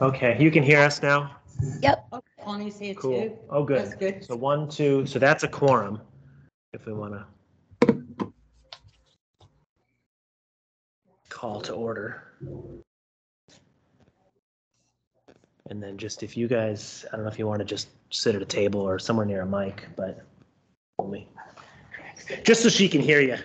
Okay, you can hear us now? Yep. Oh, Connie's here Cool. too. Oh, That's good. good. So one, two, so that's a quorum, if we want to call to order. And then just if you guys, I don't know if you want to just sit at a table or somewhere near a mic, but only, just so she can hear you.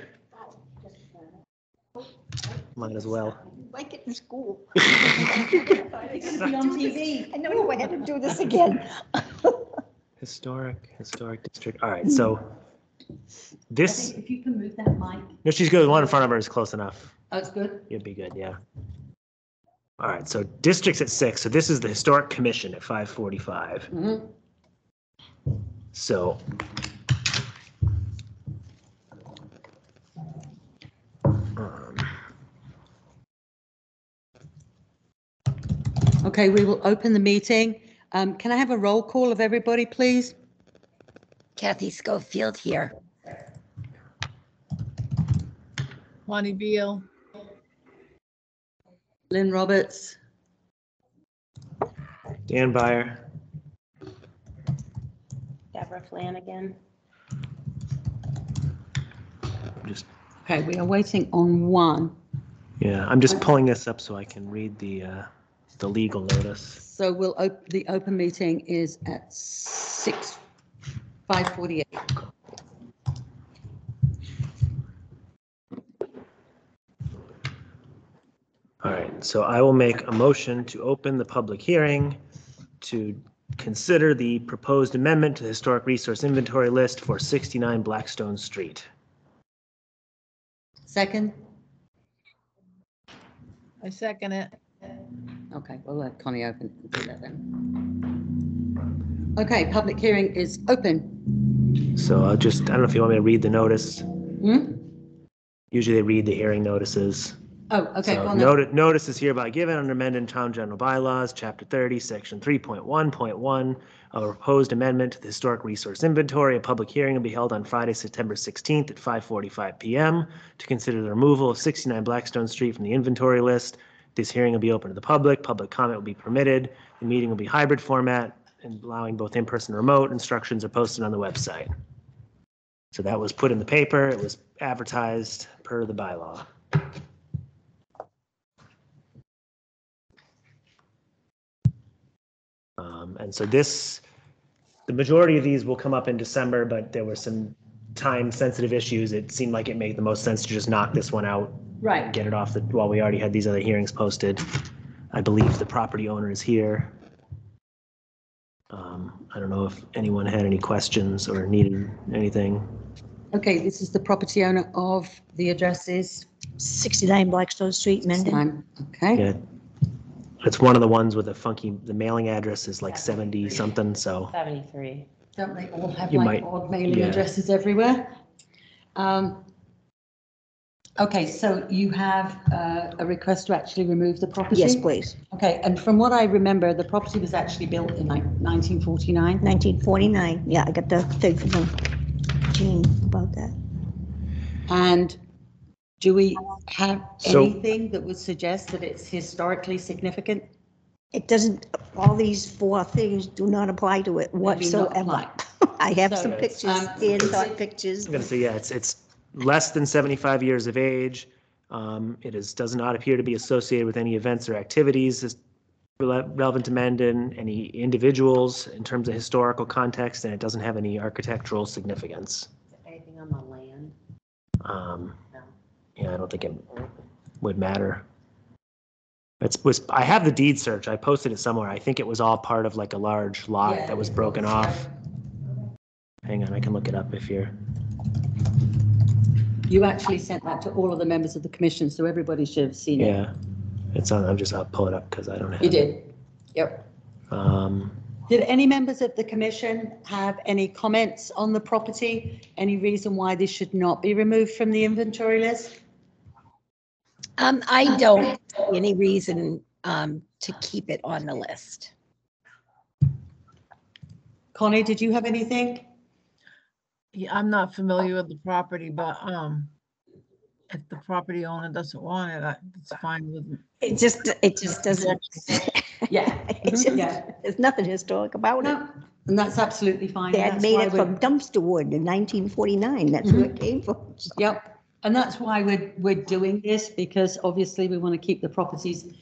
Might as well. Like it in school. You're gonna be on TV. I know, I had to do this again. Historic, historic district. All right, so this, think If you can move that mic, no, she's good. The one in front of her is close enough. that's good. You'd be good, yeah. All right, so districts at six. So this is the historic commission at five forty-five. Mhm. So. Okay, we will open the meeting. Um, can I have a roll call of everybody, please? Kathy Schofield here. Lonnie Beal, Lynn Roberts, Dan Byer, Deborah Flanagan. just, okay, we are waiting on one. yeah, I'm just pulling this up so I can read the, uh, the legal notice. So we'll, op- the open meeting is at six, five forty-eight. All right, so I will make a motion to open the public hearing to consider the proposed amendment to the historic resource inventory list for 69 Blackstone Street. Second? I second it. Okay, we'll let Connie open do that then. Okay, public hearing is open. So I'll just, I don't know if you want me to read the notice. Hmm? Usually they read the hearing notices. Oh, okay. So go on then. noti- Notice is hereby given under amended town general bylaws, chapter 30, section 3.1.1 a proposed amendment to the historic resource inventory. A public hearing will be held on Friday, September 16th at 5:45 PM to consider the removal of 69 Blackstone Street from the inventory list. This hearing will be open to the public. Public comment will be permitted. The meeting will be hybrid format and allowing both in-person and remote. Instructions are posted on the website. So that was put in the paper. It was advertised per the bylaw. Um, and so this, the majority of these will come up in December, but there were some time-sensitive issues. It seemed like it made the most sense to just knock this one out, Right. get it off the, while we already had these other hearings posted. I believe the property owner is here. Um, I don't know if anyone had any questions or needed anything. Okay, this is the property owner of the addresses. 69 Blackstone Street, Mendon. Time, okay? Yeah. It's one of the ones with a funky, the mailing address is like 70 something, so. 73. Don't they all have You like might- odd mailing yeah. addresses everywhere? Um, Okay, so you have uh, a request to actually remove the property? Yes, please. Okay, and from what I remember, the property was actually built in like 1949? 1949. Yeah, I got the thing from the Jean about that. And do we have So- anything that would suggest that it's historically significant? It doesn't, all these four things do not apply to it Maybe not whatsoever. apply. I have So, some pictures, um, Dan is thought it- pictures. I'm gonna say, yeah, it's, it's less than 75 years of age. Um, It is, does not appear to be associated with any events or activities relevant to Mendon, any individuals in terms of historical context, and it doesn't have any architectural significance. Anything on the land? Um, No. Yeah, I don't think it would matter. It's, was, I have the deed search. I posted it somewhere. I think it was all part of like a large lot Yeah, that was broken off. Hang on, I can look it up if you're. You actually sent that to all of the members of the commission, so everybody should have seen it. Yeah, it's on, I'm just, I'll pull it up because I don't have. You it. did? Yep. Um, Did any members of the commission have any comments on the property? Any reason why this should not be removed from the inventory list? Um, I don't see any reason, um, to keep it on the list. Connie, did you have anything? Yeah, I'm not familiar with the property, but, um, if the property owner doesn't want it, I- it's fine with me. It just, it just doesn't, Yeah. It's just- Yeah. There's nothing historic about it. No, and that's absolutely fine. They and had that's made why it we're- from dumpster wood in 1949. That's where it came from. Yep, and that's why we're, we're doing this, because obviously we want to keep the properties.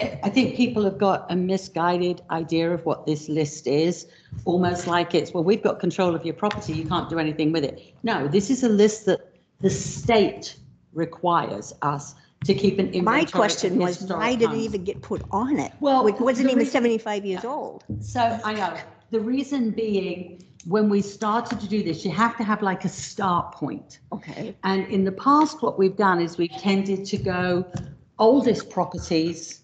I think people have got a misguided idea of what this list is, almost like it's, well, we've got control of your property, you can't do anything with it. No, this is a list that the state requires us to keep an inventory. My of question was, historic why did it homes. even get put on it? Well, It wasn't the even reason- 75 years old. So I know, the reason being, when we started to do this, you have to have like a start point. Okay. And in the past, what we've done is we've tended to go oldest properties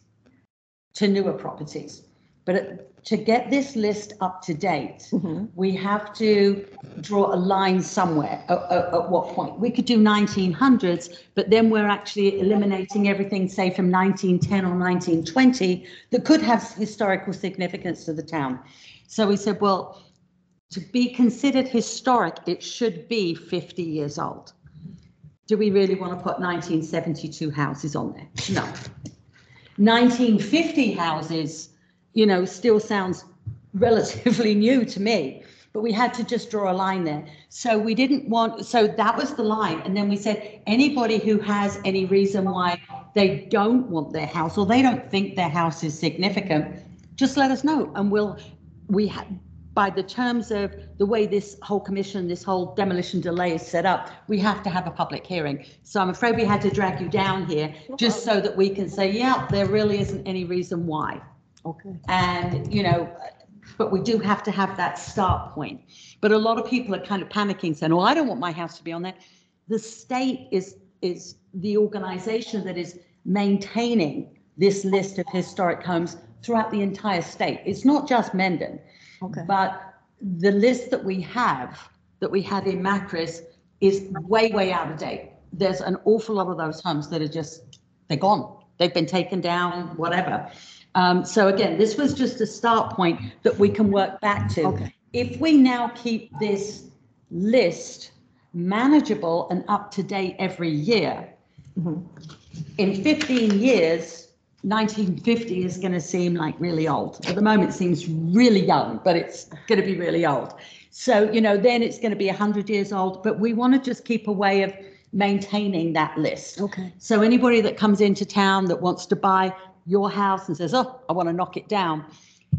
to newer properties. But to get this list up to date, Mhm. we have to draw a line somewhere. At, at- at what point? We could do 1900s, but then we're actually eliminating everything, say from 1910 or 1920, that could have historical significance to the town. So we said, well, to be considered historic, it should be 50 years old. Do we really want to put 1972 houses on there? No. 1950 houses, you know, still sounds relatively new to me, but we had to just draw a line there. So we didn't want, so that was the line. And then we said, anybody who has any reason why they don't want their house or they don't think their house is significant, just let us know and we'll, we have, by the terms of the way this whole commission, this whole demolition delay is set up, we have to have a public hearing. So I'm afraid we had to drag you down here just so that we can say, yeah, there really isn't any reason why. Okay. And, you know, but we do have to have that start point. But a lot of people are kind of panicking, saying, oh, I don't want my house to be on that. The state is, is the organization that is maintaining this list of historic homes throughout the entire state. It's not just Mendon. Okay. But the list that we have, that we had in Macris is way, way out of date. There's an awful lot of those homes that are just, they're gone. They've been taken down, whatever. Um, so again, this was just a start point that we can work back to. Okay. If we now keep this list manageable and up to date every year, Mhm. in 15 years, 1950 is going to seem like really old. At the moment, it seems really young, but it's going to be really old. So, you know, then it's going to be 100 years old, but we want to just keep a way of maintaining that list. Okay. So anybody that comes into town that wants to buy your house and says, oh, I want to knock it down,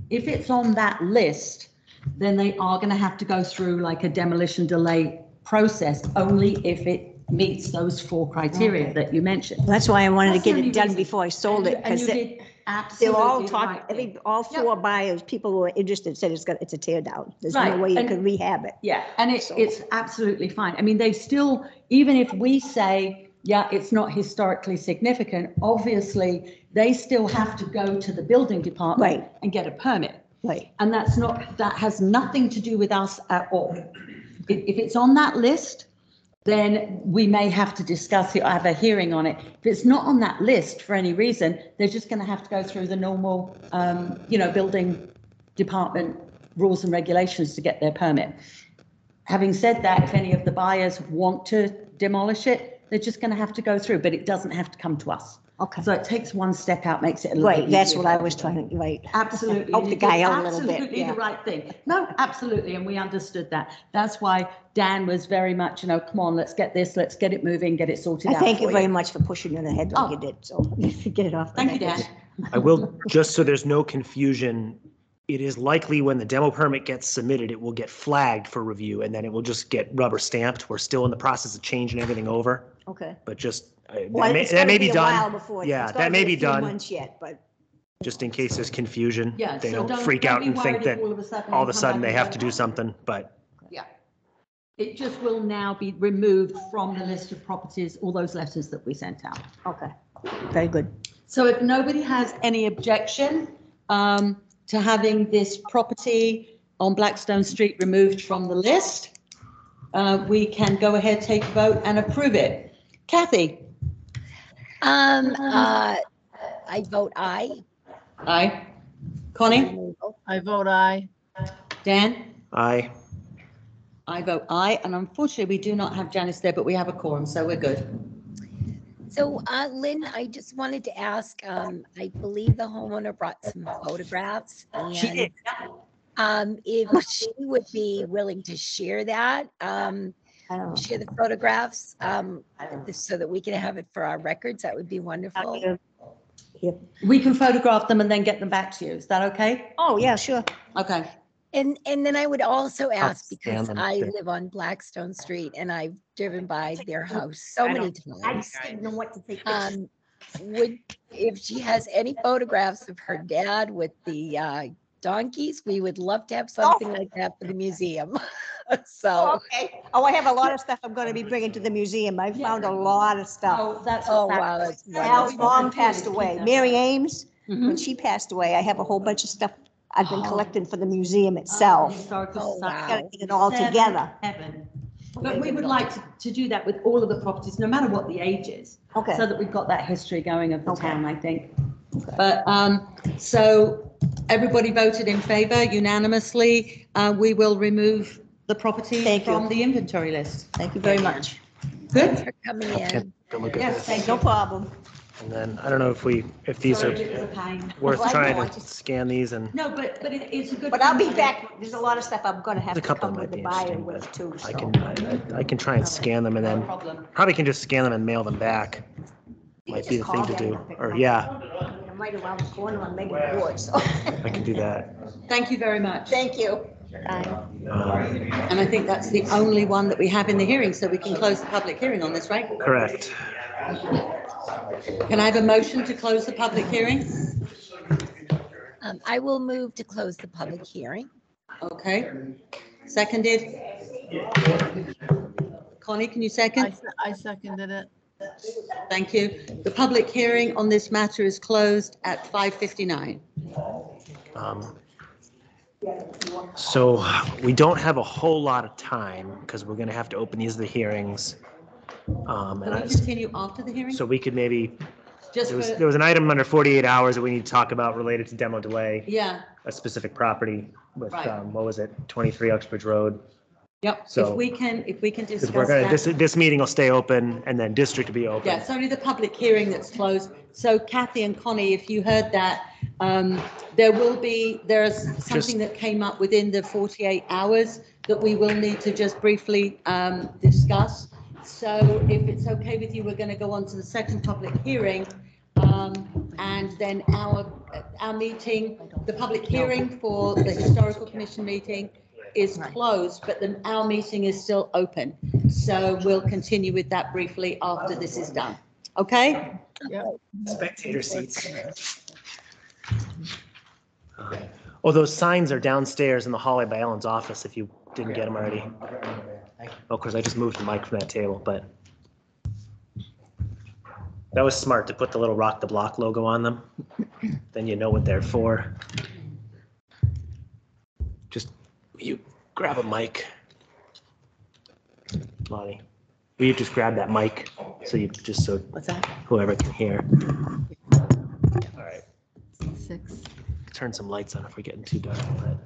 if it's on that list, then they are going to have to go through like a demolition delay process only if it meets those four criteria Okay. that you mentioned. That's why I wanted to That's the get only it done reason. before I sold And it, and because you they did they absolutely all the talking, right every, all Yep. four buyers, people who were interested said it's got, it's a tear down. There's no Right, way you and- could rehab it. Yeah, and it's, So- it's absolutely fine. I mean, they still, even if we say, yeah, it's not historically significant, obviously, they still have to go to the building department Right. and get a permit. Right. And that's not, that has nothing to do with us at all. If, if it's on that list, then we may have to discuss it, or have a hearing on it. If it's not on that list for any reason, they're just going to have to go through the normal, um, you know, building department rules and regulations to get their permit. Having said that, if any of the buyers want to demolish it, they're just going to have to go through, but it doesn't have to come to us. Okay. So it takes one step out, makes it a little bit Right, that's what I was trying to, right. Absolutely. Help the did guy out a little bit, Absolutely yeah. the right thing. No, absolutely, and we understood that. That's why Dan was very much, you know, come on, let's get this, let's get it moving, get it sorted I out. thank you for very much for pushing it ahead like Oh. you did, so get it off. Thank you, Dan. I will, just so there's no confusion, it is likely when the demo permit gets submitted, it will get flagged for review and then it will just get rubber stamped. We're still in the process of changing everything over, Okay. but just, Well, that may, that gotta may be a while done, before- Yeah, it's that may a be few done. Months yet, but just in case there's confusion. Yeah. They so don't freak don't out be and think worried that all of a sudden all of a come sudden back they and have go, to do something, but Yeah. It just will now be removed from the list of properties, all those letters that we sent out. okay, very good. So if nobody has any objection um, to having this property on Blackstone Street removed from the list, uh, we can go ahead, take a vote and approve it. Kathy? Um, uh, I vote aye. Aye. Connie? I vote aye. Dan? Aye. I vote aye, and unfortunately, we do not have Janice there, but we have a quorum, so we're good. So, uh, Lynn, I just wanted to ask, um, I believe the homeowner brought some photographs She and, did. um, if she would be willing to share that, um, I don't know. share the photographs, um, so that we can have it for our records, that would be wonderful. Yep. We can photograph them and then get them back to you. Is that okay? Oh, yeah, sure. Okay. And, and then I would also ask, because them I live on Blackstone Street and I've driven by their house so many times. I times. just didn't know what to take. Um, would, if she has any photographs of her dad with the, uh, donkeys, we would love to have something like that for the museum. Oh, So, Okay. Oh, I have a lot of stuff I'm gonna be bringing to the museum. I found a lot of stuff. Oh, that's. oh, wow, that- that's Al's wonderful. mom passed away. Mary Ames, Mhm. when she passed away, I have a whole bunch of stuff I've been Oh. collecting for the museum Oh, itself. Oh, Society. wow. Gotta get it all together. Heaven. But we would like to, to do that with all of the properties, no matter what the age is. Okay. So that we've got that history going of the Okay. town, I think. But, um, so everybody voted in favor unanimously. Uh, we will remove the property Thank you. from the inventory list. Thank you very much. Good? For coming in. go look at Yes, this. thank No you. problem. And then, I don't know if we, if these Sorry, are it was a pain. worth Well, I trying know, I to just- scan these and No, but, but it- it's a good. But I'll be back. There's a lot of stuff I'm gonna have a to couple come that with might the be buyer interesting, with but too, I so. can, I- I, I can try and scan them and No then, problem. probably can just scan them and mail them back. Might be the Just thing call to them do, and pick or them up. yeah, I'm right around the corner on Megan Ward, so. I can do that. Thank you very much. Thank you. Um, And I think that's the only one that we have in the hearing, so we can close the public hearing on this, right? Correct. Can I have a motion to close the public hearing? Um, I will move to close the public hearing. Okay. Seconded? Connie, can you I, second? se- I seconded it. Thank you. The public hearing on this matter is closed at 5:59. Um, So we don't have a whole lot of time because we're gonna have to open these, the hearings. Um, and Can I, we continue after the hearing? so we could maybe, Just there was, for, there was an item under 48 hours that we need to talk about related to demo delay, yeah, a specific property with, Right. um, what was it, 23 Uxbridge Road. yep. If So- we can, if we can Because discuss we're gonna, this, that. this meeting will stay open and then district will be open. Yeah, it's only the public hearing that's closed. So Kathy and Connie, if you heard that, um, there will be, there's something that came up within the 48 hours that we will need to just briefly um, discuss. So if it's okay with you, we're going to go on to the second public hearing. um, And then our, our meeting, the public hearing for the historical commission meeting is closed, but then our meeting is still open. So we'll continue with that briefly after this is done. Okay? Spectator seats. Oh, those signs are downstairs in the hallway by Ellen's office if you didn't get them already. Of oh, course, I just moved the mic from that table, but that was smart to put the little Rock the Block logo on them. Then you know what they're for. Just, you grab a mic. Lonnie, will you just grab that mic so you, just so What's that? whoever can hear. All right, Six. turn some lights on if we're getting too dark. but-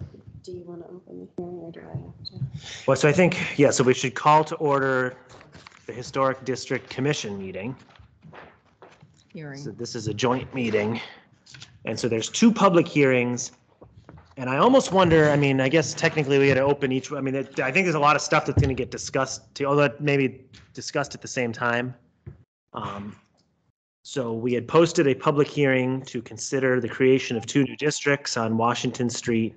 Do you want to open the hearing or do I have to? Well, so I think, yeah, so we should call to order the Historic District Commission meeting. Hearing. So Hearing. this is a joint meeting. And so there's two public hearings. And I almost wonder, I mean, I guess technically we got to open each, I mean, it- I think there's a lot of stuff that's going to get discussed, to although maybe discussed at the same time. Um, So we had posted a public hearing to consider the creation of two new districts on Washington Street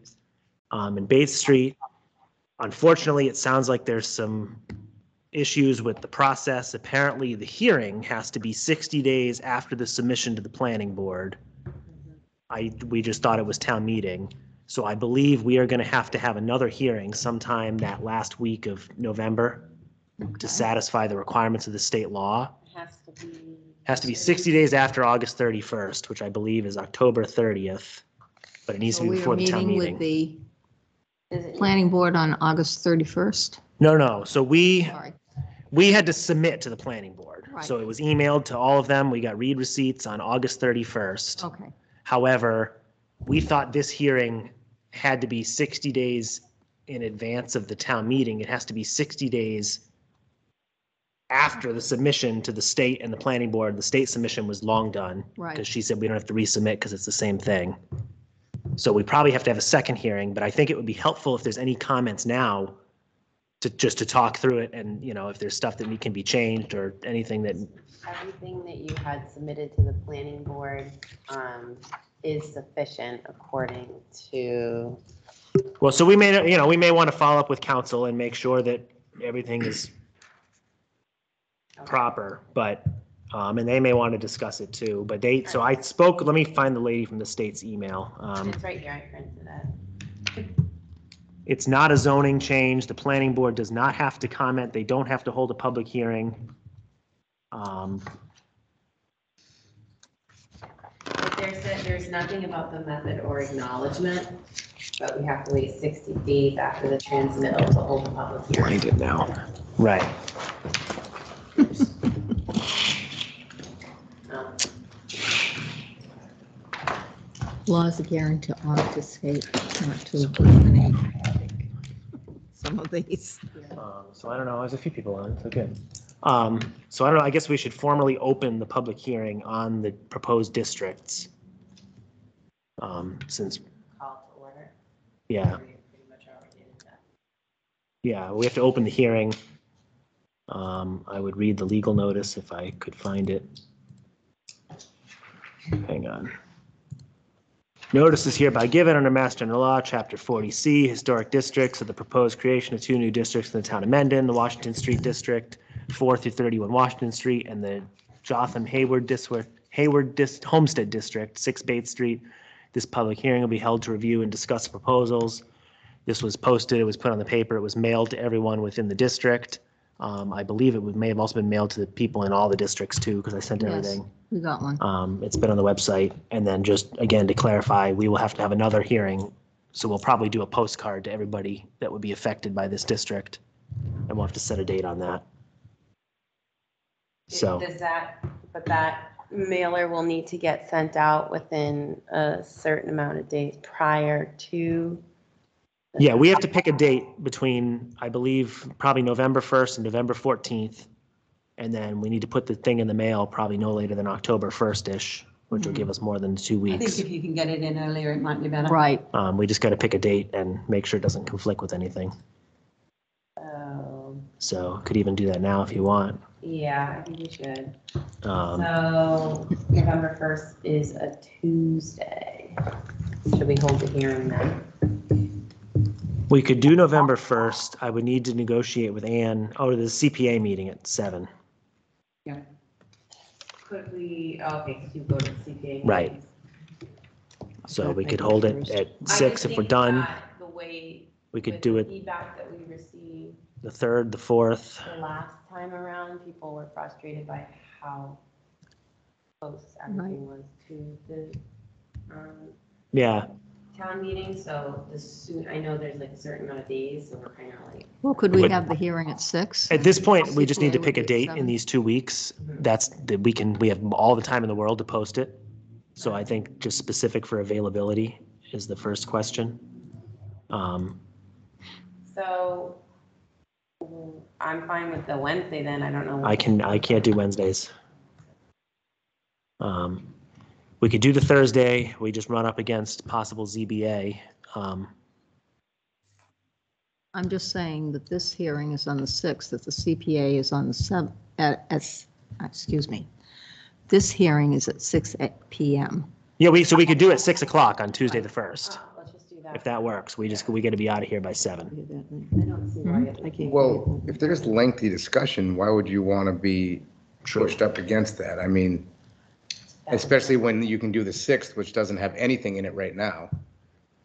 um, and Bates Street. Unfortunately, it sounds like there's some issues with the process. Apparently, the hearing has to be 60 days after the submission to the planning board. I, we just thought it was town meeting. So I believe we are going to have to have another hearing sometime that last week of November to satisfy the requirements of the state law. It Has to be. Has to be 60 days after August 31st, which I believe is October 30th, but it needs to be we are before the town meeting with meeting. the Is it- planning board on August 31st. No, no, so we, Sorry. we had to submit to the planning board. Right. So it was emailed to all of them. We got read receipts on August 31st. Okay. However, we thought this hearing had to be 60 days in advance of the town meeting. It has to be 60 days after the submission to the state and the planning board, the state submission was long done. Right. Because she said we don't have to resubmit because it's the same thing. So we probably have to have a second hearing, but I think it would be helpful if there's any comments now to, just to talk through it and, you know, if there's stuff that can be changed or anything that, Everything that you had submitted to the planning board um, is sufficient according to, well, so we may, you know, we may want to follow up with council and make sure that everything is proper, but, um, and they may want to discuss it too, but they, so I spoke, let me find the lady from the state's email. Um, it's right here, I printed it. It's not a zoning change. The planning board does not have to comment. They don't have to hold a public hearing. Um, But there's, nothing about the method or acknowledgement, but we have to wait 60 days after the transmittal to hold a public hearing. Find it now. Right. Um, Laws are guaranteed to state not to eliminate some of these. Um, So I don't know, there's a few people on, so good. Um, So I don't know, I guess we should formally open the public hearing on the proposed districts. Um, Since, Call to order. yeah, We pretty much already did that. yeah, we have to open the hearing. Um, I would read the legal notice if I could find it. Hang on. Notice is hereby given under Mass General Law, Chapter 40C, Historic Districts of the proposed creation of two new districts in the town of Mendon, the Washington Street District, 4 through 31 Washington Street, and the Jotham Hayward District, Hayward Dis- Homestead District, 6 Bates Street. This public hearing will be held to review and discuss proposals. This was posted, it was put on the paper, it was mailed to everyone within the district. Um, I believe it may have also been mailed to the people in all the districts too, because I sent Yes. everything. We got one. Um, it's been on the website. And then just again, to clarify, we will have to have another hearing. So we'll probably do a postcard to everybody that would be affected by this district. And we'll have to set a date on that. So, Does that, but that mailer will need to get sent out within a certain amount of days prior to. yeah, we have to pick a date between, I believe, probably November 1st and November 14th. And then we need to put the thing in the mail probably no later than October 1st-ish, which will give us more than two I think weeks. if you can get it in earlier, it might be better. Right. Um, we just got to pick a date and make sure it doesn't conflict with anything. So, So could even do that now if you want. Yeah, I think we should. Um, So November 1st is a Tuesday. Should we hold the hearing then? We could do November 1st. I would need to negotiate with Ann. Oh, the CPA meeting at seven. Yeah. Could we, oh, okay, because you go to the CPA. Right. meetings. So we could hold it at I six would if we're think done. that The way. We could with do the it Feedback that we received the third, the fourth. the last time around, people were frustrated by how close everything was to the, um, Yeah, town meeting, so the soon, I know there's like a certain amount of days, so we're kind of like, Well, could we But- have the hearing at six? at this point, we just need to pick a date in these two weeks. That's, that we can, we have all the time in the world to post it. So I think just specific for availability is the first question. Um, so I'm fine with the Wednesday then, I don't know. I can, I can't do Wednesdays. Um, We could do the Thursday. We just run up against possible ZBA. Um, I'm just saying that this hearing is on the 6th, that the CPA is on the 7th, at, at, excuse me. This hearing is at 6 PM. Yeah, we, so we could do it 6 o'clock on Tuesday, the 1st, Uh, Let's just do if that. that works. We just, we got to be out of here by 7. I don't see why hmm. it- Well, if there's lengthy discussion, why would you want to be pushed up against that? I mean, especially when you can do the 6th, which doesn't have anything in it right now.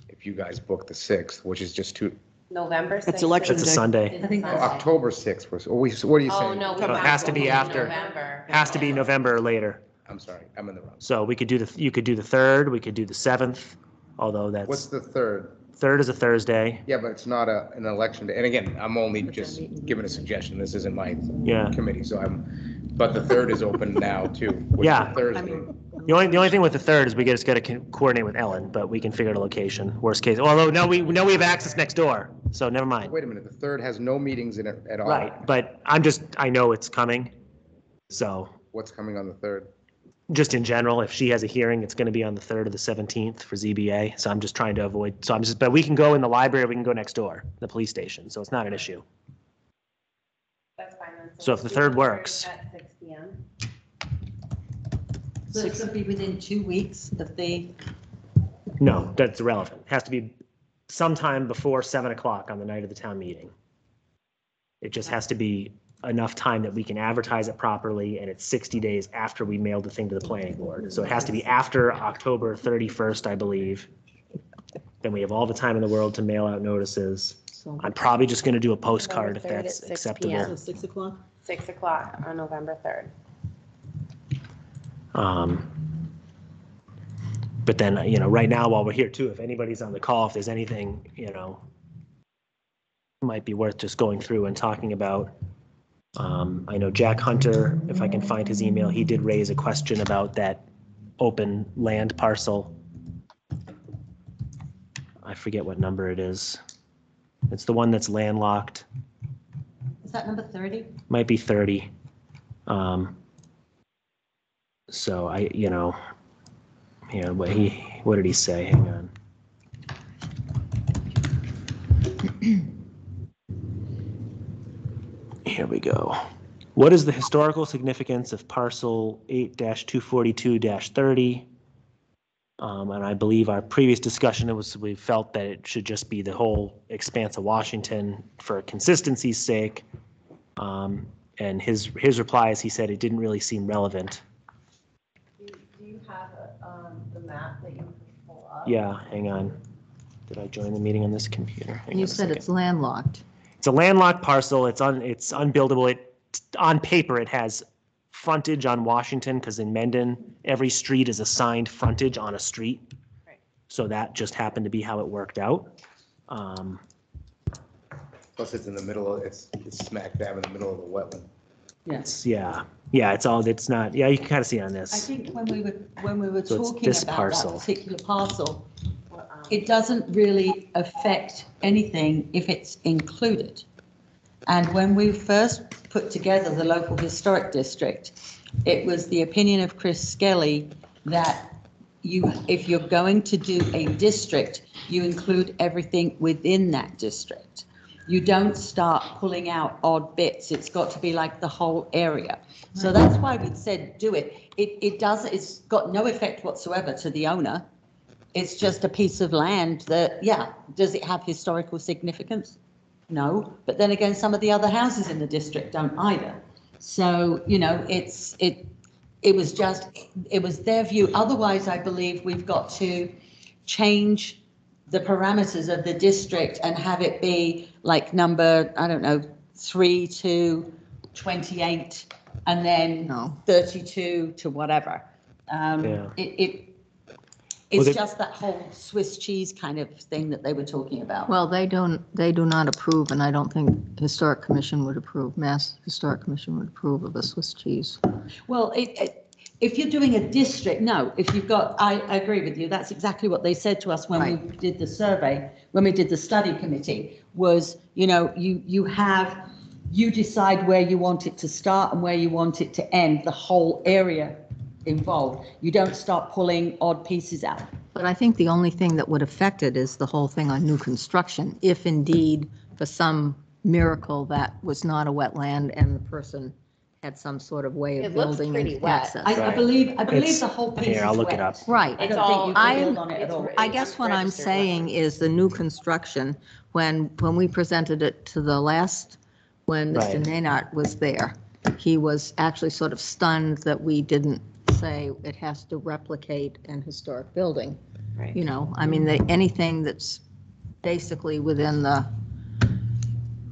If you guys book the 6th, which is just two, November 6th. That's election It's a day. Sunday. I think that's- oh, October 6th was, what are you- what are you Oh, saying? no. we So it have has to be after. November. Has to be November or later. I'm sorry, I'm in the wrong. So we could do the, you could do the 3rd, we could do the 7th, although that's. What's the third? 3rd is a Thursday. Yeah, but it's not a, an election day. And again, I'm only just giving a suggestion. This isn't my Yeah. committee, so I'm, but the third is open now too. which is Yeah. Thursday. I mean, The only, the only thing with the third is we get just got to coordinate with Ellen, but we can figure out a location, worst case. Although, no, we, no, we have access next door, so never mind. Wait a minute, the third has no meetings in it at all. Right, but I'm just, I know it's coming. So What's coming on the third? Just in general, if she has a hearing, it's going to be on the 3rd or the 17th for ZBA. So I'm just trying to avoid, so I'm just, but we can go in the library, we can go next door, the police station. So it's not an issue. That's fine then. So if the third works. At six P M. So it's gonna be within two weeks of the, No, that's irrelevant. It has to be sometime before 7 o'clock on the night of the town meeting. It just has to be enough time that we can advertise it properly, and it's 60 days after we mailed the thing to the planning board. So it has to be after October 31st, I believe. Then we have all the time in the world to mail out notices. So I'm probably just going to do a postcard if November 3rd that's at 6 acceptable. p.m. six o'clock? Six o'clock on November third. Um, But then, you know, right now, while we're here too, if anybody's on the call, if there's anything, you know, might be worth just going through and talking about. Um, I know Jack Hunter, if I can find his email, he did raise a question about that open land parcel. I forget what number it is. It's the one that's landlocked, Is that number thirty? might be 30. Um, So I, you know, yeah, what he, what did he say? Hang on. Here we go. What is the historical significance of parcel eight two forty-two thirty? Um, and I believe our previous discussion, it was, we felt that it should just be the whole expanse of Washington for consistency's sake. Um, and his, his reply is, he said it didn't really seem relevant. Do you have, um, the map that you can pull up? Yeah, hang on. Did I join the meeting on this computer? Hang you on said second. it's landlocked. It's a landlocked parcel. It's un, it's unbuildable. It, on paper, it has frontage on Washington because in Mendon, every street is assigned frontage on a street. Right. So that just happened to be how it worked out. Um, Plus it's in the middle of, it's, it's smack dab in the middle of the wetland. Yes. yeah, yeah, it's all, it's not, yeah, you can kind of see it on I this. think when we were, when we were So it's talking this about that parcel. particular parcel, What, it doesn't really affect anything if it's included. And when we first put together the local historic district, it was the opinion of Chris Skelly that you, if you're going to do a district, you include everything within that district. You don't start pulling out odd bits. It's got to be like the whole area. So that's why we said do it. It, it does, it's got no effect whatsoever to the owner. It's just a piece of land that, yeah, does it have historical significance? No, but then again, some of the other houses in the district don't either. So, you know, it's, it, it was just, it was their view. Otherwise, I believe we've got to change the parameters of the district and have it be like number, I don't know, three to 28 and then No. 32 to whatever. Um, Yeah. It, it, Well, it's they- just that whole Swiss cheese kind of thing that they were talking about. Well, they don't, they do not approve, and I don't think Historic Commission would approve, Mass Historic Commission would approve of a Swiss cheese. Well, it, it, if you're doing a district, no, if you've got, I, I agree with you, that's exactly what they said to us when we did the survey, when we did the study committee, was, you know, you, you have, you decide where you want it to start and where you want it to end, the whole area involved. You don't start pulling odd pieces out. But I think the only thing that would affect it is the whole thing on new construction, if indeed, for some miracle, that was not a wetland and the person had some sort of way It of looks building pretty and wet. access. I, I Right. believe, I believe It's- the whole piece is Here, I'll look it wet. up. Right. I It's don't think all- you can I'm- build on it at it's all. re- I guess what I'm registered saying wetland. is the new construction, when, when we presented it to the last, when Mr. Right. Nenart was there, he was actually sort of stunned that we didn't say it has to replicate an historic building. Right. You know, I mean, the- anything that's basically within the,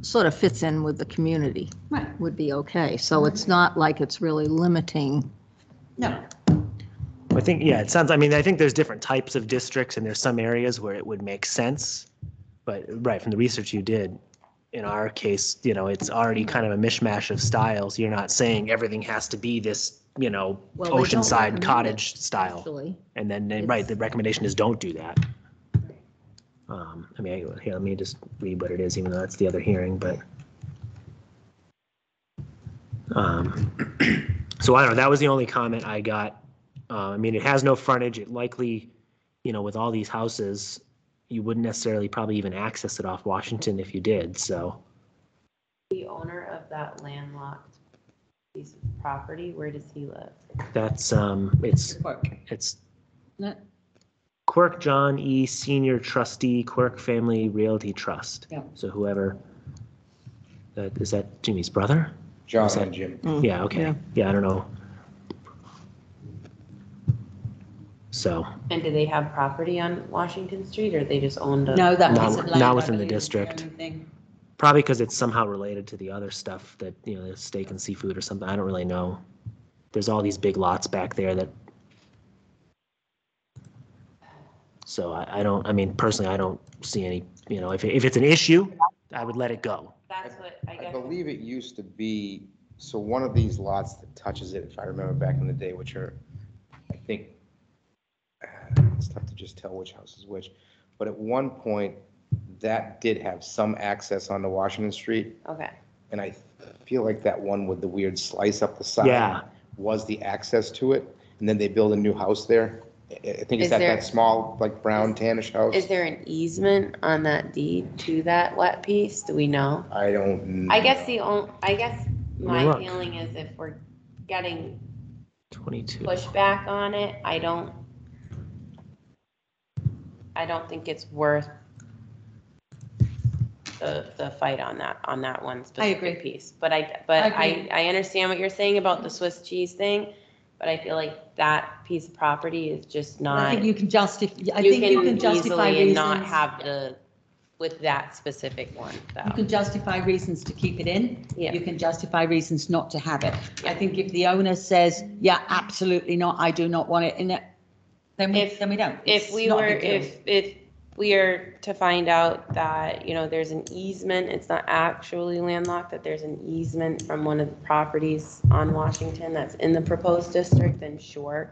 sort of fits in with the community Right, would be okay. So mm-hmm. it's not like it's really limiting. no, I think, yeah, it sounds, I mean, I think there's different types of districts and there's some areas where it would make sense. But right, from the research you did, in our case, you know, it's already kind of a mishmash of styles. You're not saying everything has to be this you know, Well, they don't oceanside recommend it, cottage style. Actually, And then, they- right, the recommendation is don't do that. Um, I mean, I- here, let me just read what it is, even though that's the other hearing, but. Um, so I don't know, that was the only comment I got. Uh, I mean, it has no frontage, it likely, you know, with all these houses, you wouldn't necessarily probably even access it off Washington if you did, so. The owner of that landlocked piece of property, where does he live? That's, um, it's, Quirk. it's No, Quirk John E. Senior Trustee, Quirk Family Realty Trust. Yeah. So whoever, that, is that Jimmy's brother? John that- and Jim. Yeah, okay. Yeah. Yeah, I don't know. So, And do they have property on Washington Street, or they just owned a? No, that Not- piece of not land. I within the believe, is district. only thing. Probably because it's somehow related to the other stuff that, you know, the steak and seafood or something. I don't really know. There's all these big lots back there that. So I, I don't, I mean, personally, I don't see any, you know, if, if it's an issue, I would let it go. That's what, I I guess. believe it used to be, so one of these lots that touches it, if I remember back in the day, which are, I think, uh, it's tough to just tell which house is which, but at one point, that did have some access onto Washington Street, Okay, and I feel like that one with the weird slice up the side Yeah. was the access to it, and then they build a new house there. I I think Is it's that, there- that small, like brown tannish house. is there an easement on that deed to that wet piece? Do we know? I don't. I guess the only, I guess me my look. feeling is if we're getting 22. pushback on it, I don't, I don't think it's worth the, the fight on that, on that one specific piece. But I, but I I, agree. I understand what you're saying about the Swiss cheese thing, but I feel like that piece of property is just not I not, think you can justify, I think you can can justify easily and not have the, with that specific one, You can justify reasons to keep it in. Yeah. You can justify reasons not to have it. I think if the owner says, yeah, absolutely not, I do not want it in it, then we, If- then we don't. If It's we not a were, big deal. if, if we are to find out that, you know, there's an easement, it's not actually landlocked, that there's an easement from one of the properties on Washington that's in the proposed district, then sure.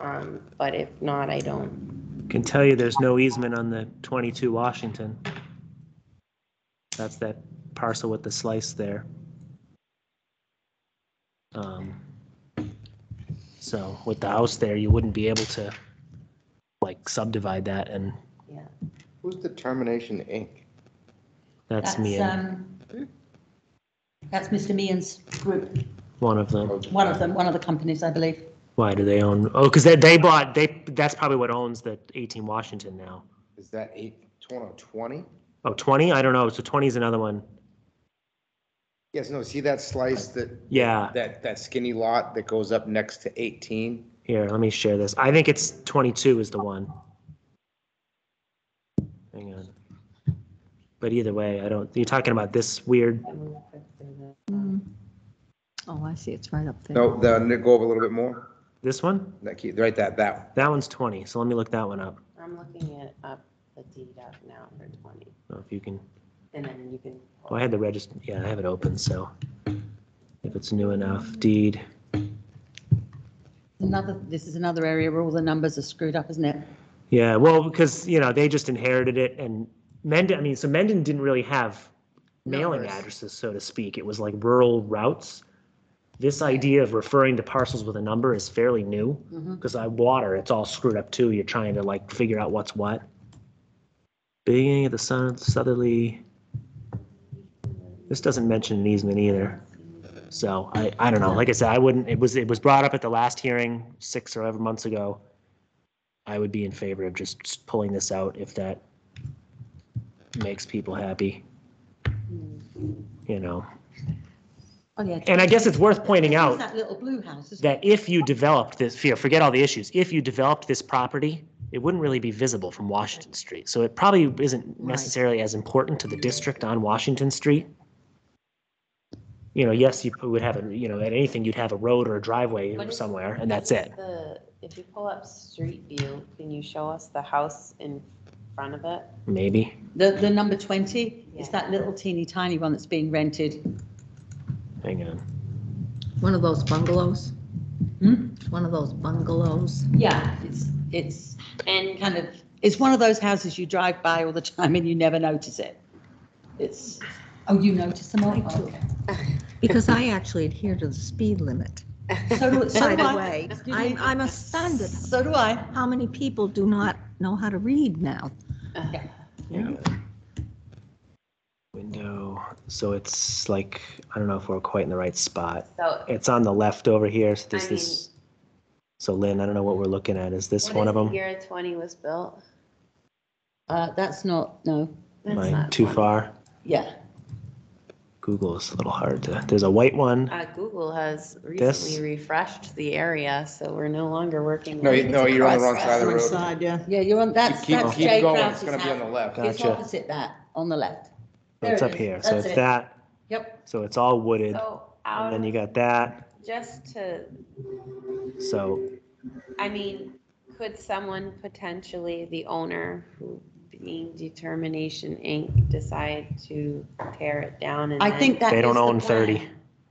Um, but if not, I don't. Can tell you there's no easement on the 22 Washington. That's that parcel with the slice there. Um, So with the house there, you wouldn't be able to like subdivide that and Who's Determination Inc.? that's me and um, That's Mr. Meehan's group, one of them. one of them, one of the companies, I believe. Why do they own? Oh, because they, they bought, they, that's probably what owns the 18 Washington now. Is that eight, twenty, twenty? Oh, 20? I don't know. So 20 is another one. Yes, no, see that slice that, Yeah, that, that skinny lot that goes up next to eighteen? here, let me share this. I think it's 22 is the one. Hang on. But either way, I don't, you're talking about this weird, Mm. Oh, I see, it's right up there. No, the, go over a little bit more, this one? that key, right, that, that, That one's 20, so let me look that one up. I'm looking it up, the deed up now for twenty, Oh, If you can, and then you can. oh, I had the register, yeah, I have it open, so if it's new enough, deed. Another, this is another area where all the numbers are screwed up, isn't it? Yeah, well, because, you know, they just inherited it and Mendon, I mean, so Mendon didn't really have mailing Numbers. addresses, so to speak. It was like rural routes. This idea of referring to parcels with a number is fairly new mm-hmm. because I water, it's all screwed up too. You're trying to like figure out what's what. Beginning of the sun, southerly. This doesn't mention an easement either. So I, I don't know. Like I said, I wouldn't, it was, it was brought up at the last hearing six or seven months ago. I would be in favor of just pulling this out if that makes people happy. You know, Oh, yeah. and I guess it's worth pointing out That little blue house, isn't it? that if you developed this, here, forget all the issues, if you developed this property, it wouldn't really be visible from Washington Street. So it probably isn't necessarily as important to the district on Washington Street. You know, yes, you would have, a you know, at anything, you'd have a road or a driveway What is- somewhere, and that's it. The, if you pull up Street View, can you show us the house in front of it? Maybe. The, the number 20 is that little teeny tiny one that's being rented. Hang on. One of those bungalows? Hmm? One of those bungalows. Yeah, it's, it's And kind of, it's one of those houses you drive by all the time and you never notice it. It's, oh, you notice them all? I do. Okay. Because I actually adhere to the speed limit. So do, so By do the I. way, Excuse I'm, me. I'm astounded So do I. how many people do not know how to read now. Yeah. Window, so it's like, I don't know if we're quite in the right spot. so It's on the left over here, so there's I this. So Lynn, I don't know what we're looking at. Is this one is of the them? Year twenty was built. Uh, that's not, no, That's Am I not too 20. far? yeah. Google is a little hard to, there's a white one. Uh, Google has This? recently refreshed the area, so we're no longer working. No, you- with- no, you're on the wrong side of the road. Side, yeah. Yeah, you're on, that's, Keep, that's keep Jay going, it's Krause's gonna be on the house. left. It's Gotcha. opposite that, on the left. So There It's it up is. here. So That's it's it. that, Yep. so it's all wooded. So And out then you got that. just to, So I mean, could someone potentially, the owner, who being Determination Inc., decide to tear it down and I then- think that they is don't the own plan. 30.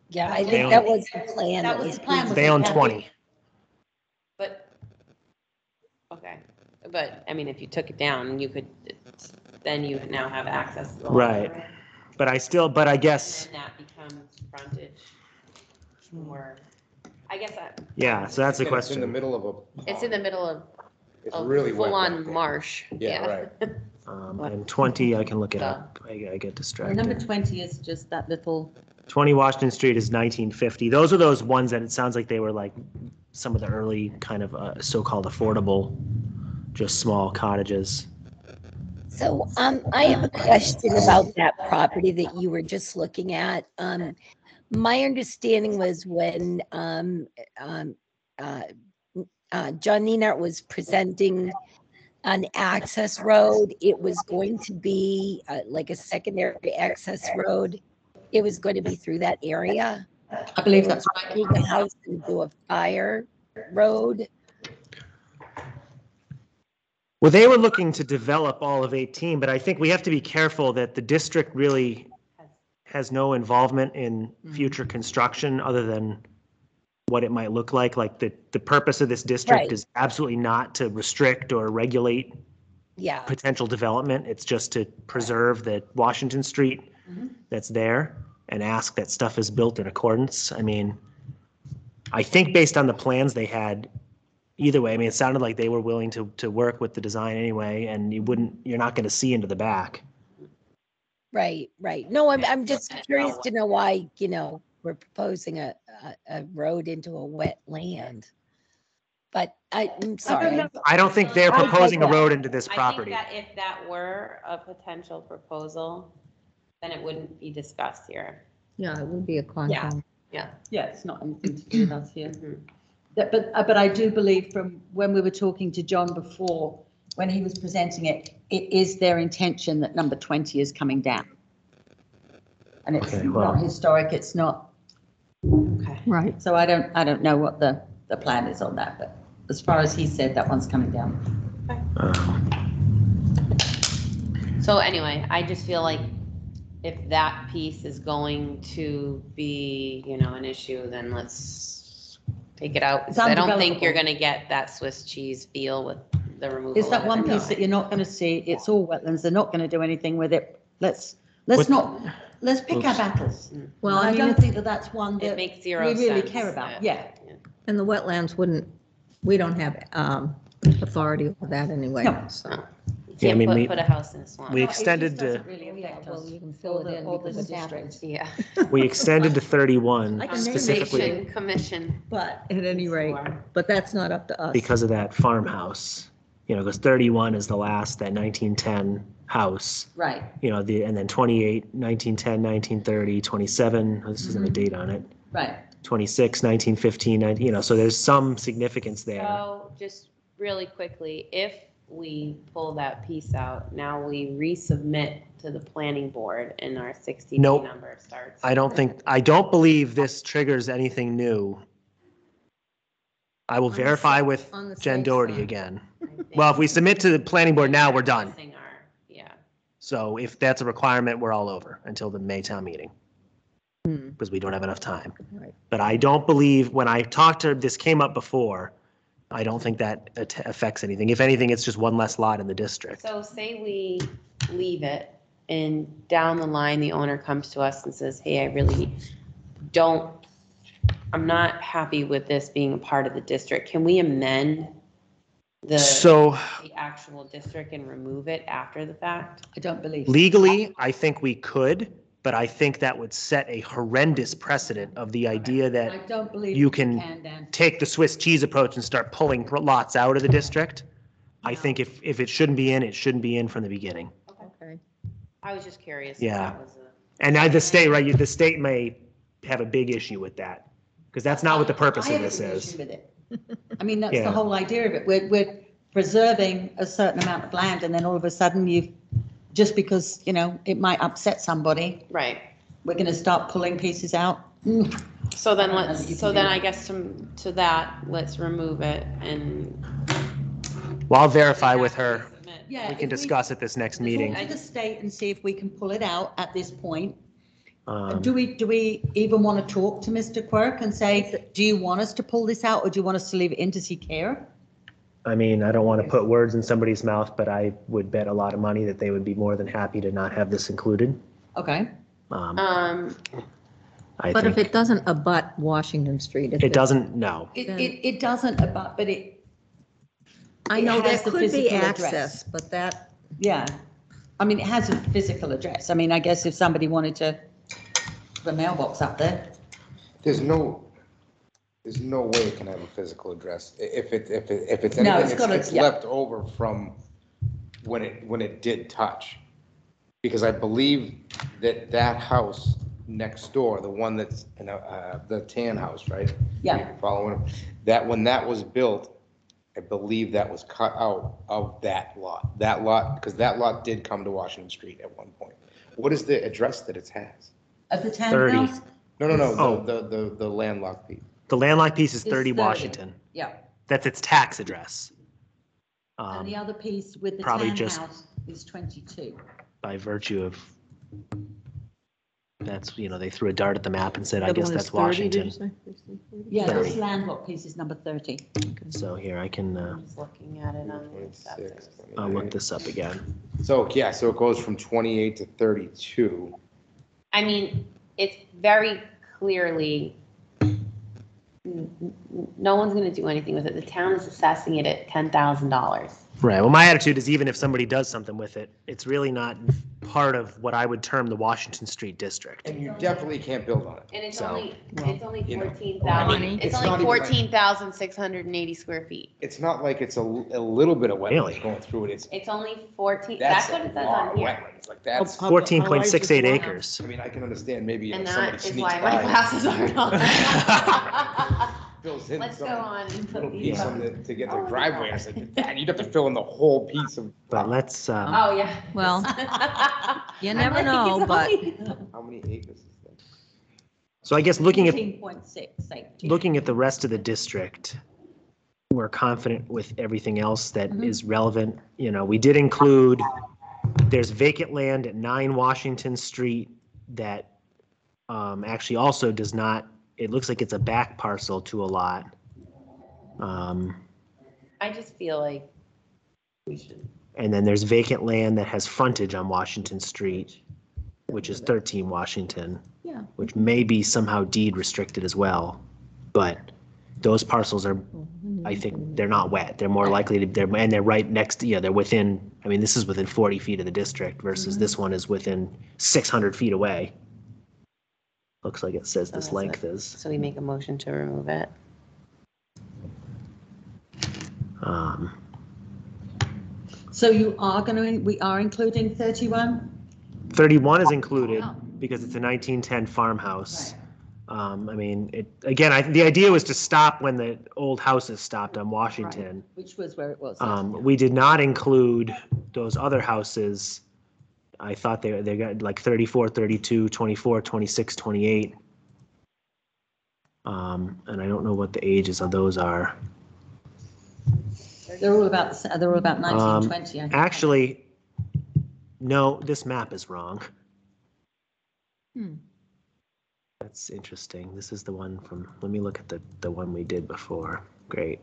Yeah, I They think own- that was the plan. That was the plan, was They it own Kathy? 20. But, okay, but, I mean, if you took it down, you could, then you now have access to the. Right. library, But I still, but I guess, And then that becomes frontage for, I guess I, yeah, so that's the And It's in the question. middle of a. it's in the middle of, It's of really wet. back full-on there. marsh. Yeah, right. Um, And 20, I can look it up. I I get Well, Number distracted. 20 is just that little, 20 Washington Street is 1950. Those are those ones that it sounds like they were like some of the early kind of uh, so-called affordable, just small cottages. So, um, I have a question about that property that you were just looking at. Um, my understanding was when, um, um, uh, uh, John Nenart was presenting an access road, it was going to be, uh, like a secondary access road. It was going to be through that area. I believe that's right. Move the house into a fire road. Well, they were looking to develop all of 18, but I think we have to be careful that the district really has no involvement in future construction other than what it might look like. Like the, the purpose of this district Right. is absolutely not to restrict or regulate Yeah, potential development. It's just to preserve the Washington Street Mhm. that's there and ask that stuff is built in accordance. I mean, I think based on the plans they had, either way, I mean, it sounded like they were willing to, to work with the design anyway, and you wouldn't, you're not going to see into the back. right, right. No, I'm, I'm just curious to know why, you know, we're proposing a, a, a road into a wet land. But I, I'm sorry. know. I don't think they're I proposing a digress. road into this I think property. that if that were a potential proposal, then it wouldn't be discussed here. Yeah, it would be a Concom. Yeah. Yeah, it's not anything to do with us here. Mhm. That- But, uh, but I do believe from when we were talking to John before, when he was presenting it, it is their intention that number 20 is coming down. And it's Okay, well- not historic, it's not, Okay. Right. so I don't, I don't know what the, the plan is on that, but as far as he said, that one's coming down. So anyway, I just feel like if that piece is going to be, you know, an issue, then let's take it out. It's 'Cause I don't think you're undevelopable. gonna get that Swiss cheese feel with the removal. Is that of it. one piece that you're not going to see? It's all wetlands, they're not going to do anything with it. Let's, let's What- not, let's pick our Oops. battles. Well, I I mean, don't if- think that that's one It that makes we zero sense. really care about, yeah. and the wetlands wouldn't, we don't have um, authority over that anyway, No. so. You Yeah, I can't mean, put, we- put a house in a swamp. we No, it just extended to- doesn't really affect Well, you can fill it in because it's district. Yeah. We extended to 31 I can name specifically Conservation Commission. But at any rate, but that's not up to us. because of that farmhouse. You know, because 31 is the last, that 1910 house. Right, you know, the, and then 28, 1910, 1930, 27, this isn't a Mhm. date on it, right. 26, 1915, 19, you know, so there's some significance there. So just really quickly, if we pull that piece out, now we resubmit to the planning board and our sixty Nope. number starts. I don't think, I don't believe this triggers anything new. I will verify with on the Jen Doherty again. I think Well, if we submit to the planning board now, we're done. missing our- Yeah, So if that's a requirement, we're all over until the Maytown meeting. Hmm. because we don't have enough time. Right. But I don't believe, when I talked to, this came up before, I don't think that at- affects anything. If anything, it's just one less lot in the district. So say we leave it and down the line, the owner comes to us and says, hey, I really don't, I'm not happy with this being a part of the district. Can we amend the, So the actual district and remove it after the fact? I don't believe. so. legally, I think we could, but I think that would set a horrendous precedent of the idea I that don't believe. you we can Dan. take the Swiss cheese approach and start pulling lots out of the district. I think if, if it shouldn't be in, it shouldn't be in from the beginning. Okay. I was just curious. if Yeah. that was a- And I, the state, right, you- the state may have a big issue with that, because that's not what the purpose I of have this an is. with it. I mean, that's Yeah. the whole idea of it. We're, we're preserving a certain amount of land and then all of a sudden you, just because, you know, it might upset somebody, Right. we're going to start pulling pieces out. Mm. So then I don't let's, so can then do I guess to, to that, let's remove it and. Well, I'll verify with her. Yeah. We if can discuss at this next talk meeting. To the state and see if we can pull it out at this point. Um, Do we, do we even want to talk to Mr. Quirk and say, do you want us to pull this out or do you want us to leave it in? Does he care? I mean, I don't want to put words in somebody's mouth, but I would bet a lot of money that they would be more than happy to not have this included. Okay. Um, Um, I But if think it doesn't abut Washington Street. if it doesn't, no. It, it, it doesn't, but, but it, I it know there has the could be physical address. access, but that, yeah. I mean, it has a physical address. I mean, I guess if somebody wanted to a mailbox up there. There's no, there's no way it can have a physical address. I- If it, if it, if it's No, anything, it's it's, gotta- it's yeah. left over from when it, when it did touch. Because I believe that that house next door, the one that's, in a, uh, the tan house, right? Yeah. Following, that, when that was built, I believe that was cut out of that lot. That lot, because that lot did come to Washington Street at one point. What is the address that it has? Of the 30. townhouse? No, no, no, Oh. the, the, the- the landlocked piece. The landlocked piece is It's 30 30. Washington. Yeah. That's its tax address. And Um, the other piece with the probably just- townhouse is 22. by virtue of, that's, you know, they threw a dart at the map and said, I guess that's 30, Washington. say? Yeah, this 30. landlocked piece is number 30. So here, I can, uh, I'm just looking at it on the 26, assessors. I'll look this up again. So, yeah, so it goes from 28 to 32. I mean, it's very clearly, no one's gonna do anything with it. The town is assessing it at ten thousand dollars. Right. Well, my attitude is even if somebody does something with it, it's really not part of what I would term the Washington Street District. And you definitely can't build on it. And it's So- only, it's only you know, fourteen I thousand, it's it's not only even like- fourteen thousand six hundred and eighty square feet. It's not like it's a, a little bit of Really? wetlands going through it. It's, It's only fourteen, that's that's what it says lot on of here. wetlands. Like that's, How- how- Fourteen how point wide is six this eight lot? acres. I mean, I can understand maybe if And somebody that is sneaks why my by, glasses aren't on. fills in Let's go some on and little put these piece on. on the, to get their driveway. I said, Dad, you'd have to fill in the whole piece of, But let's, um, Oh, yeah. Well, you never like, know, but how many acres is that? so I guess looking at, 14.6, say. looking at the rest of the district, we're confident with everything else that Mhm. is relevant. You know, we did include, there's vacant land at nine Washington Street that um, actually also does not, it looks like it's a back parcel to a lot. Um, I just feel like we should, And then there's vacant land that has frontage on Washington Street, which is 13 Washington. Yeah. Which may be somehow deed restricted as well. But those parcels are, I think, they're not wet. They're more likely to, they're, and they're right next, to yeah, they're within, I mean, this is within 40 feet of the district versus this one is within 600 feet away. Looks like it says So this that's length it. is. so we make a motion to remove it. um, So you are going to, we are including 31? 31 is included Wow. because it's a 1910 farmhouse. Um, I mean, it, again, I, the idea was to stop when the old houses stopped on Washington. Which was where it was. Um, we did not include those other houses. I thought they, they got like 34, 32, 24, 26, 28. Um, and I don't know what the ages of those are. They're all about, they're all about 1920. I think. Actually, no, this map is wrong. Hmm. That's interesting. This is the one from, let me look at the, the one we did before. Great.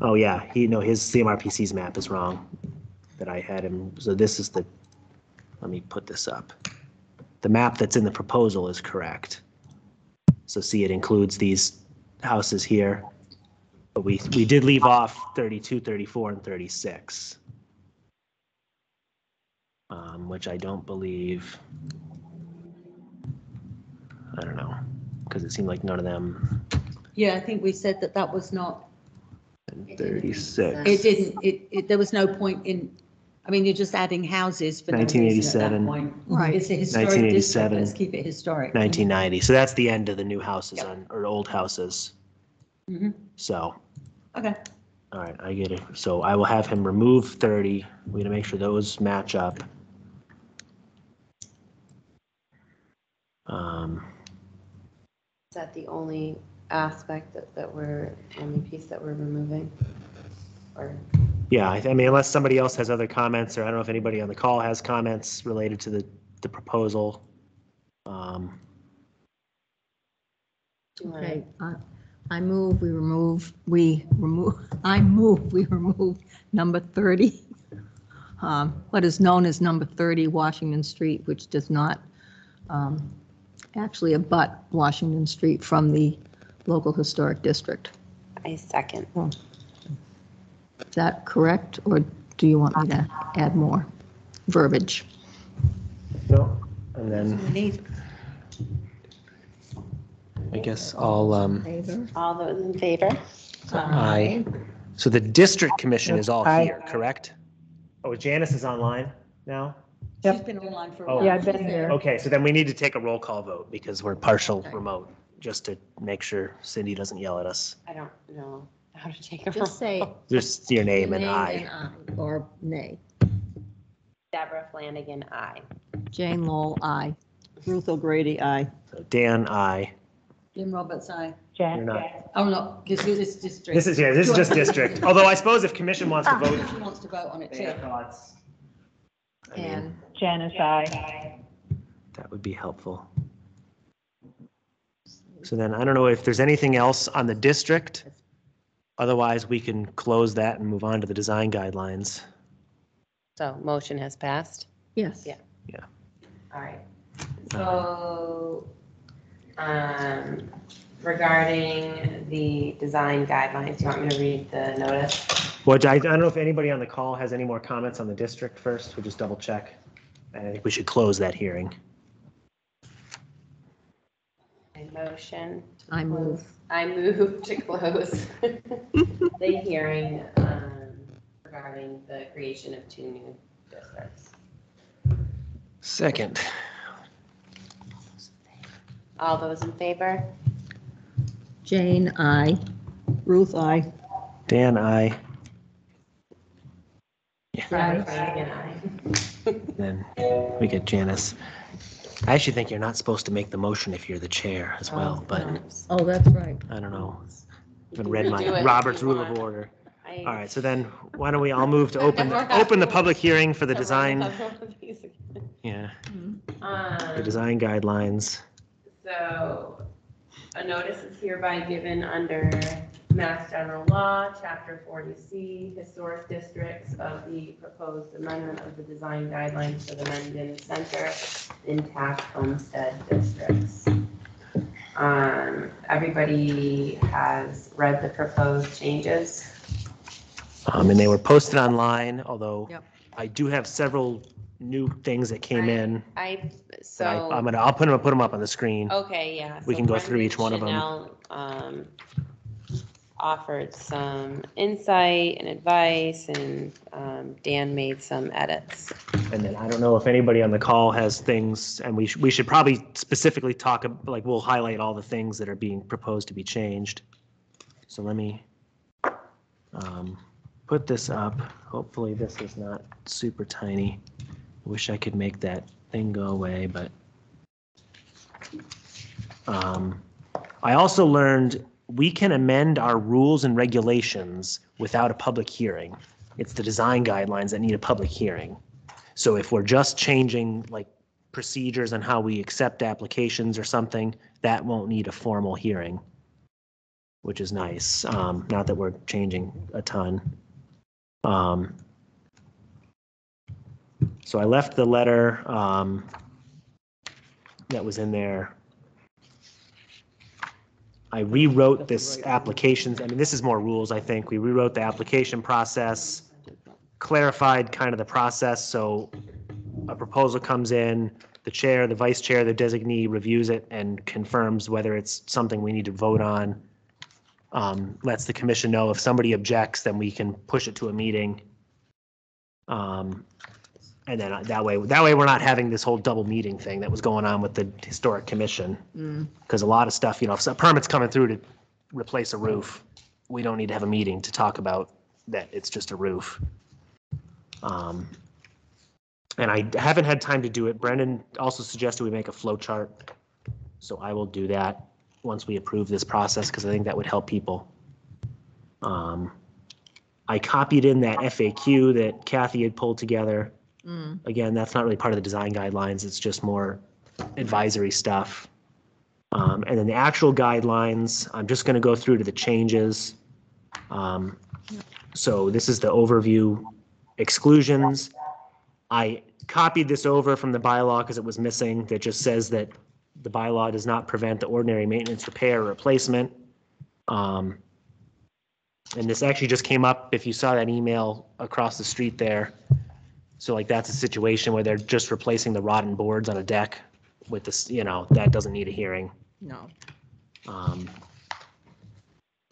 Oh, yeah, he, no, his CMRPC's map is wrong that I had him. So this is the, let me put this up. The map that's in the proposal is correct. So see, it includes these houses here. But we, we did leave off 32, 34, and 36. Um, which I don't believe. I don't know, because it seemed like none of them, Yeah, I think we said that that was not, and it didn't, it, it, there was no point in, I mean, you're just adding houses for no reason at that 1987. point. Right. It's a historic district, 1987. let's keep it historic. 1990, so that's the end of the new houses on, or old houses. Mhm. So, Okay, all right, I get it. So I will have him remove 30. We're gonna make sure those match up. Um, Is that the only aspect that, that we're, only piece that we're removing? Or, Yeah, I I mean, unless somebody else has other comments, or I don't know if anybody on the call has comments related to the, the proposal. Um, do you wanna- Okay, I- I move, we remove, we remove, I move, we remove number 30. um, What is known as number 30 Washington Street, which does not um, actually abut Washington Street from the local historic district. I second. Is that correct, or do you want me to add more verbiage? No, and then I guess I'll, um, Favor? All those in favor? Aye. So the district commission is all Aye. here, correct? Oh, Janice is online now? she's Yep. been online for a Oh. while. Yeah, I've been here. Okay, so then we need to take a roll call vote because we're partial remote, just to make sure Cindy doesn't yell at us. I don't know how to take a roll. Just say. Just your name and name I. and I, Or nay. Deborah Flanagan, aye. Jane Lowell, aye. Ruth O'Grady, aye. So Dan, I. Jim Roberts, aye. You're Jan, not. Oh, no, this is this district. This is, yeah, this is just district. Although I suppose if commission wants to vote. Who wants to vote on it too? their thoughts, I mean, And Janice, aye. That would be helpful. So then I don't know if there's anything else on the district. Otherwise, we can close that and move on to the design guidelines. So motion has passed. yes. Yeah. Yeah. All right. So, um, regarding the design guidelines, do you want me to read the notice? Well, I, I don't know if anybody on the call has any more comments on the district first. We'll just double check. And I think we should close that hearing. A motion. I move. I move to close the hearing, um, regarding the creation of two new districts. Second. All those in favor? Jane, aye. Ruth, aye. Dan, I. Deborah Flanagan, aye. Then we get Janice. I actually think you're not supposed to make the motion if you're the chair as well, but Oh, that's right. I don't know. You Haven't read do it my if Robert's Rule of want. Order. I- All right, so then why don't we, I'll move to open, Never open the happened. public hearing for the design, have one of these again. yeah, the Um, design guidelines. So a notice is hereby given under Mass General Law, Chapter 40C, Historic Districts of the proposed amendment of the design guidelines for the Mendon Center intact homestead districts. Um, Everybody has read the proposed changes. Um, and they were posted online, although Yep. I do have several new things that came I- in. I, so. I, I'm gonna, I'll put them, put them up on the screen. Okay, yeah. We so can go through each Brendan one of 'em. Chanel, um, Offered some insight and advice and, um, Dan made some edits. And then I don't know if anybody on the call has things, and we, sh- we should probably specifically talk, like, we'll highlight all the things that are being proposed to be changed. So let me um, put this up. Hopefully this is not super tiny. I wish I could make that thing go away, but. Um, I also learned we can amend our rules and regulations without a public hearing. It's the design guidelines that need a public hearing. So if we're just changing like procedures and how we accept applications or something, that won't need a formal hearing, which is nice. Um, not that we're changing a ton. Um, so I left the letter, um, that was in there. I rewrote this applications, I mean, this is more rules, I think. We rewrote the application process, clarified kind of the process, so a proposal comes in, the chair, the vice chair, the designee reviews it and confirms whether it's something we need to vote on. Um, lets the commission know if somebody objects, then we can push it to a meeting. Um, and then that way, that way we're not having this whole double meeting thing that was going on with the historic commission. Because a lot of stuff, you know, if a permit's coming through to replace a roof, we don't need to have a meeting to talk about that it's just a roof. Um, And I haven't had time to do it. Brendan also suggested we make a flow chart. So I will do that once we approve this process, because I think that would help people. Um, I copied in that FAQ that Kathy had pulled together. Again, that's not really part of the design guidelines, it's just more advisory stuff. Um, and then the actual guidelines, I'm just gonna go through to the changes. Um, so this is the overview exclusions. I copied this over from the bylaw because it was missing, that just says that the bylaw does not prevent the ordinary maintenance, repair, or replacement. Um, and this actually just came up, if you saw that email across the street there. So like that's a situation where they're just replacing the rotten boards on a deck with this, you know, that doesn't need a hearing. No. Um,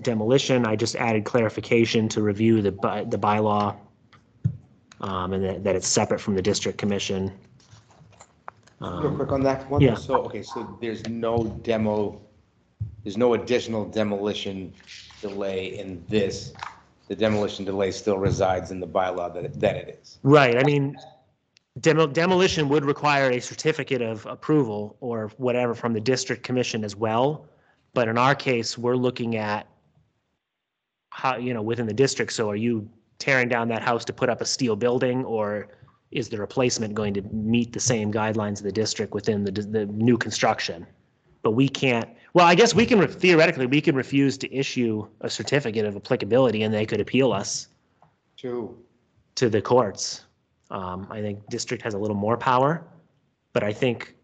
Demolition, I just added clarification to review the, by- the bylaw. Um, and that, that it's separate from the district commission. Real Um, quick on that one. yeah. So, okay, so there's no demo, there's no additional demolition delay in this. The demolition delay still resides in the bylaw that, it- that it is. Right, I mean, demo, demolition would require a certificate of approval or whatever from the district commission as well. But in our case, we're looking at how, you know, within the district, so are you tearing down that house to put up a steel building? Or is the replacement going to meet the same guidelines of the district within the, the new construction? But we can't, well, I guess we can theoretically, we can refuse to issue a certificate of applicability and they could appeal us Two. to the courts. Um, I think district has a little more power, but I think,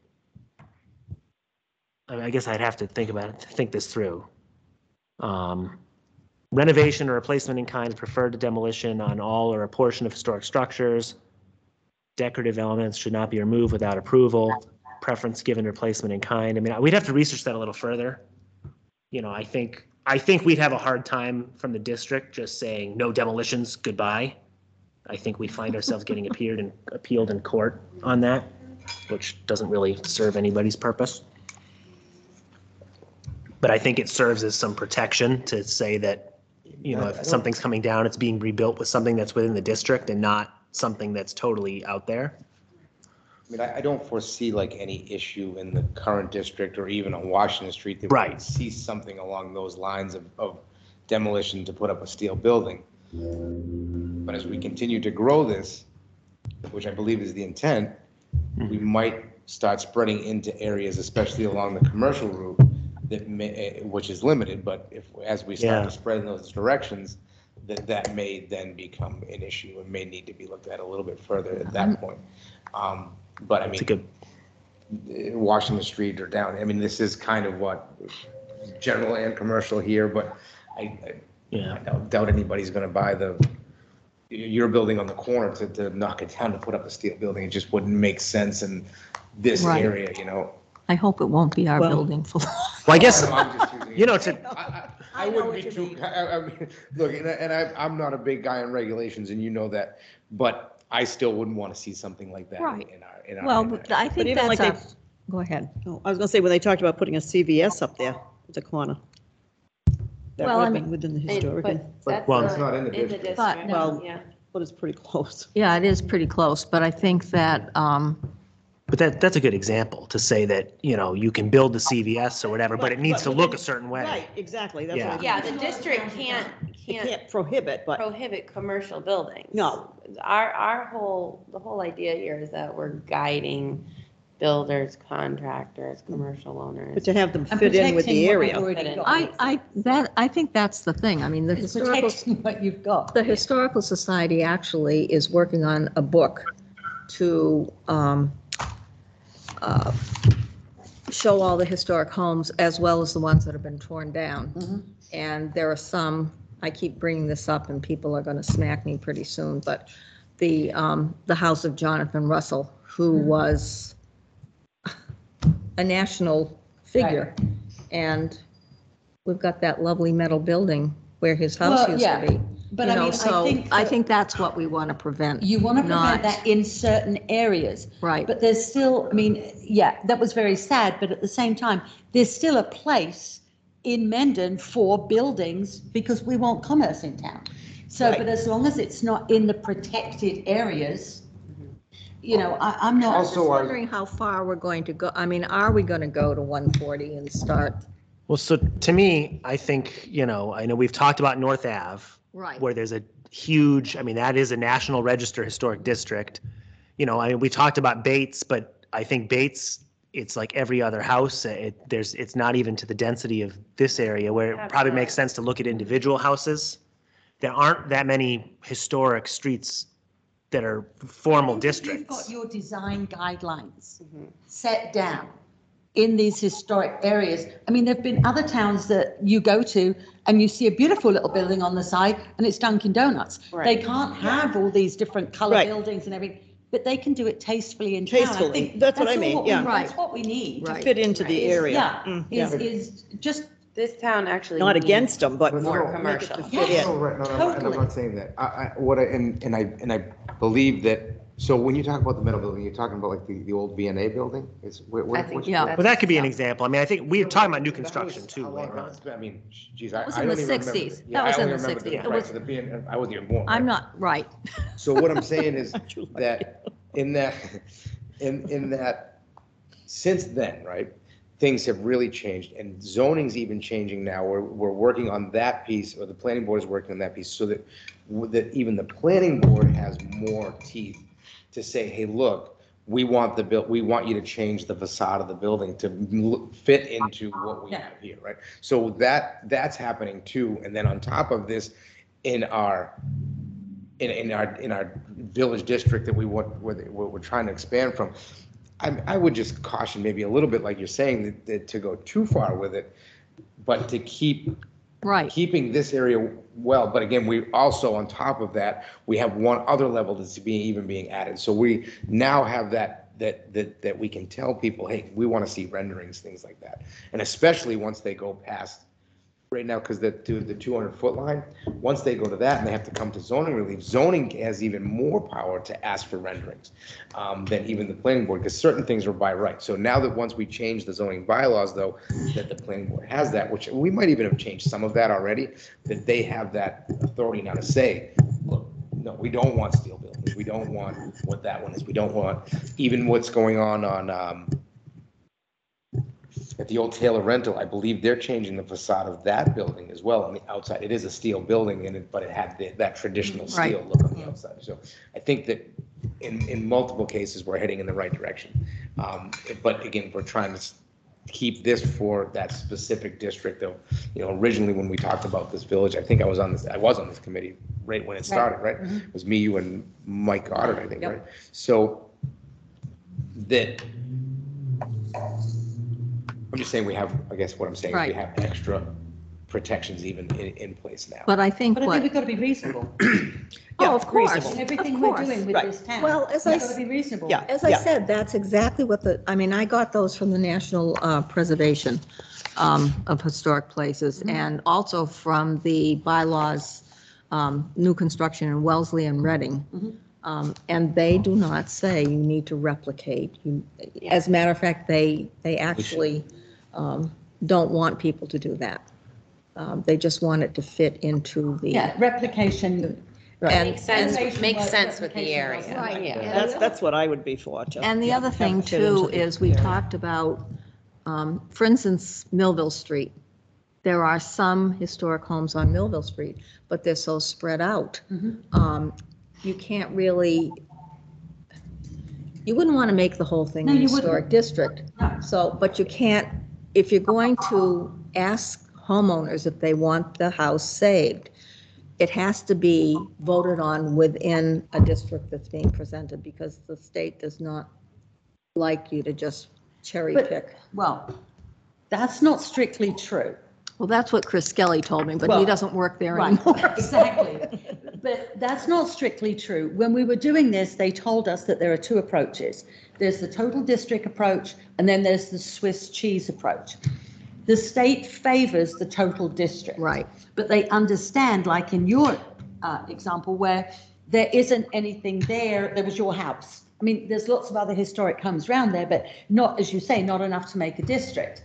I mean, I guess I'd have to think about it, think this through. Um, Renovation or replacement in kind preferred to demolition on all or a portion of historic structures. Decorative elements should not be removed without approval. Preference given replacement in kind. I mean, we'd have to research that a little further. You know, I think, I think we'd have a hard time from the district just saying no demolitions, goodbye. I think we'd find ourselves getting appeared and appealed in court on that, which doesn't really serve anybody's purpose. But I think it serves as some protection to say that, you know, if something's coming down, it's being rebuilt with something that's within the district and not something that's totally out there. I mean, I, I don't foresee like any issue in the current district or even on Washington Street. that we Right. See something along those lines of, of demolition to put up a steel building. But as we continue to grow this, which I believe is the intent, we might start spreading into areas, especially along the commercial route, that may, eh, which is limited, but if, as we start Yeah. to spread in those directions, that, that may then become an issue and may need to be looked at a little bit further at that point. Um, But I It's a mean, good, uh, Washington Street or down, I mean, this is kind of what, general and commercial here, but I, I yeah. I doubt- doubt anybody's gonna buy the, your building on the corner to, to knock it down to put up a steel building. It just wouldn't make sense in this Right. area, you know? I hope it won't be our Well- building for long. Well, I guess, I'm just using- you know, to, I, I, I wouldn't be too, I, I mean, look, and I, and I, I'm not a big guy on regulations and you know that, but I still wouldn't want to see something like that Right. in our, in our. Well, in our- but I But think even like that's they, our, go ahead. oh, I was gonna say, when they talked about putting a CVS up there at the corner. That Well, would I have mean- been within the And- historic, and- But that's Well, it's not not in the in the district. But- district, Well- yeah. but it's pretty close. Yeah, it is pretty close, but I think that, um, but that, that's a good example to say that, you know, you can build the CVS or whatever, but it needs to look a certain way. Right, exactly, that's what I mean. Yeah, the district can't, It can't can't prohibit, but, prohibit commercial buildings. No. Our, our whole, the whole idea here is that we're guiding builders, contractors, commercial owners. But to have them And fit in with protecting the what we've area. already got. I, I, that, I think that's the thing. I mean, the It's historical, protecting what you've got. the Historical Society actually is working on a book to um, uh, show all the historic homes as well as the ones that have been torn down. Mhm. And there are some, I keep bringing this up and people are going to smack me pretty soon, but the, um, the house of Jonathan Russell, who was a national figure. And we've got that lovely metal building where his house Well, used yeah, to be. But You I know, mean, I so think. I think that's what we want to prevent. You want to not- prevent that in certain areas. Right. But there's still, I mean, yeah, that was very sad, but at the same time, there's still a place in Mendon for buildings because we want commerce in town. So, but as long as it's not in the protected areas, mm-hmm. you know, I, I'm not. I'm just Also, I- wondering how far we're going to go. I mean, are we going to go to 140 and start? Well, so to me, I think, you know, I know we've talked about North Ave, Right. where there's a huge, I mean, that is a National Register Historic District. You know, I mean, we talked about Bates, but I think Bates, it's like every other house. It, there's, it's not even to the density of this area where it probably makes sense to look at individual houses. There aren't that many historic streets that are formal You've districts. got your design guidelines Mhm. set down in these historic areas. I mean, there've been other towns that you go to and you see a beautiful little building on the side and it's Dunkin' Donuts. Right. They can't have all these different color Right. buildings and everything, but they can do it tastefully in town. I Tastefully, think that's what I mean, we- yeah. That's Right. what we need. Right. Fit into the area. Yeah, Mm, yeah. is, is just, This town actually. Not against them, but. More commercial. to fit Yes. in. No, right, no, no, and I'm Totally. not saying that. I, I, what I, and, and I, and I believe that, so when you talk about the metal building, you're talking about like the, the old VNA building? Is, where, I think which- Yeah. that's- But that could be an example. I mean, I think we're talking about new That was- construction too how long later on. ago? I mean, geez, I, I That was don't in the even remember. 60s. yeah, That was I in the remember 60s. It right, was- so the being- I wasn't even born. I'm right? not, right. So what I'm saying is Aren't you lucky? that in that, in, in that, since then, right, things have really changed and zoning's even changing now. We're, we're working on that piece, or the planning board is working on that piece, so that, that even the planning board has more teeth to say, hey, look, we want the build, we want you to change the facade of the building to l- fit into what we Yeah. have here, right? So that, that's happening too. And then on top of this, in our, in, in our, in our village district that we want, where they- where we're trying to expand from, I, I would just caution maybe a little bit, like you're saying, that, that to go too far with it, but to keep Right. keeping this area well, but again, we also, on top of that, we have one other level that's being, even being added. So we now have that, that, that, that we can tell people, hey, we want to see renderings, things like that. And especially once they go past, right now, because the, to the two hundred foot line, once they go to that and they have to come to zoning relief, zoning has even more power to ask for renderings um, than even the planning board, because certain things are by right. So now that once we change the zoning bylaws, though, that the planning board has that, which we might even have changed some of that already, that they have that authority now to say, look, no, we don't want steel buildings, we don't want what that one is, we don't want, even what's going on on, um, at the old Taylor rental, I believe they're changing the facade of that building as well on the outside. It is a steel building in it, but it had the- that traditional Right. steel look on the outside. So I think that in, in multiple cases, we're heading in the right direction. Um, But again, we're trying to s- keep this for that specific district of, you know, originally when we talked about this village, I think I was on this, I was on this committee right when it started, right? It was me, you and Mike Goddard, I think, Yep. right? So that, I'm just saying we have, I guess what I'm saying is we Right. have extra protections even in, in place now. But I think but I think we've got to be reasonable oh, of course, reasonable. in of everything we're course. doing with Right. this town. Well, as We've I got to s- be reasonable. Yeah. As I said, that's exactly what the, I mean, I got those from the National uh, Preservation um, of Historic Places and also from the bylaws, um, new construction in Wellesley and Reading. Mhm. Um, And they do not say you need to replicate. You- As a matter of fact, they, they actually um, don't want people to do that. Um, They just want it to fit into the. Yeah, replication. And- Makes sense, Replication makes sense with the area. Right. Yeah. That's, that's what I would be for, just. And the yeah, other thing fit into too the is we area. talked about, um, for instance, Millville Street. There are some historic homes on Millville Street, but they're so spread out. Mhm. Um, You can't really, you wouldn't want to make the whole thing No, a you wouldn't. historic district. No. So, but you can't, if you're going to ask homeowners if they want the house saved, it has to be voted on within a district that's being presented because the state does not like you to just cherry But- pick. Well, that's not strictly true. Well, that's what Chris Skelly told me, but Well, he doesn't work there Right, anymore. exactly. But that's not strictly true. When we were doing this, they told us that there are two approaches. There's the total district approach, and then there's the Swiss cheese approach. The state favors the total district. Right. But they understand, like in your uh, example, where there isn't anything there, there was your house. I mean, there's lots of other historic homes around there, but not, as you say, not enough to make a district.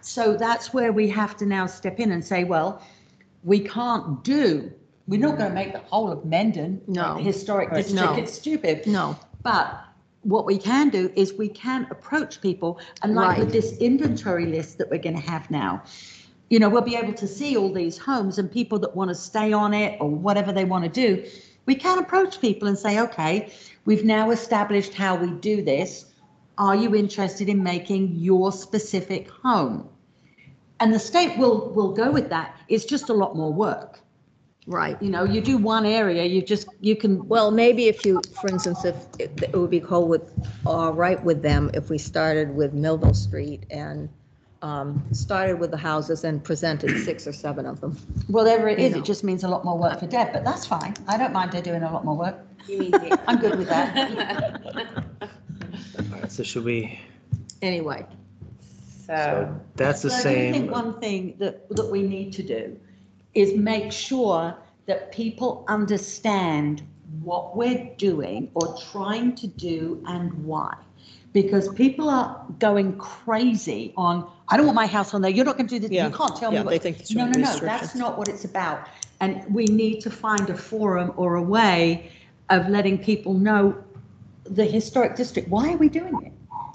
So that's where we have to now step in and say, well, we can't do, we're not going to make the whole of Mendon No. a historic district. No. It's stupid. No, But what we can do is we can approach people and like with this inventory list that we're going to have now, you know, we'll be able to see all these homes and people that want to stay on it or whatever they want to do. We can approach people and say, okay, we've now established how we do this. Are you interested in making your specific home? And the state will, will go with that. It's just a lot more work. Right. You know, you do one area, you just, you can, Well, maybe if you, for instance, if, it it would be cool with, all right with them if we started with Millville Street and um, started with the houses and presented six or seven of them. whatever it You is, know. it just means a lot more work for Deb, but that's fine. I don't mind her doing a lot more work. You mean the- I'm good with that. All right, so should we, Anyway, so So, that's the But I do think same. one thing that, that we need to do is make sure that people understand what we're doing or trying to do and why. Because people are going crazy on, I don't want my house on there, you're not going to do this, Yeah, you can't tell me yeah, what. they think it's No, no, no, that's not what it's about. And we need to find a forum or a way of letting people know the historic district. Why are we doing it?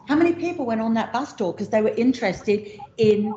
How many people went on that bus tour because they were interested in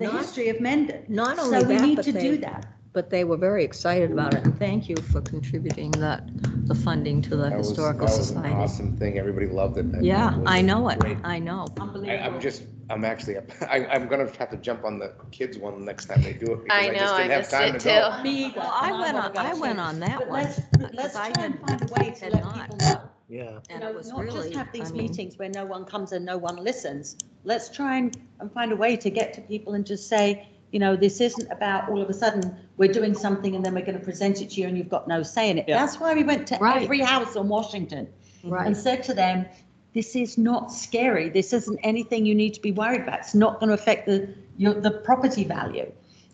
the Not- history of Mendon? not only So we that, need but to they- do that. but they were very excited about it, and thank you for contributing that, the funding to the That was- Historical That was an Society. awesome thing. Everybody loved it. That Yeah, was I know it, great. I know. I, I'm just, I'm actually, I, I'm gonna have to jump on the kids one next time they do it. because I know, I didn't have missed time it to go. too. Me either. Well, I and went on, I went on that But one. let's, because let's I try and had- find a way to had let not. people know. Yeah, You And know, it was not just really, have I these mean- meetings where no one comes and no one listens. Let's try and, and find a way to get to people and just say, you know, this isn't about all of a sudden, we're doing something and then we're going to present it to you and you've got no say in it. Yeah. That's why we went to Right. every house in Washington and said to them, this is not scary. This isn't anything you need to be worried about. It's not going to affect the, your, the property value.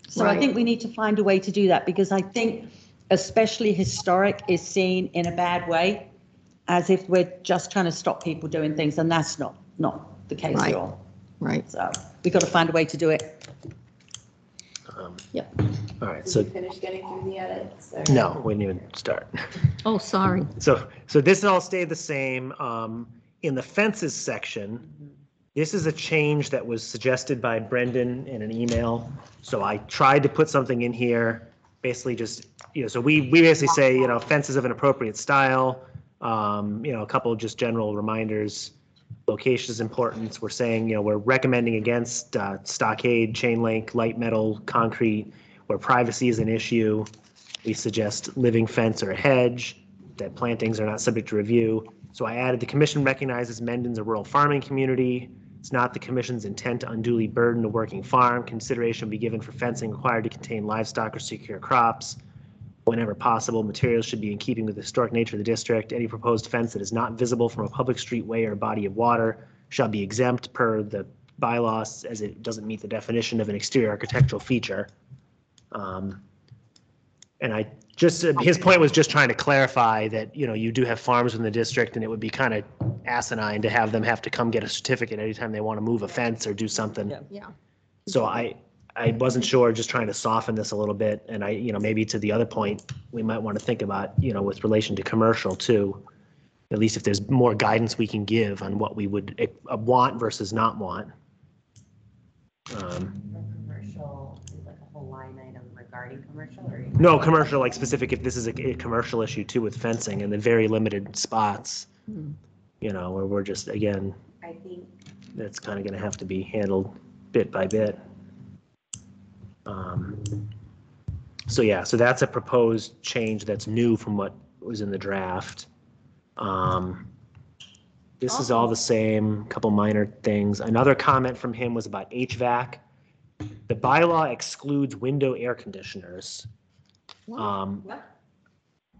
So I think we need to find a way to do that because I think especially historic is seen in a bad way as if we're just trying to stop people doing things and that's not, not the case Right. at all. right. So we've got to find a way to do it. um, Yep. all right, did so, you finish getting through the edits? or- no, we didn't even start. Oh, sorry. So, so this all stayed the same. Um, in the fences section, this is a change that was suggested by Brendan in an email. So I tried to put something in here, basically just, you know, so we, we basically say, you know, fences of an appropriate style. Um, you know, a couple of just general reminders. Location is important. We're saying, you know, we're recommending against uh, stockade, chain link, light metal, concrete, where privacy is an issue. We suggest living fence or a hedge, that plantings are not subject to review. So I added, the commission recognizes Mendon's a rural farming community. It's not the commission's intent to unduly burden a working farm. Consideration will be given for fencing required to contain livestock or secure crops. Whenever possible, materials should be in keeping with the historic nature of the district. Any proposed fence that is not visible from a public street way or body of water shall be exempt per the bylaws as it doesn't meet the definition of an exterior architectural feature. Um, And I just, his point was just trying to clarify that, you know, you do have farms in the district and it would be kind of asinine to have them have to come get a certificate anytime they want to move a fence or do something. Yeah. Yeah. So I, I wasn't sure, just trying to soften this a little bit. And I, you know, maybe to the other point, we might want to think about, you know, with relation to commercial too. At least if there's more guidance we can give on what we would uh, want versus not want. Um, Commercial is like a whole line item regarding commercial or? No, commercial, like specific, if this is a, a commercial issue too with fencing and the very limited spots. Hmm. you know, where we're just, again, I think that's kind of going to have to be handled bit by bit. Um, So yeah, so that's a proposed change that's new from what was in the draft. Um, This is all the same, a couple minor things. Another comment from him was about HVAC. The bylaw excludes window air conditioners. Um,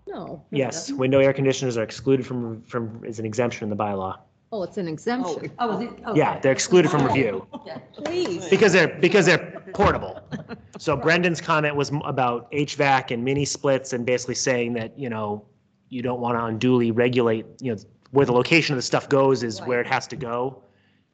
No. Yes, window air conditioners are excluded from, from, is an exemption in the bylaw. Oh, it's an exemption. Oh, is it? Yeah, okay. they're excluded from review. Yeah. Please. Because they're, because they're portable. So Brendan's comment was m- about HVAC and mini splits and basically saying that, you know, you don't want to unduly regulate, you know, where the location of the stuff goes is where it has to go.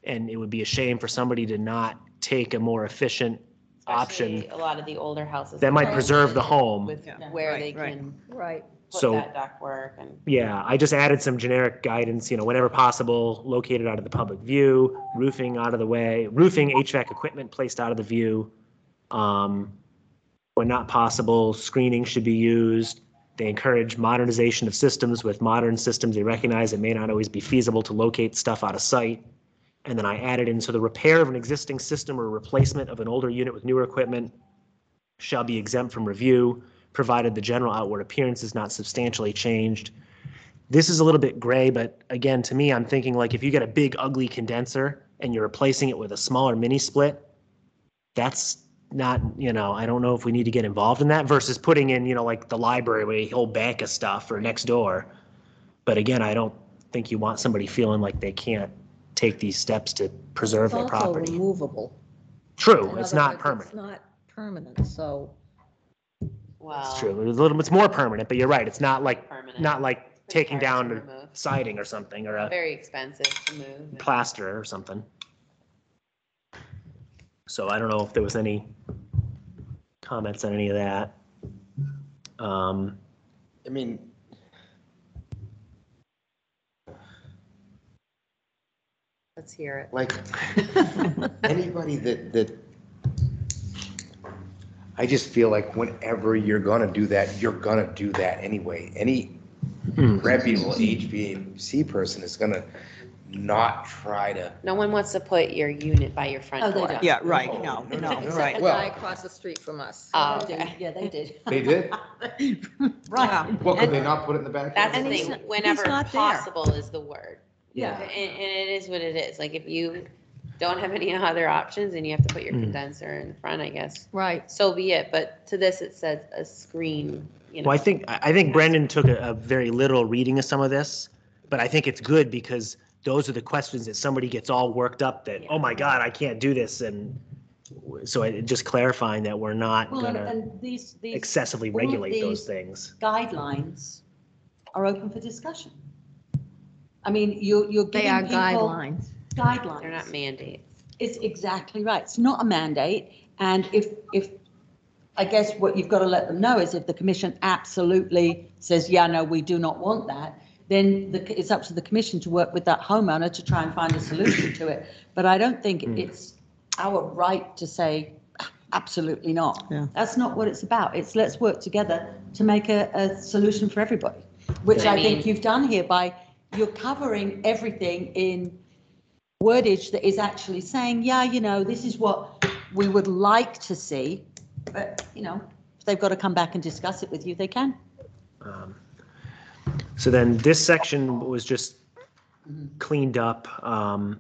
And it would be a shame for somebody to not take a more efficient option especially a lot of the older houses. that might preserve the home. With Yeah. where Right, they right. can Right. put So- that ductwork and. Yeah, I just added some generic guidance, you know, whenever possible, located out of the public view, roofing out of the way, roofing HVAC equipment placed out of the view. Um, When not possible, screening should be used. They encourage modernization of systems. With modern systems, they recognize it may not always be feasible to locate stuff out of sight. And then I added in, so the repair of an existing system or replacement of an older unit with newer equipment shall be exempt from review, provided the general outward appearance is not substantially changed. This is a little bit gray, but again, to me, I'm thinking like if you get a big ugly condenser and you're replacing it with a smaller mini split, that's not, you know, I don't know if we need to get involved in that versus putting in, you know, like the library with a whole bank of stuff or next door. But again, I don't think you want somebody feeling like they can't take these steps to preserve It's their also property. removable. True, In it's other not words, permanent. It's not permanent, so. Wow. It's true. It's a little, it's more permanent, but you're right. It's not like, Permanent. not like Pretty taking hard to down the remove. siding or something or a Very expensive to move. plaster or something. So I don't know if there was any comments on any of that. Um, I mean, Let's hear it. like, anybody that, that, I just feel like whenever you're gonna do that, you're gonna do that anyway. Any Hmm. reputable HVAC person is gonna not try to. No one wants to put your unit by your Oh, front they door. don't. Yeah, right, no, No, no, no, no. right. The Well- guy across the street from us. Oh, They did. okay. Yeah, they did. They did? Right. Well, could they not put it in the backyard? That's the And he's thing, not- he's whenever not there. possible is the word. Yeah. And, and it is what it is. Like if you don't have any other options and you have to put your Mm. condenser in front, I guess, Right. so be it. But to this, it says a screen, you know. Well, I think, I I think Brendan took a, a very literal reading of some of this, but I think it's good because those are the questions that somebody gets all worked up that, oh my God, I can't do this. And so it just clarifying that we're not Well, and- gonna and these, these excessively all of regulate those things. guidelines are open for discussion. I mean, you're, you're They are people guidelines. guidelines. They're not mandates. It's exactly right. It's not a mandate. And if, if, I guess what you've got to let them know is if the commission absolutely says, yeah, no, we do not want that, then the, it's up to the commission to work with that homeowner to try and find a solution to it. But I don't think Hmm. it's our right to say, absolutely not. Yeah. That's not what it's about. It's let's work together to make a, a solution for everybody, which I I think you've done here by, you're covering everything in wordage that is actually saying, yeah, you know, this is what we would like to see, but, you know, if they've got to come back and discuss it with you, they can. Um, So then this section was just cleaned up. Um,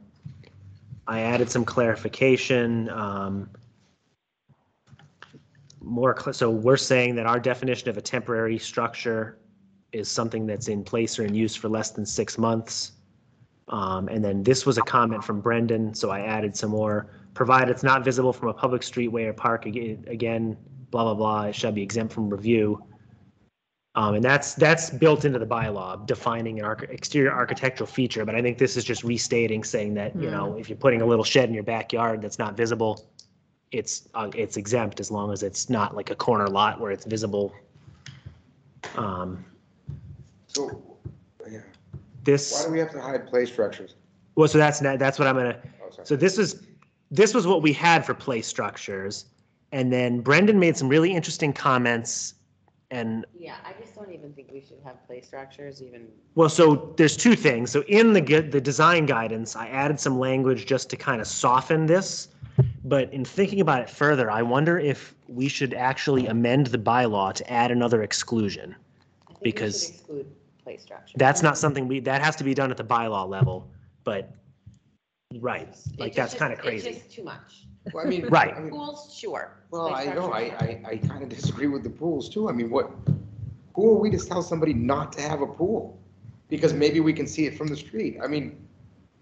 I added some clarification. um, More, so we're saying that our definition of a temporary structure is something that's in place or in use for less than six months. Um, And then this was a comment from Brendan, so I added some more. Provided it's not visible from a public streetway or park, again, blah, blah, blah, it shall be exempt from review. Um, and that's, that's built into the bylaw, defining an arch- exterior architectural feature, but I think this is just restating, saying that, you know, if you're putting a little shed in your backyard that's not visible, it's, uh, it's exempt as long as it's not like a corner lot where it's visible. Um, So, yeah, this why this, do we have to hide play structures? well, so that's, not- that's what I'm gonna, Oh, sorry. So this is, this was what we had for play structures. And then Brendan made some really interesting comments And Yeah, I just don't even think we should have play structures even. Well, so there's two things. So in the, gu- the design guidance, I added some language just to kind of soften this. But in thinking about it further, I wonder if we should actually amend the bylaw to add another exclusion. I think we should Because- Exclude play structures. That's not something we, that has to be done at the bylaw level, but, right, It like, just- that's kind of It's crazy. just too much. Well, I mean. Right. I mean, Pools, sure. Well, I know, I, I, I kind of disagree with the pools too. I mean, what, who are we to tell somebody not to have a pool? Because maybe we can see it from the street. I mean,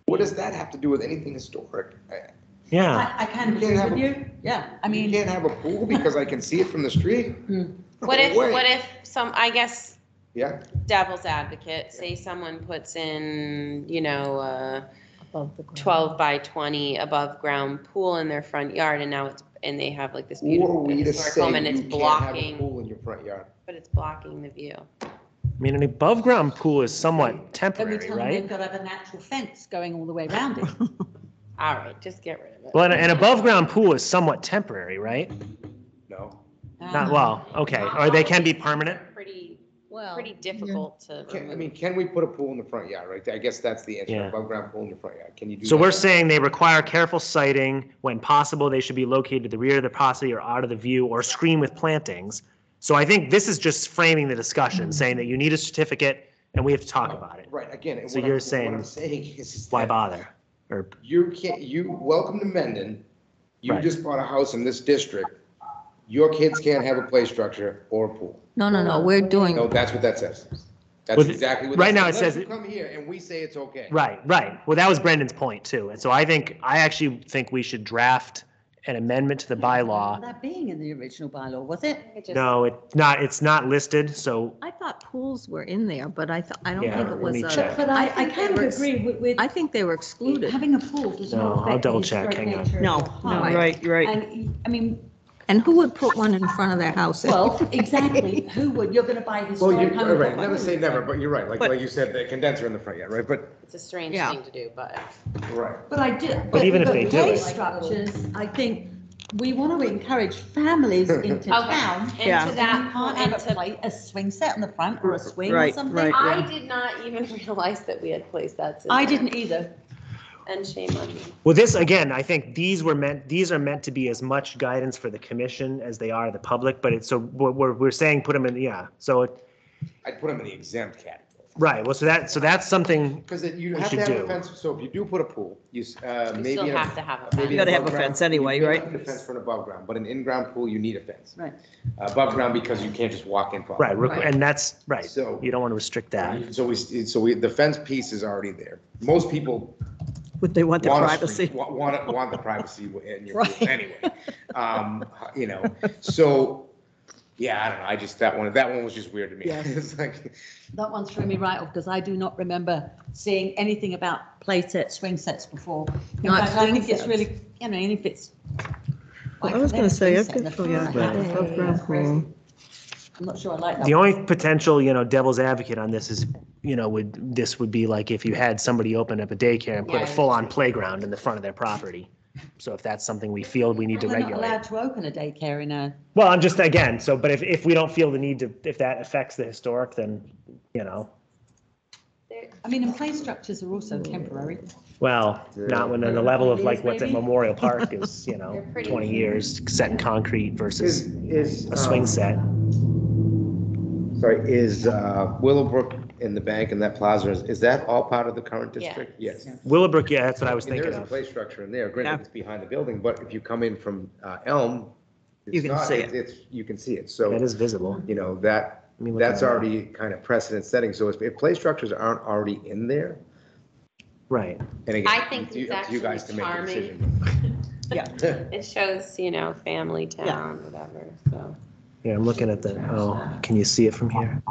what does that have to do with anything historic? I- Yeah, I, I can You agree can't have with a- you, yeah, I You mean, can't have a pool because I can see it from the street? Hmm. What if, way. what if some, I guess Yeah, devil's advocate, say someone puts in, you know, a Above the ground. twelve by twenty above ground pool in their front yard and now it's, and they have like this who are beautiful we to historic say home and you it's can't have a blocking, pool in your front yard? but it's blocking the view. I mean, an above-ground pool is somewhat then we temporary, tell them they've right? got to have a natural fence going all the way around it. All right, just get rid of it. Well, an, an above-ground pool is somewhat temporary, right? No. Not, Um, well, okay, or they can be permanent? Pretty, Well, pretty difficult to Can, I remove. mean, can we put a pool in the front yard, right? I guess that's the answer, Yeah. above ground pool in your front yard. Can you do that? So we're saying they require careful sighting. When possible, they should be located to the rear of the property or out of the view or screened with plantings. So I think this is just framing the discussion, mm-hmm. saying that you need a certificate and we have to talk about it. Right, again. So what I'm- you're What saying, I'm saying is. is Why that bother? Or, You can't, you, welcome to Mendon. You Right. just bought a house in this district. Your kids can't have a play structure or a pool. No, no, no, we're doing, No, that's what that says. That's With- exactly what. right now it Unless says you Come here and we say it's okay. right, right. Well, that was Brendan's point too. And so I think, I actually think we should draft an amendment to the bylaw. That being in the original bylaw, was it? It No, it's not, it's not listed, so, I thought pools were in there, but I thought, I don't Yeah, think it let was me a. check. But I, I think they kind of agree with, with I think they were excluded. having a pool does No, not I'll affect the double check, historic hang on. nature of No, the no, home. right, right. And, I mean, And who would put one in front of their house? well, exactly, who would, you're gonna buy this. Well, you, historic right, never say never, but you're right. Like, But- like you said, the condenser in the front yard, right? But, It's a strange Yeah. thing to do, but. right. But I do. But even if they do play it- Structures, I think we want to encourage families into Okay, town. and to that, you and a to play, a swing set in the front or a swing or Right, something. right. I yeah. did not even realize that we had placed that. I didn't either. And shame on me. well, this, again, I think these were meant, these are meant to be as much guidance for the commission as they are the public, but it's, so we're, we're, we're saying put them in, yeah, so, it- I'd put them in the exempt category. right, well, so that, so that's something, Because you We have to should have a fence, so if you do put a pool, you, s- uh, You maybe. still in a- have to have a maybe fence. an You gotta have a above ground- fence anyway, you may right? not need a fence for an above ground, but an in-ground pool, you need a fence. Right. Above ground because you can't just walk in. right, properly. requ- and that's, right, So- you don't want to restrict that. So we, so we, the fence piece is already there. Most people Would they want their want, privacy? Want, want, want the privacy in your Right. pool anyway. Um, you know, so, yeah, I don't know, I just, that one, that one was just weird to me. Yes. It's like, That one threw me right off because I do not remember seeing anything about play sets, swing sets before. In Not fact, I think swing it's really, you know, and if it's. I was gonna say, I've Swing set in got, the oh, yeah, front, above ground pool. I'm not sure I like that. The only potential, you know, devil's advocate on this is, you know, would, this would be like if you had somebody open up a daycare and put a full-on playground in the front of their property. So if that's something we feel we need to We're not regulate. allowed to open a daycare in a, Well, I'm just, again, so, but if, if we don't feel the need to, if that affects the historic, then, you know, I mean, and play structures are also temporary. well, not when the level of like what's at Memorial Park is, you know, They're pretty- 20 years set in concrete is, versus is. a swing um, set. Sorry, is, uh, Willowbrook in the bank and that plaza, is, is that all part of the current Yeah. district? Yes. Willowbrook, yeah, that's what I was And thinking There is a of. play structure in there, Yeah. granted, it's behind the building, but if you come in from, uh, Elm. You can not- see it's- It's, you can see it, so. That is visible. you know, that, Let me look that's at it. already kind of precedent setting. So if, if play structures aren't already in there, Right. and again. I think it's you- it's up to you guys actually to make the charming. decision. Yeah. It shows, you know, family town, whatever, so. Yeah, I'm looking at the, oh, can you see it from here?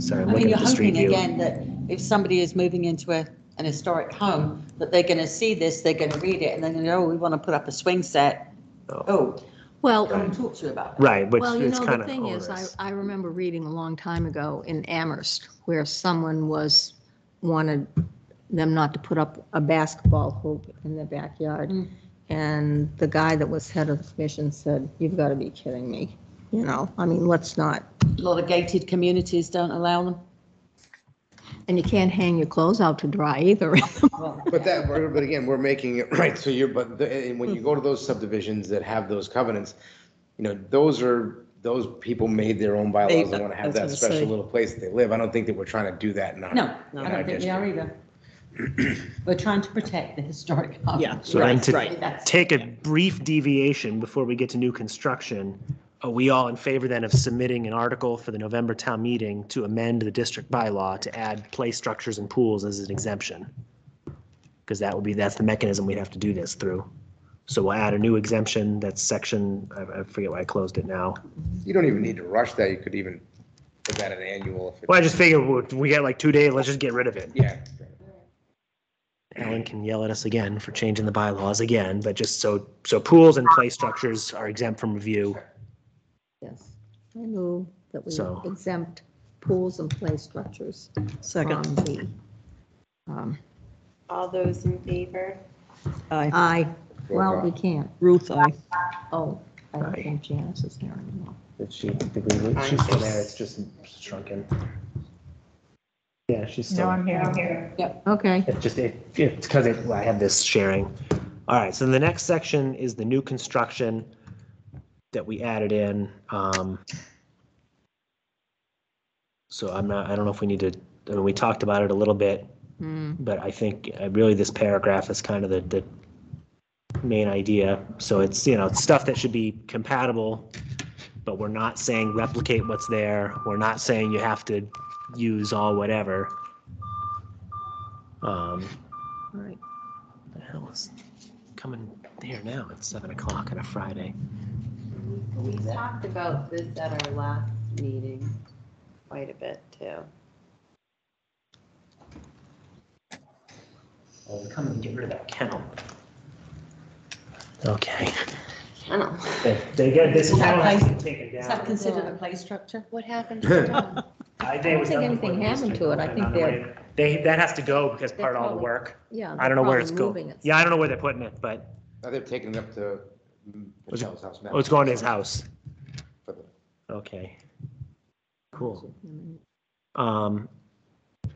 Sorry, I'm I mean, looking you're at the street hoping view. again that if somebody is moving into a, an historic home, that they're gonna see this, they're gonna read it, and then, oh, we want to put up a swing set. Oh. Oh, Well, come and talk to you about it. Right, which well, you is know, kind the of thing is, I, onerous. I remember reading a long time ago in Amherst where someone was, wanted them not to put up a basketball hoop in their backyard. Mm. And the guy that was head of the commission said, you've got to be kidding me. You know, I mean, let's not, A lot of gated communities don't allow them. and you can't hang your clothes out to dry either. But that, but again, we're making it, right, so you're, but the- and when you go to those subdivisions that have those covenants, you know, those are, those people made their own bylaws and want to have that special little place that they live. I don't think that we're trying to do that in our. No, I don't think we are either. We're trying to protect the historic. hub. Yeah. So then Right, to right. Take a brief deviation before we get to new construction, are we all in favor then of submitting an article for the November town meeting to amend the district bylaw to add play structures and pools as an exemption? Because that would be, that's the mechanism we'd have to do this through. So we'll add a new exemption, that's section, I I forget why I closed it now. You don't even need to rush that. You could even put that at annual. if it- Well, I just figured we- we got like two days, let's just get rid of it. Yeah. Ellen can yell at us again for changing the bylaws again, but just so, so pools and play structures are exempt from review. Yes, I move that we So- exempt pools and play structures from Second. the, um, All those in favor? Aye. I, well, we can't. Ruth, aye. Oh, I don't Aye. think Janice is here anymore. Did she, did we, she's still there, it's just shrunken. Yeah, she's still. No, I'm here, I'm here. Yep, okay, It's just, it, it's because it, well, I have this sharing. All right, so the next section is the new construction that we added in. Um, So I'm not, I don't know if we need to, I mean, we talked about it a little bit, Hmm, but I think uh, really this paragraph is kind of the, the main idea. So it's, you know, it's stuff that should be compatible, but we're not saying replicate what's there. We're not saying you have to use all whatever. Um, all right. the hell is coming here now? It's seven o'clock on a Friday. We talked about this at our last meeting quite a bit too. Oh, they're coming to get rid of that kennel. Okay. Kennel. They, they get this Is that kennel has to be place- taken Is that down. considered a play structure? What happened to the dog? I don't think anything happened to it. I think they're- They, that has to go because They're part of all the probably- work. Yeah. I don't know where it's going. Yeah, I don't know where they're putting it, but, Now they've taken it up to Was it- Michelle's house. oh, it's going to his house. For the- Okay. Cool. Um,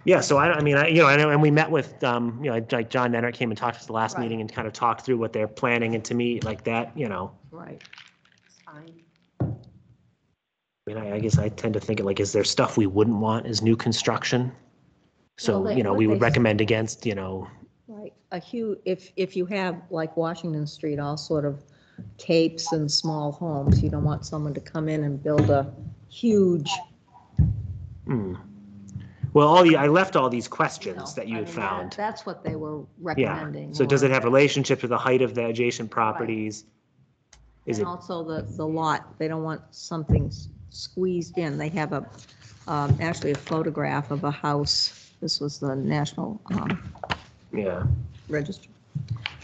yeah, so I, I mean, I, you know, I know, and we met with, um, you know, like John Nenner came and talked to us the last Right. meeting and kind of talked through what they're planning and to me, like that, you know, Right. It's fine. I mean, I, I guess I tend to think of like, is there stuff we wouldn't want as new construction? So, Well, they- you know, what we would s- recommend against, you know, Right, a huge, if, if you have, like Washington Street, all sort of capes and small homes, you don't want someone to come in and build a huge, hmm. Well, all the, I left all these you know, questions that you I had mean, that- found. That's what they were Yeah. recommending. So does it have relationship to the height of the adjacent properties? Is And it, also the, the lot, they don't want something s- squeezed in. They have a, um, actually a photograph of a house. This was the National, um, yeah, Register.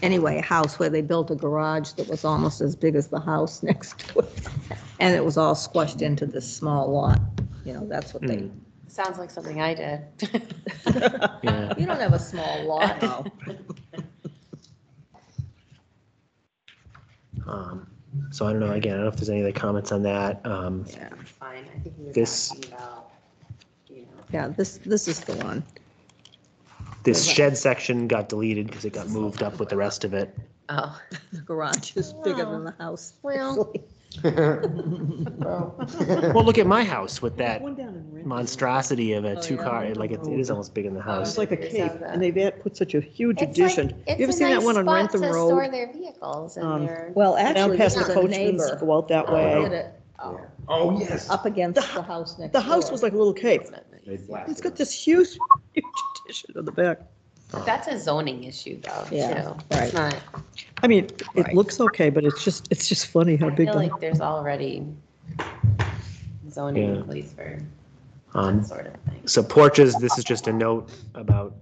Anyway, a house where they built a garage that was almost as big as the house next to it. And it was all squashed into this small lot. You know, that's what they, Hmm. Sounds like something I did. yeah. you don't have a small lot, though. Um, So I don't know, again, I don't know if there's any other comments on that. Um, Yeah, Fine, I think we were This- talking about, you know. yeah, this, this is the one. This shed section got deleted because it got moved up with the rest of it. Oh. The garage is bigger than the house. Well- Well, look at my house with that One down in Renton. monstrosity of a Oh, two-car, like it it is almost bigger than the house. It's house. like a Pictures cape, and they've had- put such a huge It's addition. like, You it's ever a seen that one on spot Wrentham to Road? store their vehicles Um, and their. Well, Down actually, past the is a coachman's, neighbor. go out that Did way. it Oh, yes. Up against the house next The door. house was like a little cape. It's got this huge, huge addition in the back. That's a zoning issue though, Yeah, too. right. It's not, I mean, it Right. looks okay, but it's just, it's just funny how I big feel the, like there's already zoning Yeah. in place for Um, that sort of thing. So porches, this is just a note about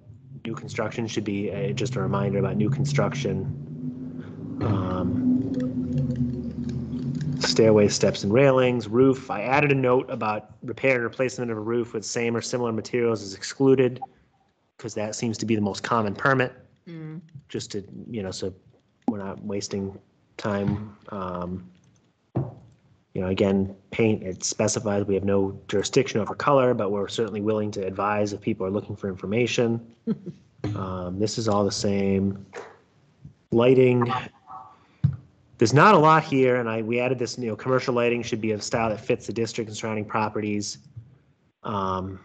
new construction, should be uh, just a reminder about new construction. Um, Stairway, steps and railings, roof, I added a note about repair and replacement of a roof with same or similar materials is excluded, because that seems to be the most common permit, Mm, just to, you know, so we're not wasting time. Um, You know, again, paint, it specifies we have no jurisdiction over color, but we're certainly willing to advise if people are looking for information. Um, This is all the same. Lighting, there's not a lot here, and I, we added this, you know, commercial lighting should be of style that fits the district and surrounding properties. Um,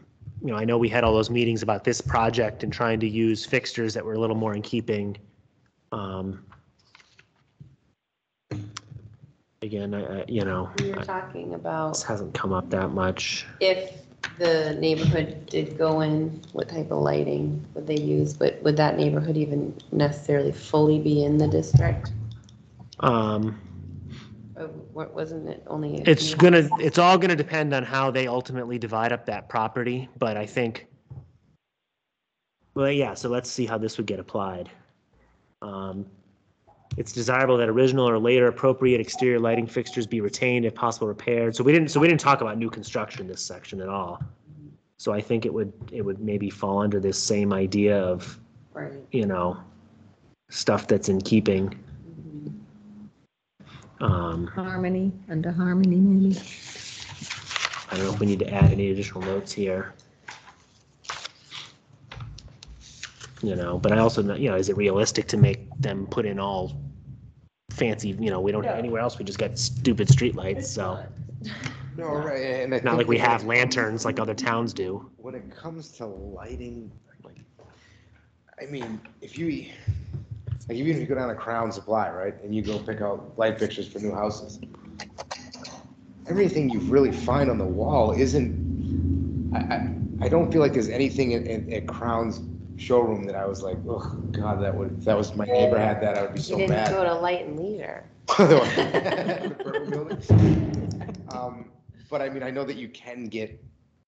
You know, I know we had all those meetings about this project and trying to use fixtures that were a little more in keeping. Um, Again, I, I- you know, We were talking about this hasn't come up that much. if the neighborhood did go in, what type of lighting would they use? But would that neighborhood even necessarily fully be in the district? Um, Or wasn't it only? a It's few gonna, it's all gonna depend on how they ultimately divide up that property, but I think. Well, yeah, so let's see how this would get applied. Um, It's desirable that original or later appropriate exterior lighting fixtures be retained if possible repaired. So we didn't, so we didn't talk about new construction in this section at all. So I think it would, it would maybe fall under this same idea of, Right. you know, stuff that's in keeping. Um, Harmony, under harmony maybe. I don't know if we need to add any additional notes here. You know, but I also, know you know, is it realistic to make them put in all fancy, you know, we don't have anywhere else, we just got stupid streetlights, so. No, right, and I Not like think we that have lanterns like other towns do. When it comes to lighting, like, I mean, if you, like, even if you go down to Crown Supply, right, and you go pick out light fixtures for new houses, everything you really find on the wall isn't, I, I, I don't feel like there's anything in, in, at Crown's showroom that I was like, oh, God, that would, if that was, my neighbor had that, I would be You so didn't mad. go to Light and purple. Um, But I mean, I know that you can get,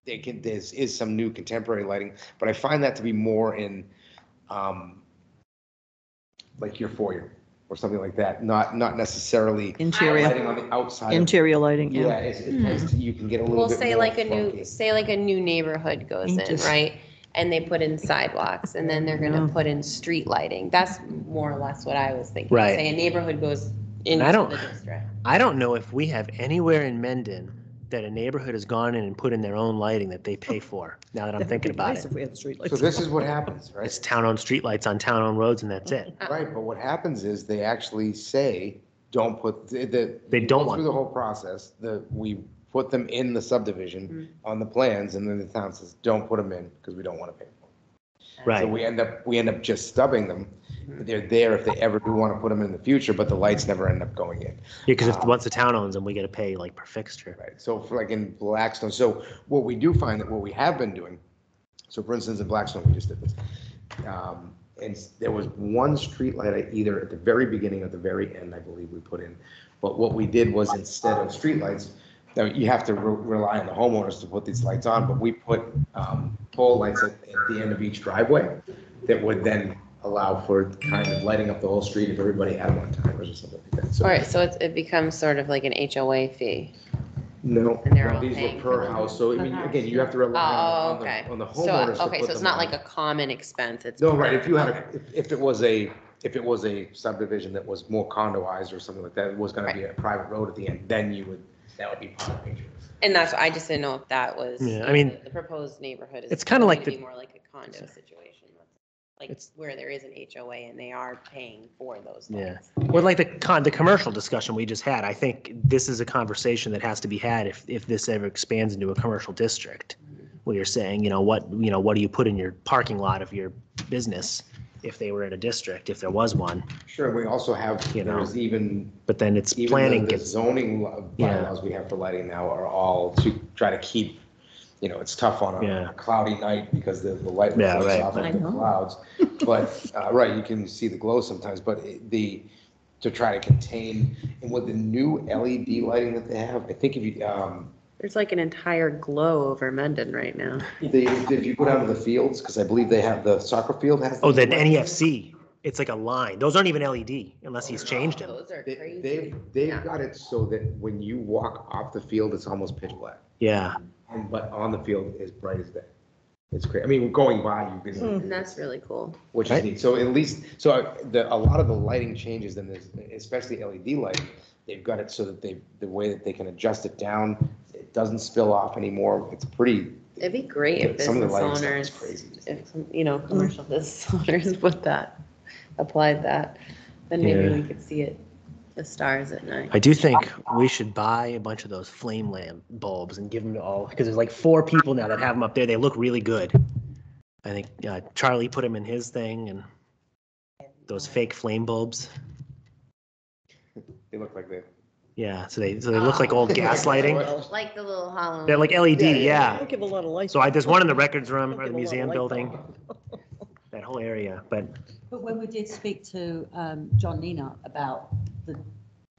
they can, there's, is some new contemporary lighting, but I find that to be more in, um, like your foyer or something like that, not, not necessarily Interior, lighting on the outside. of- interior lighting, Yeah, yeah. it's, it tends to, you can get a little Well, bit say more like a new, say like a new neighborhood goes in, Paint right? And they put in sidewalks and then they're gonna Yeah. put in street lighting. That's more or less what I was thinking. Right. Say a neighborhood goes I into don't- the district. I don't know if we have anywhere in Mendon that a neighborhood has gone in and put in their own lighting that they pay for, now that I'm That would thinking be about nice it. If we had streetlights. So this is what happens, right? It's town-owned streetlights on town-owned roads and that's it. Right, but what happens is they actually say, don't put, the, the. They don't go want Through the whole process, the, we put them in the subdivision Mm-hmm. on the plans, and then the town says, don't put them in, because we don't want to pay for them. Right. So Right, we end up, we end up just stubbing them. They're there if they ever do want to put them in the future, but the lights never end up going in. Yeah, because if, once the town owns them, we gotta pay like per fixture. Right, so for like in Blackstone, so what we do find that what we have been doing, so for instance, in Blackstone, we just did this. um, And there was one streetlight at either at the very beginning or the very end, I believe we put in. But what we did was instead of streetlights, now you have to re- rely on the homeowners to put these lights on, but we put um, pole lights at, at the end of each driveway that would then allow for kind of lighting up the whole street if everybody had them on timers or something like that. So All right, so it's, it becomes sort of like an HOA fee. no, And they're no, all these paying were for per them. house, so I mean, again, you have to Oh, rely on oh, okay. the, on the So, homeowners to okay, put so it's them not on. like a common expense, it's. No, right, if you had, a if, if it was a, if it was a subdivision that was more condoized or something like that, it was gonna be a private road at the end, then you would, that would be part of the picture. And that's, I just didn't know if that was. Yeah, I mean, the- The proposed neighborhood is. it's kinda going like to the- Be more like a condo situation, like It's- where there is an HOA and they are paying for those Yeah. lights. Well, like the con, the commercial discussion we just had, I think this is a conversation that has to be had if, if this ever expands into a commercial district. Where you're saying, you know, what, you know, what do you put in your parking lot of your business if they were in a district, if there was one? Sure, we also have, You know, there's even, But then it's even planning the- the gets, zoning lo- Yeah. bylaws we have for lighting now are all to try to keep, you know, it's tough on Yeah. a cloudy night because the, the light Yeah, reflects right. off I of the know. clouds. But, uh, right, you can see the glow sometimes, but it- the, to try to contain, and with the new LED lighting that they have, I think if you, um, There's like an entire glow over Mendon right now. They, if you go down to the fields, because I believe they have, the soccer field has. oh, the. NEFC, it's like a line. Those aren't even LED unless he's changed them. Those are They, crazy. they've, they've Yeah. got it so that when you walk off the field, it's almost pitch black. Yeah, And, but on the field is bright as day. It's great. I mean, going by, you can, hmm. And that's really cool. which is neat. So at least, so the, a lot of the lighting changes in this, especially LED light. they've got it so that they, the way that they can adjust it down, it doesn't spill off anymore. It's pretty, It'd be great if Some of the business lighting stuff owners, crazy. if, some- you know, commercial hmm. business owners put that, applied that, then maybe Yeah. we could see it, the stars at night. I do think we should buy a bunch of those flame lamp bulbs and give them to all, because there's like four people now that have them up there. They look really good. I think uh, Charlie put them in his thing and those fake flame bulbs. they look like they. Yeah, so they, so they look like old gas lighting. Like the little Halloween. They're like LED, yeah. Don't give a lot of light. So I, there's one in the records room or the a lot of museum building, that whole area, but But when we did speak to um, John Nina about the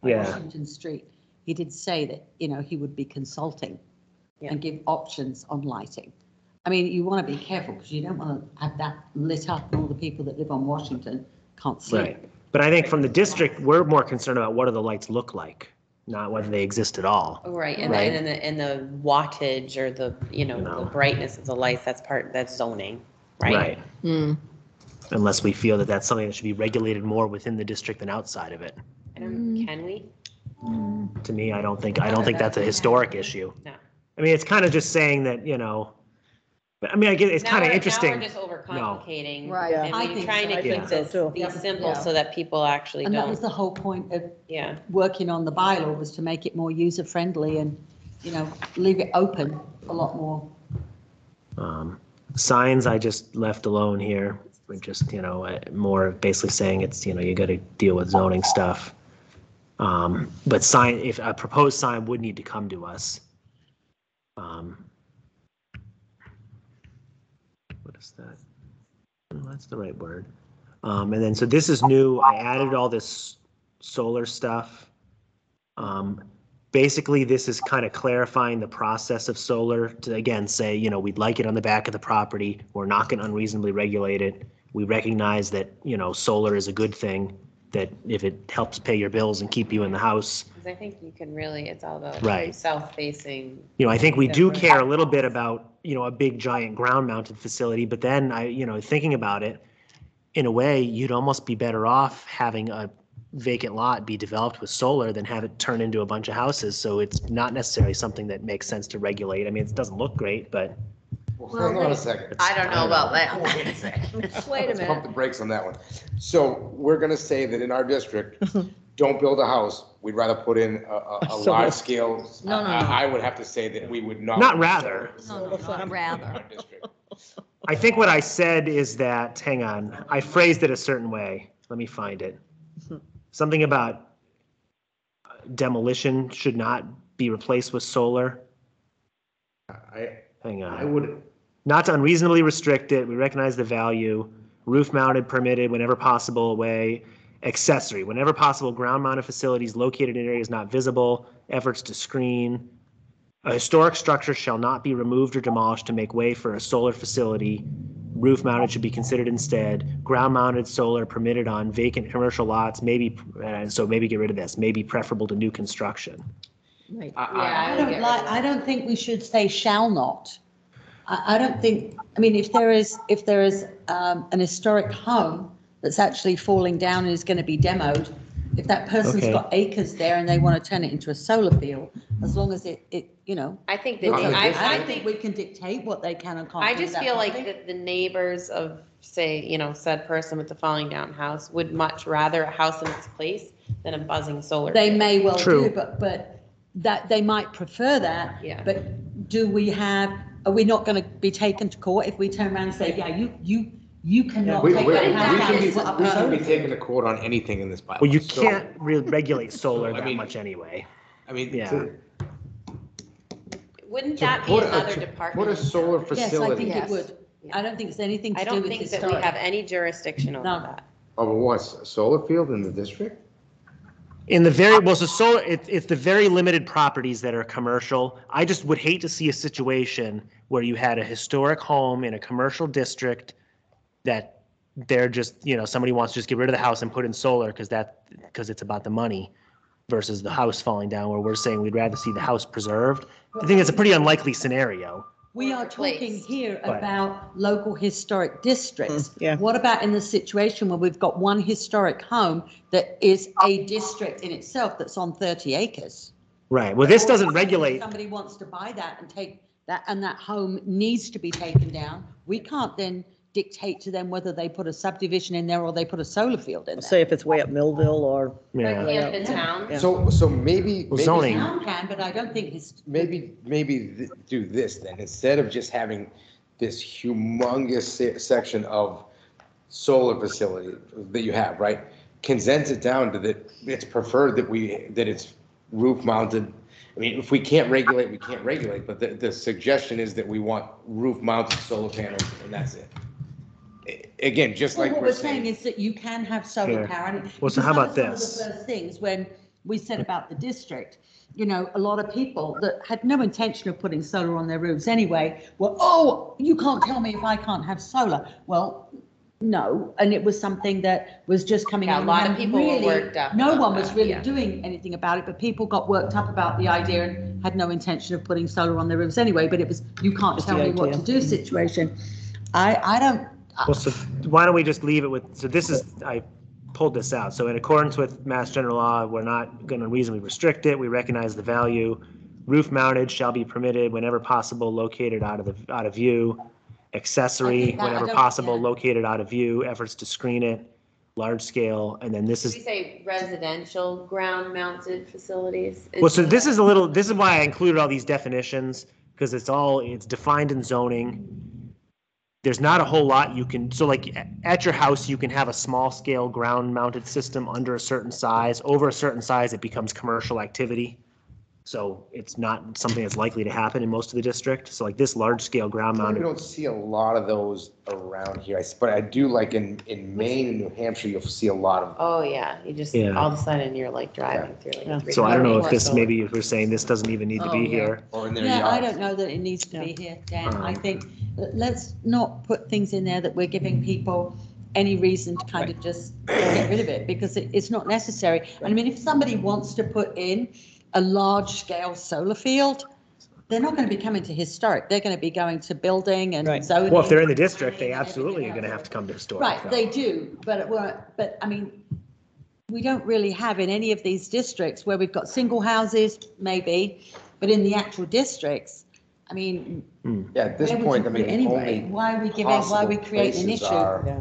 Yeah. Washington Street, he did say that, you know, he would be consulting Yeah. and give options on lighting. I mean, you want to be careful because you don't want to have that lit up and all the people that live on Washington can't see Right. it. But I think from the district, we're more concerned about what do the lights look like, not whether they exist at all. Right, and Right. then, and the, and the wattage or the, you know, No. the brightness of the lights, that's part, that's zoning, right? Unless we feel that that's something that should be regulated more within the district than outside of it. I don't, can we? To me, I don't think, I don't think that's a historic issue. No. I mean, it's kind of just saying that, you know, but I mean, I get, it's Now kind of we're- interesting. Now we're just overcomplicating. Right. Yeah. I And we're think trying so. to I keep think this, so, too. be simple so that people actually And that was don't, the whole point of yeah. working on the bylaw was to make it more user-friendly and, you know, leave it open a lot more. Um, Signs I just left alone here, we're just, you know, uh, more basically saying it's, you know, you got to deal with zoning stuff. Um, But sign, if a proposed sign would need to come to us. Um, What is that? Oh, That's the right word. Um, And then, so this is new, I added all this solar stuff. Um, basically, this is kind of clarifying the process of solar to, again, say, you know, we'd like it on the back of the property. We're not going to unreasonably regulate it. We recognize that, you know, solar is a good thing, that if it helps pay your bills and keep you in the house. 'Cause I think you can really, it's all about Right. south-facing. You know, I think we do care a little bit about, you know, a big giant ground mounted facility, but then I, you know, thinking about it, in a way, you'd almost be better off having a vacant lot be developed with solar than have it turn into a bunch of houses. So it's not necessarily something that makes sense to regulate. I mean, it doesn't look great, but Well, hold on a second. I don't know about that. Wait a Let's pump minute. the brakes on that one. So we're gonna say that in our district, don't build a house. We'd rather put in a, a, a Solar. large scale. No, no, no. I I would have to say that we would not. Not rather. No, no, facilities not in rather. our district. I think what I said is that, hang on, I phrased it a certain way. Let me find it. Something about uh, demolition should not be replaced with solar. I, Hang I on. would, Not to unreasonably restrict it. We recognize the value. Roof mounted permitted whenever possible away. Accessory, whenever possible, ground mounted facilities located in areas not visible, efforts to screen. A historic structure shall not be removed or demolished to make way for a solar facility. Roof mounted should be considered instead. Ground mounted solar permitted on vacant commercial lots, maybe, uh, so maybe get rid of this, maybe preferable to new construction. Right. I, Yeah, I, I I don't get like, I don't think we should say shall not. I, I don't think, I mean, if there is, if there is um, an historic home that's actually falling down and is going to be demoed, if that person's Okay. got acres there and they want to turn it into a solar field, as long as it, it, you know. I think that, Not in the I, I I don't think think, we can dictate what they can and can't I do just that feel like property. that the neighbors of, say, you know, said person with the falling down house would much rather a house in its place than a buzzing solar. They field. may well True. do, but, but that, they might prefer that. Yeah. But do we have, are we not going to be taken to court if we turn around and say, yeah, you, you, you cannot we, take we, we that house can be, and put up a we can be field? taking the court on anything in this bylaw. Well, you So, can't re- regulate solar I that mean- much anyway. I mean, Yeah. to, Wouldn't to that be put a, another to department? put a solar Yes, I facility, think it Yes. would. I don't think it's anything I to do don't with think that we have historic. any jurisdiction over No. that. of what, a solar field in the district? In the very, well, so solar, it's, it's the very limited properties that are commercial. I just would hate to see a situation where you had a historic home in a commercial district that they're just, you know, somebody wants to just get rid of the house and put in solar because that, because it's about the money versus the house falling down where we're saying we'd rather see the house preserved. I think it's a pretty unlikely scenario. We are talking replaced. here Right. about local historic districts. Mm, yeah. What about in the situation where we've got one historic home that is a district in itself that's on 30 acres? Right, well, this Or doesn't regulate, Somebody wants to buy that and take that, and that home needs to be taken down. We can't then dictate to them whether they put a subdivision in there or they put a solar field in there. Say if it's way up Millville or, yeah. Camden Town. So, so maybe. Well, maybe- zoning- Town can, but I don't think it's. Maybe, maybe th- do this then, instead of just having this humongous se- section of solar facility that you have, right? Condense it down to that, it's preferred that we, that it's roof mounted. I mean, if we can't regulate, we can't regulate, but the, the suggestion is that we want roof mounted solar panels and that's it. A- Again, just Well, like what we're we're saying saying, is that you can have solar Yeah. power. and- Well, so because how that about was one of this? The first things when we said about the district, you know, a lot of people that had no intention of putting solar on their roofs anyway, were, oh, you can't tell me if I can't have solar. Well, no, and it was something that was just coming Yeah, a out. lot of and people were really- worked up No about one was that, really yeah. doing anything about it, but people got worked up about the idea and had no intention of putting solar on their roofs anyway, but it was, you can't Just tell me what to do situation. I, I don't, Uh, well, so why don't we just leave it with, so this is, I pulled this out. So in accordance with Mass General Law, we're not going to reasonably restrict it. We recognize the value. Roof mounted shall be permitted whenever possible located out of the, out of view. I Accessory think that- I whenever don't- possible yeah. located out of view, efforts to screen it, large scale, and then this We is, say residential ground mounted facilities. well, so this is a little, this is why I included all these definitions, because it's all, it's defined in zoning. There's not a whole lot you can, so like at your house, you can have a small scale ground mounted system under a certain size. Over a certain size, it becomes commercial activity. So it's not something that's likely to happen in most of the district. So like this large scale ground we mounted, don't see a lot of those around here, I s- but I do like in, in Maine and New Hampshire, you'll see a lot of Oh, yeah, you just, Yeah. all of a sudden you're like driving through Yeah. like. a so I don't know if this, horse maybe if we're saying this doesn't even need to Oh, be yeah. here. or in their Yeah, I yards. don't know that it needs to be here, Dan. I Um, think, let's not put things in there that we're giving people any reason to kind of just get rid of it, because it, it's not necessary. And I mean, if somebody wants to put in a large-scale solar field, they're not going to be coming to historic, they're going to be going to building and Right. zoning. Well, if they're in the district, they absolutely are gonna have to come to historic. Right, though. they do, but it were, but I mean, we don't really have in any of these districts where we've got single houses, maybe, but in the actual districts, I mean, Yeah, at this where would point, I put it mean, the anyway? only Why are we giving, why are possible we creating an places issue? are yeah.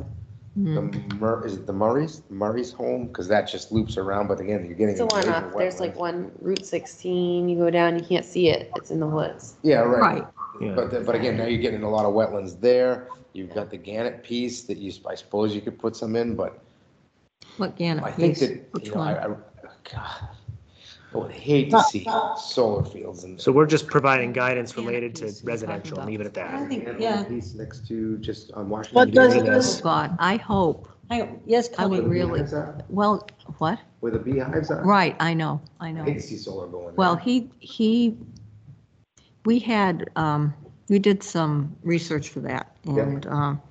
The mm-hmm. Mur, is it the Murray's, Murray's home? Because that just loops around, but again, you're getting. It's a one off. there's like one Route sixteen, you go down, you can't see it, it's in the woods. Yeah, right. Right. Yeah. But, the- but again, now you're getting a lot of wetlands there. You've got the Gannett piece that you, I suppose you could put some in, but What I Gannett think piece? that, Which you know, I, one? I, God, I would hate to see solar fields and. So we're just providing guidance related to piece you're talking residential, about. leave it at I that. think, yeah, Piece next to, just on What does Get rid this, this. Oh, God, I hope, hang on, yes, I would Connie? really, well, what? Where the beehives are. Right, I know, I I know. hate to see solar going there. Well, he, he, we had, um, we did some research for that. Yeah. And, um,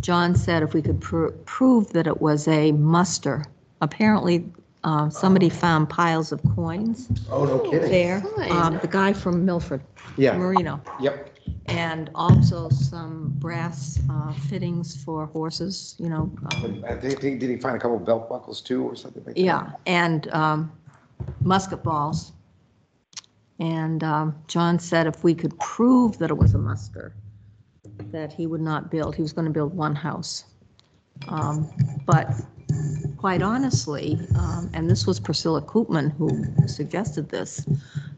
John said if we could pro- prove that it was a muster. Apparently, uh, somebody found piles of coins Oh, no kidding. there. Fine. Um, the guy from Milford, Yeah, Marino. yep. And also some brass, uh, fittings for horses, you know, um, I think, think- did he find a couple belt buckles too or something like that? Yeah, and um, musket balls. And um, John said if we could prove that it was a muster, that he would not build, he was going to build one house. Um, But quite honestly, um, and this was Priscilla Koopman who suggested this,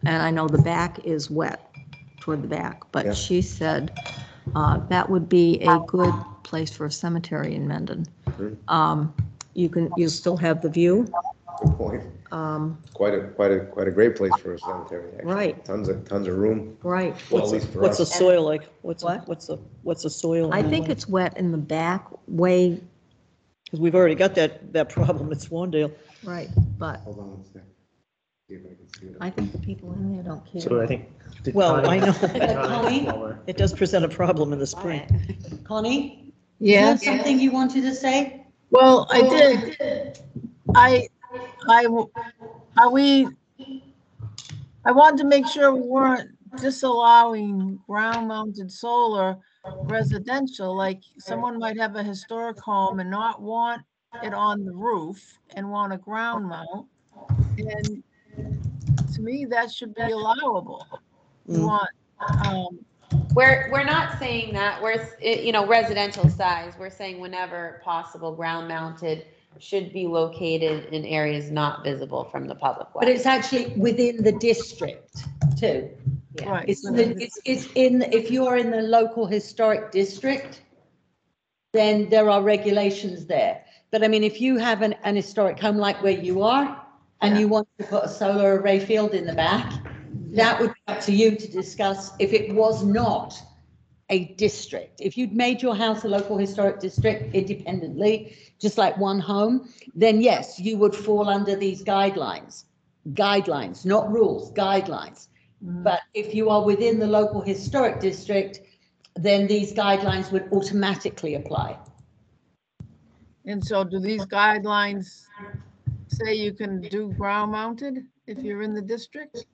and I know the back is wet toward the back, Yeah. but she said uh, that would be a good place for a cemetery in Mendon. Mhm. Um, You can, you still have the view. Good point. Um, Quite a, quite a, quite a great place for a cemetery. actually. Right. Tons of, tons of room. Right. Well, at What's, least for what's the us. soil like? What's, the- What? what's the, what's the soil? I think it's wet in the back way, Because we've already got that, that problem at Swandale. right, but Hold on one sec. See if I can see it. I think the people in there don't care. So I think. did Well, Connie- I know. Connie? While we're- It does present a problem in the spring. Connie? You yeah, had something you wanted to say? well, I did. I, I, are we, I wanted to make sure we weren't disallowing ground-mounted solar residential, like someone might have a historic home and not want it on the roof and want a ground mount. And to me, that should be allowable. You Mm. want, um, We're, we're not saying that, we're, s- it- you know, residential size, we're saying whenever possible, ground mounted should be located in areas not visible from the public But way. it's actually within the district too. Yeah. right. It's, the- it's, it's in, if you're in the local historic district, then there are regulations there. But I mean, if you have an, an historic home like where you are, and you want to put a solar array field in the back, that would be up to you to discuss if it was not a district. If you'd made your house a local historic district independently, just like one home, then yes, you would fall under these guidelines. Guidelines, not rules, guidelines. Mhm. But if you are within the local historic district, then these guidelines would automatically apply. And so do these guidelines say you can do ground mounted if you're in the district?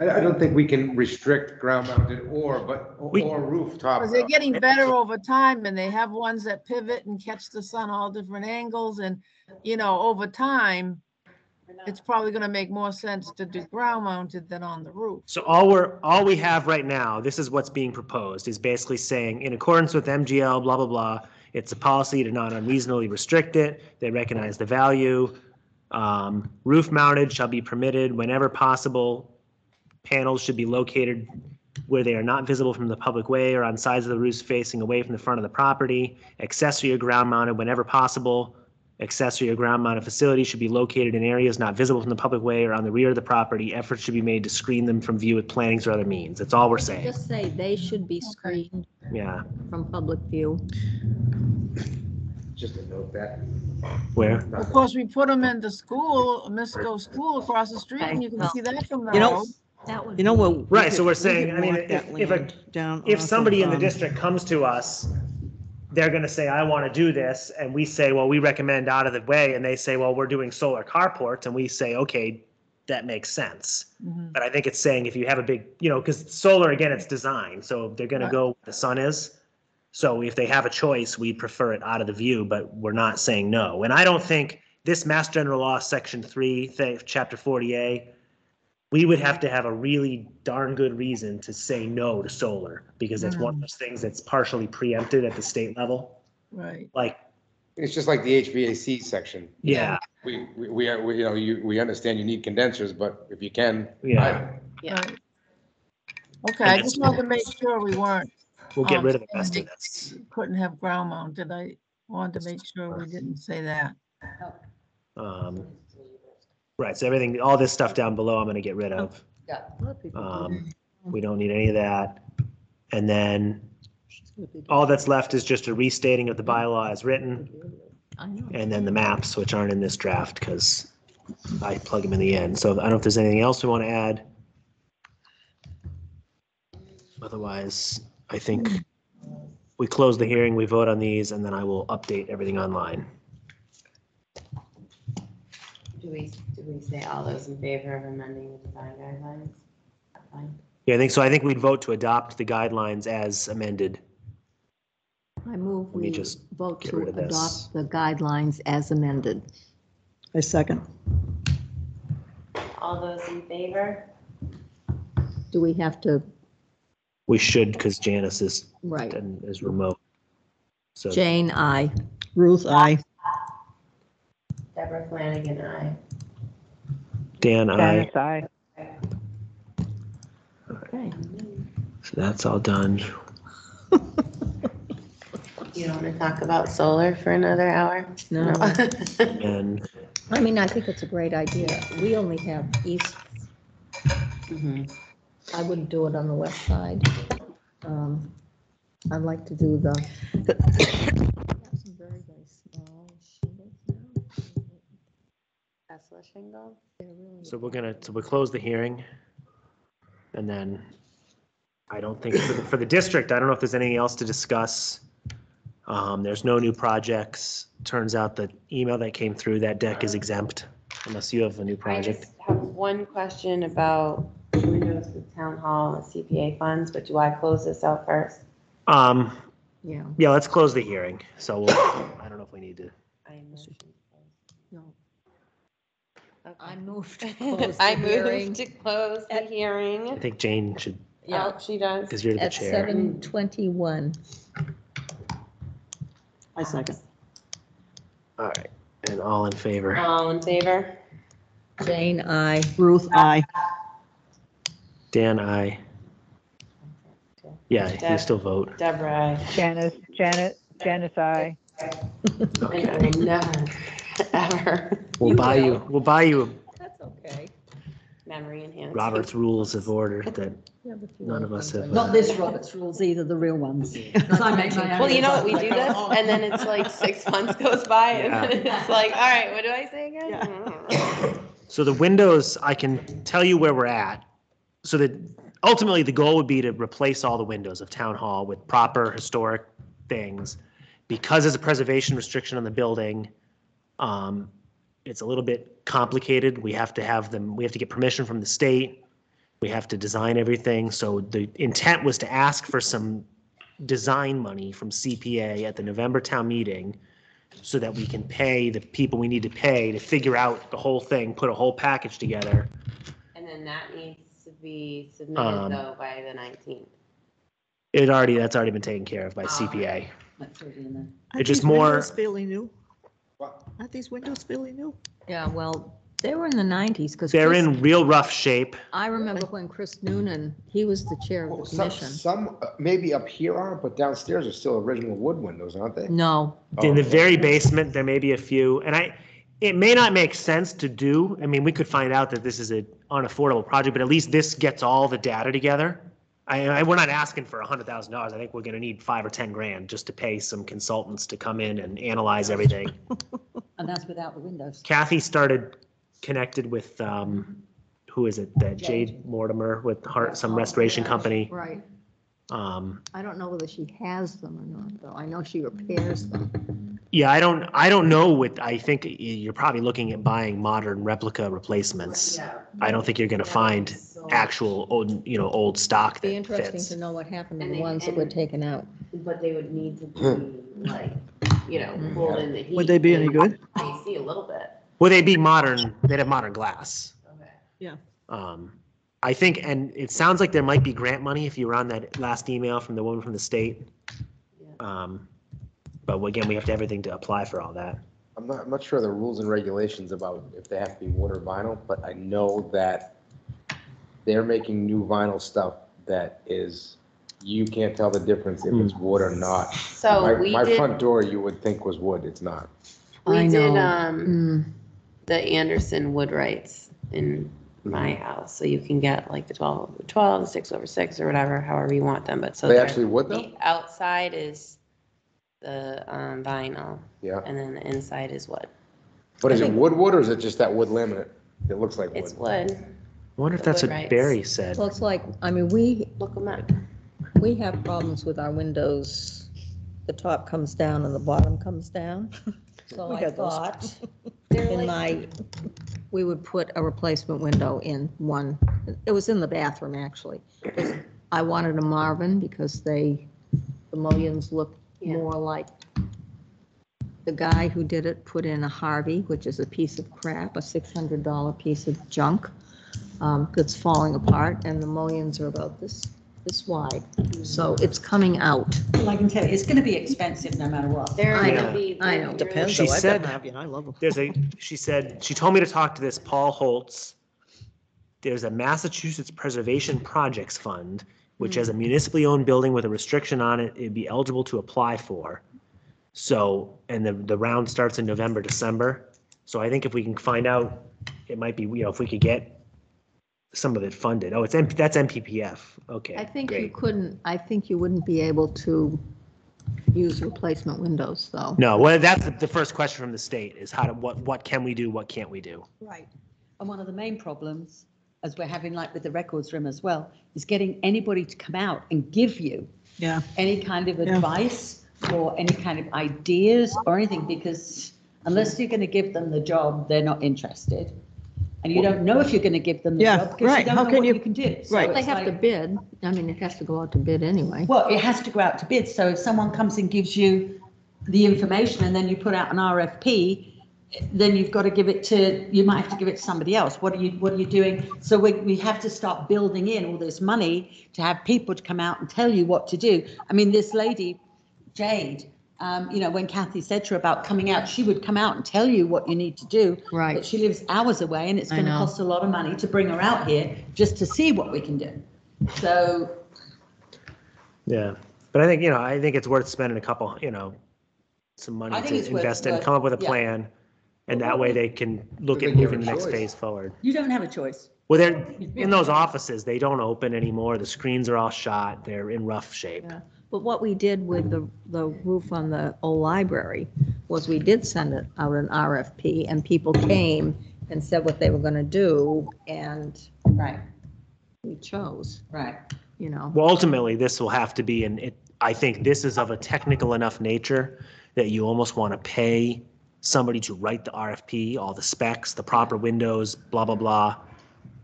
I, I don't think we can restrict ground mounted or, but, We- or rooftop. Because they're getting better over time and they have ones that pivot and catch the sun all different angles and, you know, over time, it's probably gonna make more sense to do ground mounted than on the roof. So all we're, all we have right now, this is what's being proposed, is basically saying, in accordance with MGL, blah, blah, blah, it's a policy to not unreasonably restrict it. They recognize the value. Um, Roof mounted shall be permitted whenever possible. Panels should be located where they are not visible from the public way or on sides of the roofs facing away from the front of the property. Accessory or ground mounted whenever possible. Accessory or ground mounted facilities should be located in areas not visible from the public way or on the rear of the property. Efforts should be made to screen them from view with plantings or other means. That's all we're saying. Just say they should be screened Yeah. from public view. Just to note that. Where? Of course, we put them in the school, Miscoe School across the street and you can see that from the You know- road. That would. You know what? Right, so we're saying, I mean, if- if a- If somebody in the district comes to us, they're gonna say, I wanna do this, and we say, well, we recommend out of the way, and they say, well, we're doing solar carports, and we say, okay, that makes sense. Mhm. But I think it's saying if you have a big, you know, because solar, again, it's design, so they're gonna go where the sun is. So if they have a choice, we prefer it out of the view, but we're not saying no. And I don't think this Mass General Law, Section three, Chapter forty A, we would have to have a really darn good reason to say no to solar, because it's one of those things that's partially preempted at the state level. Right. Like, It's just like the HVAC section. yeah, We, we, we, are- we, you know, you, we understand you need condensers, but if you can. yeah, Yeah. Right. Okay, I just wanted to make sure we weren't, we'll get Um, rid of the and rest of this. couldn't have ground mounted. I wanted to make sure we didn't say that. Um, Right, so everything, all this stuff down below, I'm gonna get rid of. Um, we don't need any of that. And then all that's left is just a restating of the bylaw as written, I know. and then the maps, which aren't in this draft, because I plug them in the end. So I don't know if there's anything else we want to add. Otherwise, I think we close the hearing, we vote on these, and then I will update everything online. Do we, do we say all those in favor of amending the design guidelines? Fine. Yeah, I think so. I think we'd vote to adopt the guidelines as amended. I move Let me we just vote get to rid of this. adopt the guidelines as amended. A second. All those in favor? Do we have to, We should, because Janice is, right, and is remote. So Jane, I. Ruth, I. Deborah Flanagan, aye. Dan, I, aye. Okay. so that's all done. You don't want to talk about solar for another hour? No. And I mean, I think it's a great idea. We only have east, Mhm. I wouldn't do it on the west side. Um, I'd like to do the. Tesla shingle? They're really- so we're gonna, so we'll close the hearing. And then I don't think, for the, for the district, I don't know if there's anything else to discuss. Um, there's no new projects. Turns out the email that came through, that deck is exempt unless you have a new I project. just have one question about windows with town hall and CPA funds, but do I close this out first? Um, Yeah, yeah, let's close the hearing. So we'll, I don't know if we need to. I motion. No, Okay. I moved to close I the move hearing to close the I hearing. think Jane should, Yeah. Oh, she does. because you're the at chair. seven twenty-one. I second. All right, and all in favor. All in favor? Jane, I. Ruth, I. Dan, I. Yeah, you Deb. still vote. Deborah, aye. Janice, Janet, Janice, I. And Okay. I will never, ever We'll You buy you, we'll buy you That's okay. memory enhanced. Robert's Rules of Order that Yeah, but you None of us have, Not know. this Robert's rules either, the real ones. I make my own Well, you know what, we do this, and then it's like six months goes by, and then it's like, all right, what do I say again? So the windows, I can tell you where we're at. So that ultimately the goal would be to replace all the windows of town hall with proper historic things. Because there's a preservation restriction on the building, um, it's a little bit complicated. We have to have them, we have to get permission from the state. We have to design everything. So the intent was to ask for some design money from CPA at the November town meeting so that we can pay the people we need to pay to figure out the whole thing, put a whole package together. And then that needs to be submitted Um, though by the nineteenth. It already, that's already been taken care of by CPA. That's already in there. Aren't It's just more- windows Fairly new. Aren't these windows fairly new? Yeah, well, they were in the nineties because. They're in real rough shape. I remember when Chris Noonan, he was the chair of Well, the Some, commission. some, uh, maybe up here are, but downstairs are still original wood windows, aren't they? No, In the Oh, very basement, there may be a few, and I, it may not make sense to do. I mean, we could find out that this is an unaffordable project, but at least this gets all the data together. I, I, we're not asking for a hundred thousand dollars. I think we're gonna need five or ten grand just to pay some consultants to come in and analyze everything. And that's without the windows. Kathy started connected with, um, who is it, that Jade Mortimer with Heart, some restoration company. right. Um, I don't know whether she has them or not, though. I know she repairs them. Yeah, I don't, I don't know what, I think you're probably looking at buying modern replica replacements. I don't think you're gonna find actual old, you know, old stock Be that interesting fits. to know what happened to And the they- ones that were taken out. But they would need to be like, you know, pulled in the heat. Would they be any good? AC a little bit. Well, they'd be modern, they'd have modern glass. Okay. Um, I think, and it sounds like there might be grant money if you were on that last email from the woman from the state. Um, but again, we have to have everything to apply for all that. I'm not, I'm not sure the rules and regulations about if they have to be wood or vinyl, but I know that they're making new vinyl stuff that is, you can't tell the difference if it's wood or not. My, So we my did, front door you would think was wood, it's not. I we did, know. um, Mm, the Andersen Woodwrights in my house, so you can get like the twelve over twelve, the six over six, or whatever, however you want them, but so. They they're- actually wood though? The outside is the um, vinyl, Yeah. and then the inside is wood. But is it wood wood or is it just that wood laminate? It looks like It's wood. wood, I wonder if The that's wood what rights. Barry said. Well, it's like, I mean, we, look them up. we have problems with our windows. The top comes down and the bottom comes down. So We I had thought They're in like- my, we would put a replacement window in one, it was in the bathroom, actually. I wanted a Marvin because they, the mullions look Yeah. more like, the guy who did it put in a Harvey, which is a piece of crap, a $600 piece of junk um, that's falling apart, and the mullions are about this, this wide. So it's coming out. Well, I can tell you, it's going to be expensive no matter what. They're I gonna know, be. I they're know. really- Depends, She though. I've said- got an Avian. I love them. There's a, she said, she told me to talk to this Paul Holtz. There's a Massachusetts Preservation Projects Fund, which has a mm. municipally owned building with a restriction on it, it'd be eligible to apply for. So, and the, the round starts in November, December. So I think if we can find out, it might be, you know, if we could get some of it funded. Oh, it's, M- that's MPPF. Okay, I think you great. couldn't, I think you wouldn't be able to use replacement windows, though. No, well, that's the- the first question from the state is how to, what, what can we do, what can't we do? Right. And one of the main problems, as we're having like with the records room as well, is getting anybody to come out and give you Yeah. any kind of Yeah. advice or any kind of ideas or anything, because unless you're going to give them the job, they're not interested. and you don't know if you're gonna give them the Yeah, job because you right. don't How know can what you- you can do. So right. They it's have to bid. I mean, it has to go out to bid anyway. Well, it has to go out to bid, so if someone comes and gives you the information and then you put out an RFP, then you've got to give it to, you might have to give it to somebody else. What are you, what are you doing? So we, we have to start building in all this money to have people to come out and tell you what to do. I mean, this lady, Jade, um, you know, when Kathy said to her about coming out, she would come out and tell you what you need to do. Right. But she lives hours away and it's going to cost a lot of money to bring her out here just to see what we can do. So Yeah, but I think, you know, I think it's worth spending a couple, you know, some money I think it's to worth- invest in, worth- come up with a yeah. plan. And that way they can look They at give moving a the next choice. phase forward. you don't have a choice. Well, they're, in those offices, they don't open anymore. The screens are all shot. They're in rough shape. Yeah. But what we did with the, the roof on the old library was we did send it out an RFP and people came and said what they were gonna do and Right, we chose, right. you know. Well, ultimately, this will have to be, and it, I think this is of a technical enough nature that you almost want to pay somebody to write the RFP, all the specs, the proper windows, blah, blah, blah.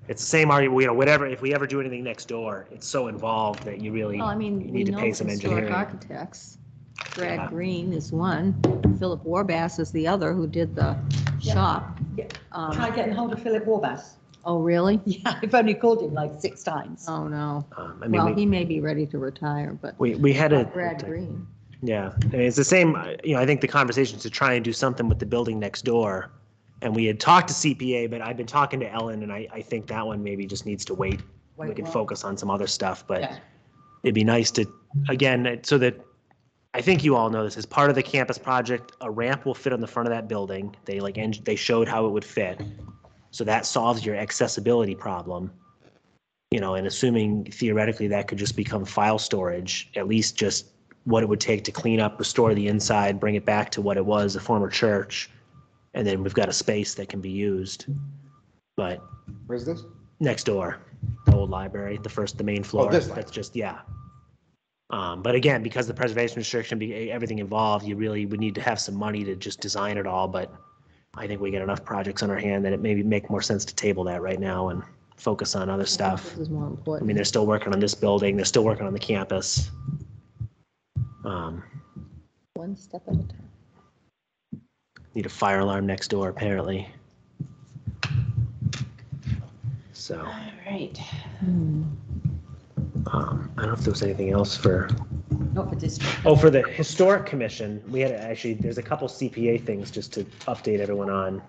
It's the same argument, you know, whatever, if we ever do anything next door, it's so involved that you really Well, I you mean, we need to know pay some historic engineering. architects. Yeah. Brad Green is one, Philip Warbass is the other who did the Yeah. shop. Yeah. Um, Try getting hold of Philip Warbass. Oh, really? Yeah, I've only called him like six times. Oh, no. Um, I mean, Well, we- he may be ready to retire, but we, we had a. Brad Green. Yeah, I mean, it's the same, uh, you know, I think the conversation is to try and do something with the building next door. And we had talked to CPA, but I've been talking to Ellen and I, I think that one maybe just needs to wait. We Wait can what? focus on some other stuff, but Yeah. it'd be nice to, again, so that, I think you all know this, as part of the campus project, a ramp will fit on the front of that building. They like, eng- they showed how it would fit. So that solves your accessibility problem. You know, and assuming theoretically that could just become file storage, at least just what it would take to clean up, restore the inside, bring it back to what it was, a former church. And then we've got a space that can be used. But Where's this? next door, the old library, the first, the main floor. Oh, this one. That's just, yeah. Um, but again, because the preservation restriction, be, everything involved, you really would need to have some money to just design it all, but I think we get enough projects on our hand that it maybe make more sense to table that right now and focus on other stuff. This is more I important. mean, they're still working on this building, they're still working on the campus. Um, One step at a time. need a fire alarm next door, apparently. So, All right. um, I don't know if there was anything else for Not for district. Oh, for the historic commission, we had actually, there's a couple CPA things just to update everyone on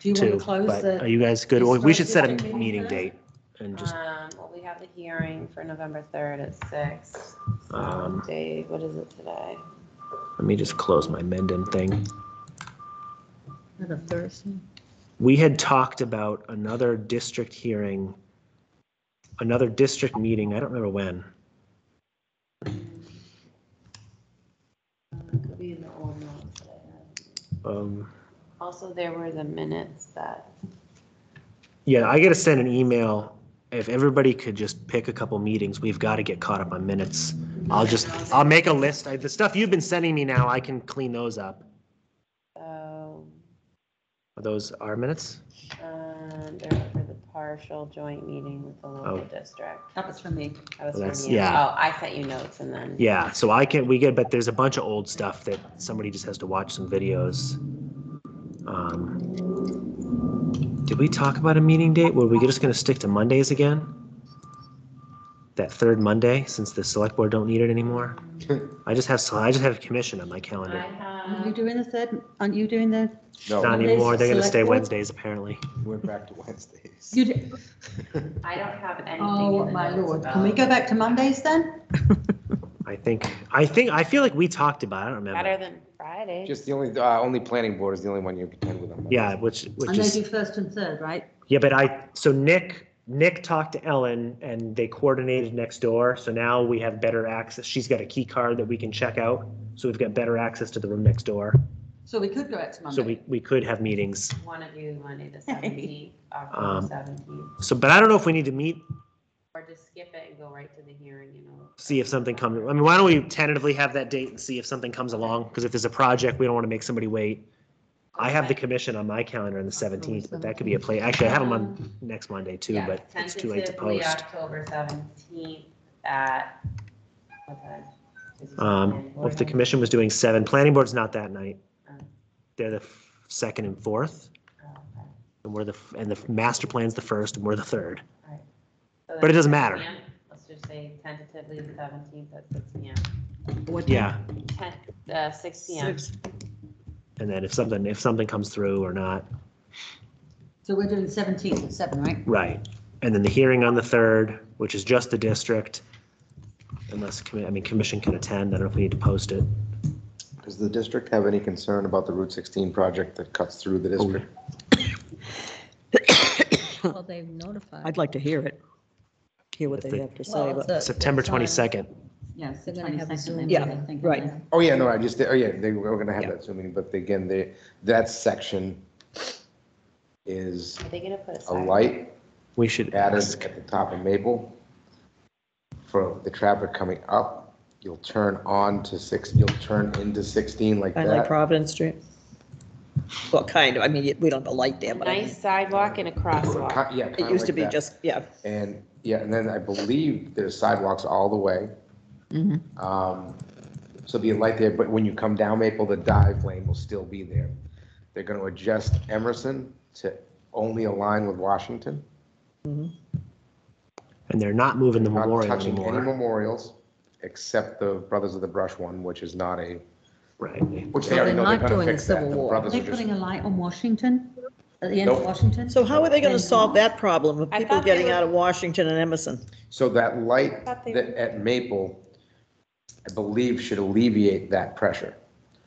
Do you want too. to close But are the, you guys good? Well, We should set a Historic meeting meeting date and just, Um, hearing for November third at six. So, Um, Dave, what is it today? let me just close my Mendon thing. Is a Thursday? We had talked about another district hearing, another district meeting, I don't remember when. Could be in the old notes that I have. Um, Also, there were the minutes that, Yeah, I gotta send an email. If everybody could just pick a couple meetings, we've got to get caught up on minutes. I'll just, I'll make a list. I- The stuff you've been sending me now, I can clean those up. um, Are those our minutes? um, they're for the partial joint meeting with the local Oh. district. that was from me. That was Well, that's- from you. yeah. Oh, I sent you notes and then. Yeah, so I can, we get, but there's a bunch of old stuff that somebody just has to watch some videos. Um, Did we talk about a meeting date? Were we just gonna stick to Mondays again? That third Monday, since the select board don't need it anymore? I just have, I just have commission on my calendar. Are you doing the third, aren't you doing the, No, Not Mondays, anymore, they're gonna select stay board? Wednesdays apparently. we're back to Wednesdays. you do, I don't have anything. oh in the my notes lord, can we about- go back to Mondays then? I think, I think, I feel like we talked about, it. I don't remember. Better than Friday. Just the only, uh, only planning board is the only one you contend with on. Mondays. Yeah, which, which And they is. do first and third, right? Yeah, but I, so Nick, Nick talked to Ellen and they coordinated next door. So now we have better access. She's got a key card that we can check out. So we've got better access to the room next door. So we could go out to So we, we could have meetings. Want to do Monday the seventeenth, October Um, seventeenth, So, but I don't know if we need to meet, or just skip it and go right to the hearing, you know? See if something comes. I mean, why don't we tentatively have that date and see if something comes along? Because if there's a project, we don't want to make somebody wait. I have the commission on my calendar on the seventeenth, but that could be a play, actually, I have them on next Monday too, Yeah, but it's too late to tentatively post. October seventeenth at, what time? Is it Um, planning well, if board the commission was doing seven, planning board's not that night. Oh. They're the f- second and fourth, Oh, okay. and we're the, f- and the master plan's the first, and we're the third. So But it doesn't 6 matter. PM? Let's just say tentatively the seventeenth at six P M. What time? Yeah, Ten, uh, six P M. Six. and then if something, if something comes through or not, So we're doing seventeenth at seven, right? right. And then the hearing on the third, which is just the district, unless, commi- I mean, commission can attend, I don't know if we need to post it. Does the district have any concern about the Route 16 project that cuts through the district? Well, they've notified. I'd like to hear it. Hear what they they- have to say, Well, but the- September the time- twenty-second. Yeah, it's the They're have a 22nd, Zoom then, Yeah, right. Oh, yeah, no, I just, oh, yeah, they were gonna have Yeah. that Zoom meeting, but again, they, that section is Are they gonna put a a sign? light We should added ask. at the top of Maple for the traffic coming up. You'll turn on to six, you'll turn into 16 like I like that. Providence Street. Well, kind of, I mean, we don't have a light there, but I mean, Nice sidewalk and a crosswalk. Ki- Yeah, it kind of used to like be that. just, yeah. And, yeah, and then I believe there's sidewalks all the way. Mhm. Um, So be a light there, but when you come down Maple, the dive lane will still be there. They're gonna adjust Emerson to only align with Washington. And they're not moving the Not memorial touching any anymore. memorials, except the Brothers of the Brush one, which is not a, Right. which So they already they're know they're not gonna doing the fix that. Civil The War. Are they are just, putting a light on Washington, at the end of Nope. Washington? So how are they gonna solve that problem of I people thought they getting were- out of Washington and Emerson? so that light thought they that were- at Maple, I believe should alleviate that pressure.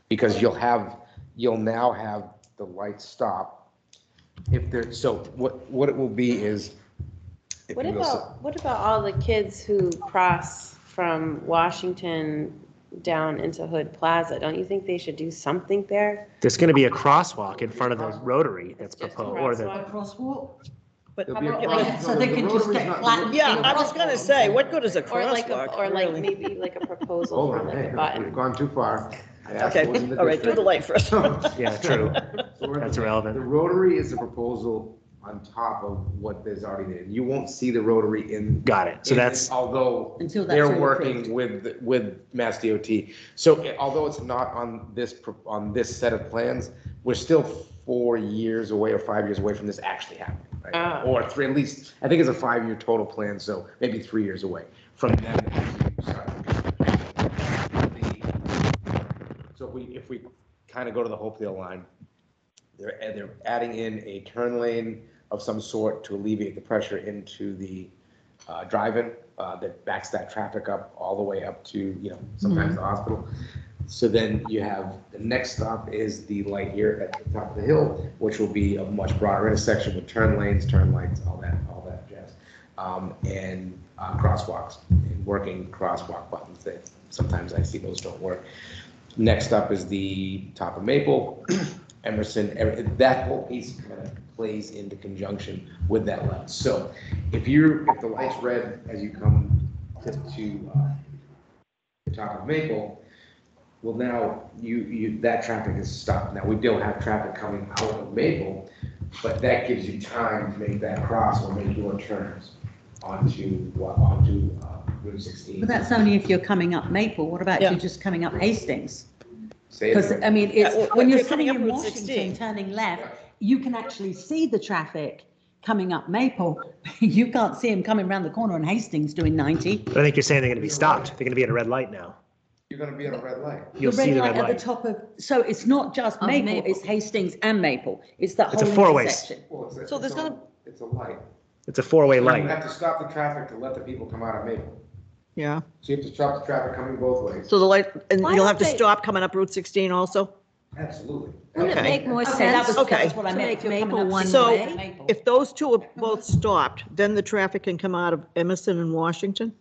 Because you'll have, you'll now have the light stop. If there, so what, what it will be is. if What you will, so- about, what about all the kids who cross from Washington down into Hood Plaza? Don't you think they should do something there? There's gonna be a crosswalk in front of the rotary that's It's just a proposed, or the, crosswalk? Crosswalk? But, There'll be a How about cross- like- So no, they the could just rotary's get not- flattened. yeah, I was gonna say, what good is a Or like, a crosswalk, or like really? maybe like a proposal Hold for on, like hey, a we've button. gone too far. I asked Okay, what was in all right, do the district. light first. yeah, true. So we're- That's irrelevant. The rotary is a proposal on top of what there's already there. You won't see the rotary in. Got it. So in- that's, Although Until that's they're working approved. with, with Mass DOT. So eh, although it's not on this, pro- on this set of plans, we're still four years away or five years away from this actually happening. right? Ah. Or three, at least, I think it's a five-year total plan, so maybe three years away from them actually starting. So if we, if we kind of go to the Hopedale line, they're, they're adding in a turn lane of some sort to alleviate the pressure into the uh, drive-in uh, that backs that traffic up all the way up to, you know, sometimes the hospital. So then you have, the next stop is the light here at the top of the hill, which will be a much broader intersection with turn lanes, turn lights, all that, all that jazz. Um, And uh, crosswalks, and working crosswalk buttons that sometimes I see those don't work. Next up is the top of Maple, Emerson, every- that whole piece kind of plays into conjunction with that light. So if you're, if the light's red as you come to, to uh, the top of Maple, well, now you, you, that traffic is stopped. Now, we don't have traffic coming out of Maple, but that gives you time to make that cross or make your turns onto, onto uh, Route 16. But that's only if you're coming up Maple. What about if you're just coming up Hastings? Say it Because, again. I mean, Yeah, well, when if you're you're coming sitting up in Route Washington, 16. turning left, you can actually see the traffic coming up Maple. You can't see them coming around the corner on Hastings doing 90. but I think you're saying they're gonna be stopped. They're gonna be at a red light now. You're gonna be at a red light. You'll see the red At the light. top of, so it's not just Of Maple, Maple. it's Hastings and Maple. It's that It's a whole four-way. intersection. Well, it's a- So there's it's a- gonna- It's a light. It's a four-way light. You light. have to stop the traffic to let the people come out of Maple. Yeah, So you have to stop the traffic coming both ways. so the light, and Why you'll don't have to they- stop coming up Route 16 also? Absolutely. Wouldn't it Okay. make more Okay, that sense was, Okay. was what I to meant. make if you're coming Maple up one So, way? Maple. If those two are both stopped, then the traffic can come out of Emerson and Washington?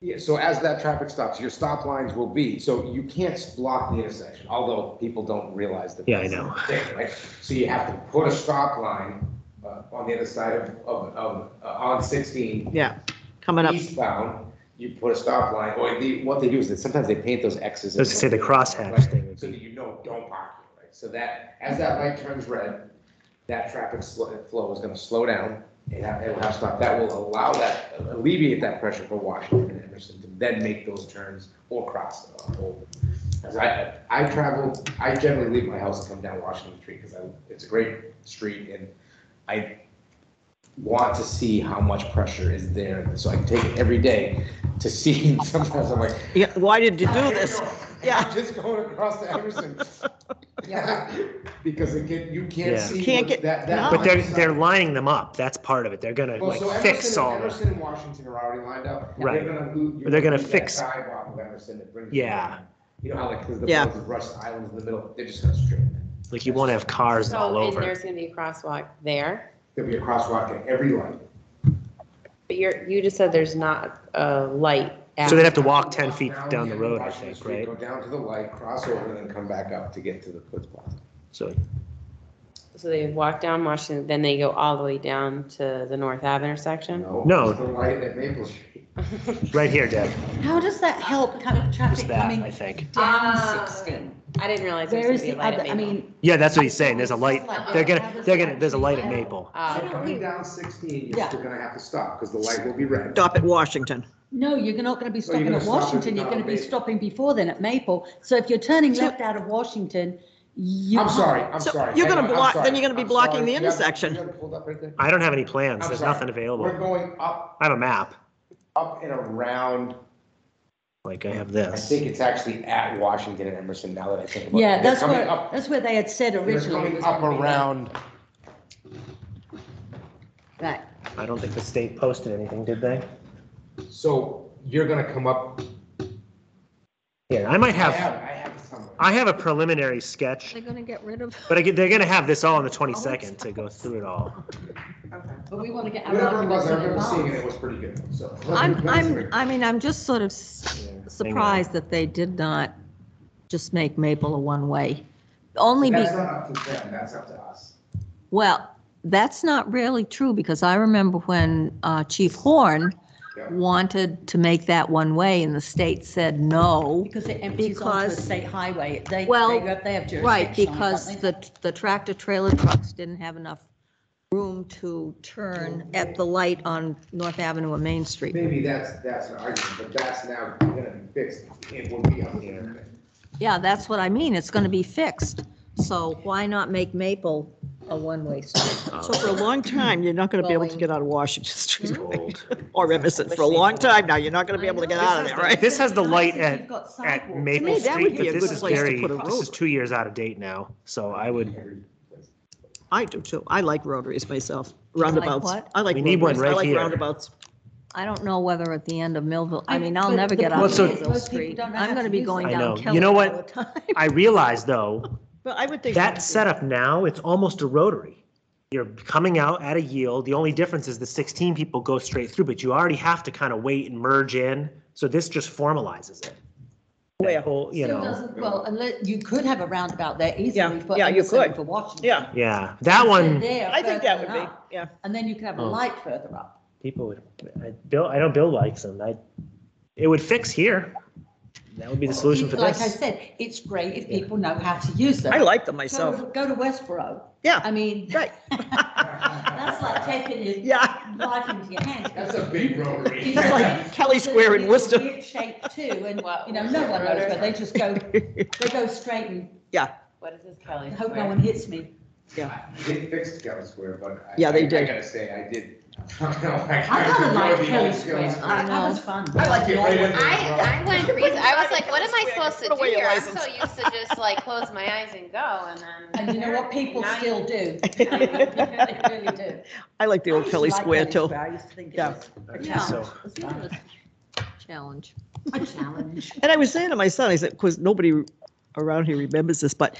Yeah, so as that traffic stops, your stop lines will be, so you can't block the intersection, although people don't realize that. Yeah, I know. the thing, right? So you have to put a stop line uh, on the other side of, of, of, uh, on 16 Yeah, coming up, eastbound, you put a stop line, or the, what they do is that sometimes they paint those X's. in Let's say the crosshatch right, thing So that you know, don't park here, So that, as that light turns red, that traffic sl- flow is gonna slow down. It ha- it will have to stop. That will allow that, alleviate that pressure for Washington and Emerson to then make those turns or cross. As I, I travel, I generally leave my house and come down Washington Street because I, it's a great street and I want to see how much pressure is there. So I take it every day to see, sometimes I'm like, Yeah, why did you do this? Yeah. Just going across to Emerson. Yeah, because again, you can't Yeah. see. Can't get- that- that. But they're, they're lining them up. That's part of it. They're gonna Well, like so fix all and- the, Emerson and Washington are already lined up. and Right. They're gonna lose. They're gonna that fix- Sidewalk of Emerson that brings. Yeah. you- You know how like, cause the, Yeah. the Island's in the middle, they're just gonna straighten like you won't have cars all So, and over. there's gonna be a crosswalk there, There'll be a crosswalk at every light. but you're, you just said there's not a light. So they'd have to walk ten feet Down down the road, I Washington think, Street, right? Go down to the light, cross over, and then come back up to get to the Quids Plaza. So, So they walk down Washington, then they go all the way down to the North Ave intersection? No. it's The light at Maple Street. right here, Deb, How does that help kind of just traffic that, coming I think. down. 16? I didn't realize there was is gonna be the a light at other, I Maple. mean, Yeah, that's what he's saying. There's a light, they're gonna, they're gonna, there's a light at Maple. Oh, so coming down sixteen, you're still gonna have to stop, because the light will be red. Stop at Washington. no, you're not going to be you're stopping gonna at stop at- Washington, you're going to be Maple. stopping before then at Maple. So if you're turning left out of Washington, you. I'm sorry, I'm So sorry. you're Hang gonna on, I'm block- then sorry, you're gonna be I'm blocking sorry. the You have- intersection. you have it pulled up right there? I don't have any plans. I'm There's sorry. nothing available. We're going up, I have a map, up and around, like I have this. I this. think it's actually at Washington and Emerson now that I think about it. Yeah, They're that's coming where, up- that's where they had said They're originally. it coming was up gonna be around, Right. I don't think the state posted anything, did they? so you're gonna come up. Here, I might I have, have, I have it somewhere. I have a preliminary sketch, They're gonna get rid of. but I get- they're gonna have this all on the twenty-second to go through it all. Okay. But we want to get our Whatever it was, arguments I remember seeing it, it was pretty good, so. I'm, I'm, I mean, I'm just sort of s- Yeah, hang on. surprised that they did not just make Maple a one-way. Only be, That's not up to them, that's up to us. well, that's not really true because I remember when uh, Chief Horn Yeah. wanted to make that one-way and the state said no. Because it empties onto a Because- state highway. They, Well, they have they have jurisdiction. Right, on it, don't because they? the, the tractor trailer trucks didn't have enough room to turn at the light on North Avenue and Main Street. Maybe that's, that's an argument, but that's now gonna be fixed, it will be on the internet. Yeah, that's what I mean, it's gonna be fixed. So why not make Maple a one-way street? So for a long time, you're not gonna be able to get out of Washington Street. Old. Or Emerson. For a long time now, you're not gonna be able to get out of there, right? This has the light at, at. Maple me, that would Street, be but this good is place to very, put a this is road. two years out of date now, so I would, I do too. I like rotaries myself, roundabouts. what? I like We need one rotaries. I right like here. roundabouts. I don't know whether at the end of Millville, I I- mean, I'll never get out Well, of so- Millville Most people Street. don't know I'm gonna to be use going it. I down know. Kelly You know all what? the time. I realize though, But I would think. that setup now, it's almost a rotary. You're coming out at a yield, the only difference is the sixteen people go straight through, but you already have to kind of wait and merge in, so this just formalizes it. That Where? whole, you Still know, doesn't- Well, unless, you could have a roundabout there easily for yeah, you could. for Washington. Yeah, yeah, that one, They're I think that would further be, yeah. And then you could have a Oh. light further up. people would, I, Bill, I know Bill likes them, I, it would fix here. That would be the solution for this. Like I this. said, it's great if people know how to use them. I like them Go myself. to- Go to Westboro. Yeah, I mean. right. That's like taking your Yeah. life into your hands. That's a big rotary. That's like Kelley Square in It's Worcester. weird shape too, and, What- you know, no one knows where, they just go, they go straight and yeah. What is this, Kelley? hope no one hits me. They fixed Kelley Square, but. I- Yeah, they I- did. I gotta say, I did. I don't know, I kind of like enjoy Kelley old Square, Square. I- that was fun. I like it right in there. I, I went crazy. I was like, what am I supposed to do here? I'm so used to just like close my eyes and go and then. And you know what, people Now you- still do. They really do. I like the I old to Kelley like Square too. I used to think it Yeah. was a Yeah. challenge. So, Challenge. A challenge. And I was saying to my son, I said, because nobody around here remembers this, but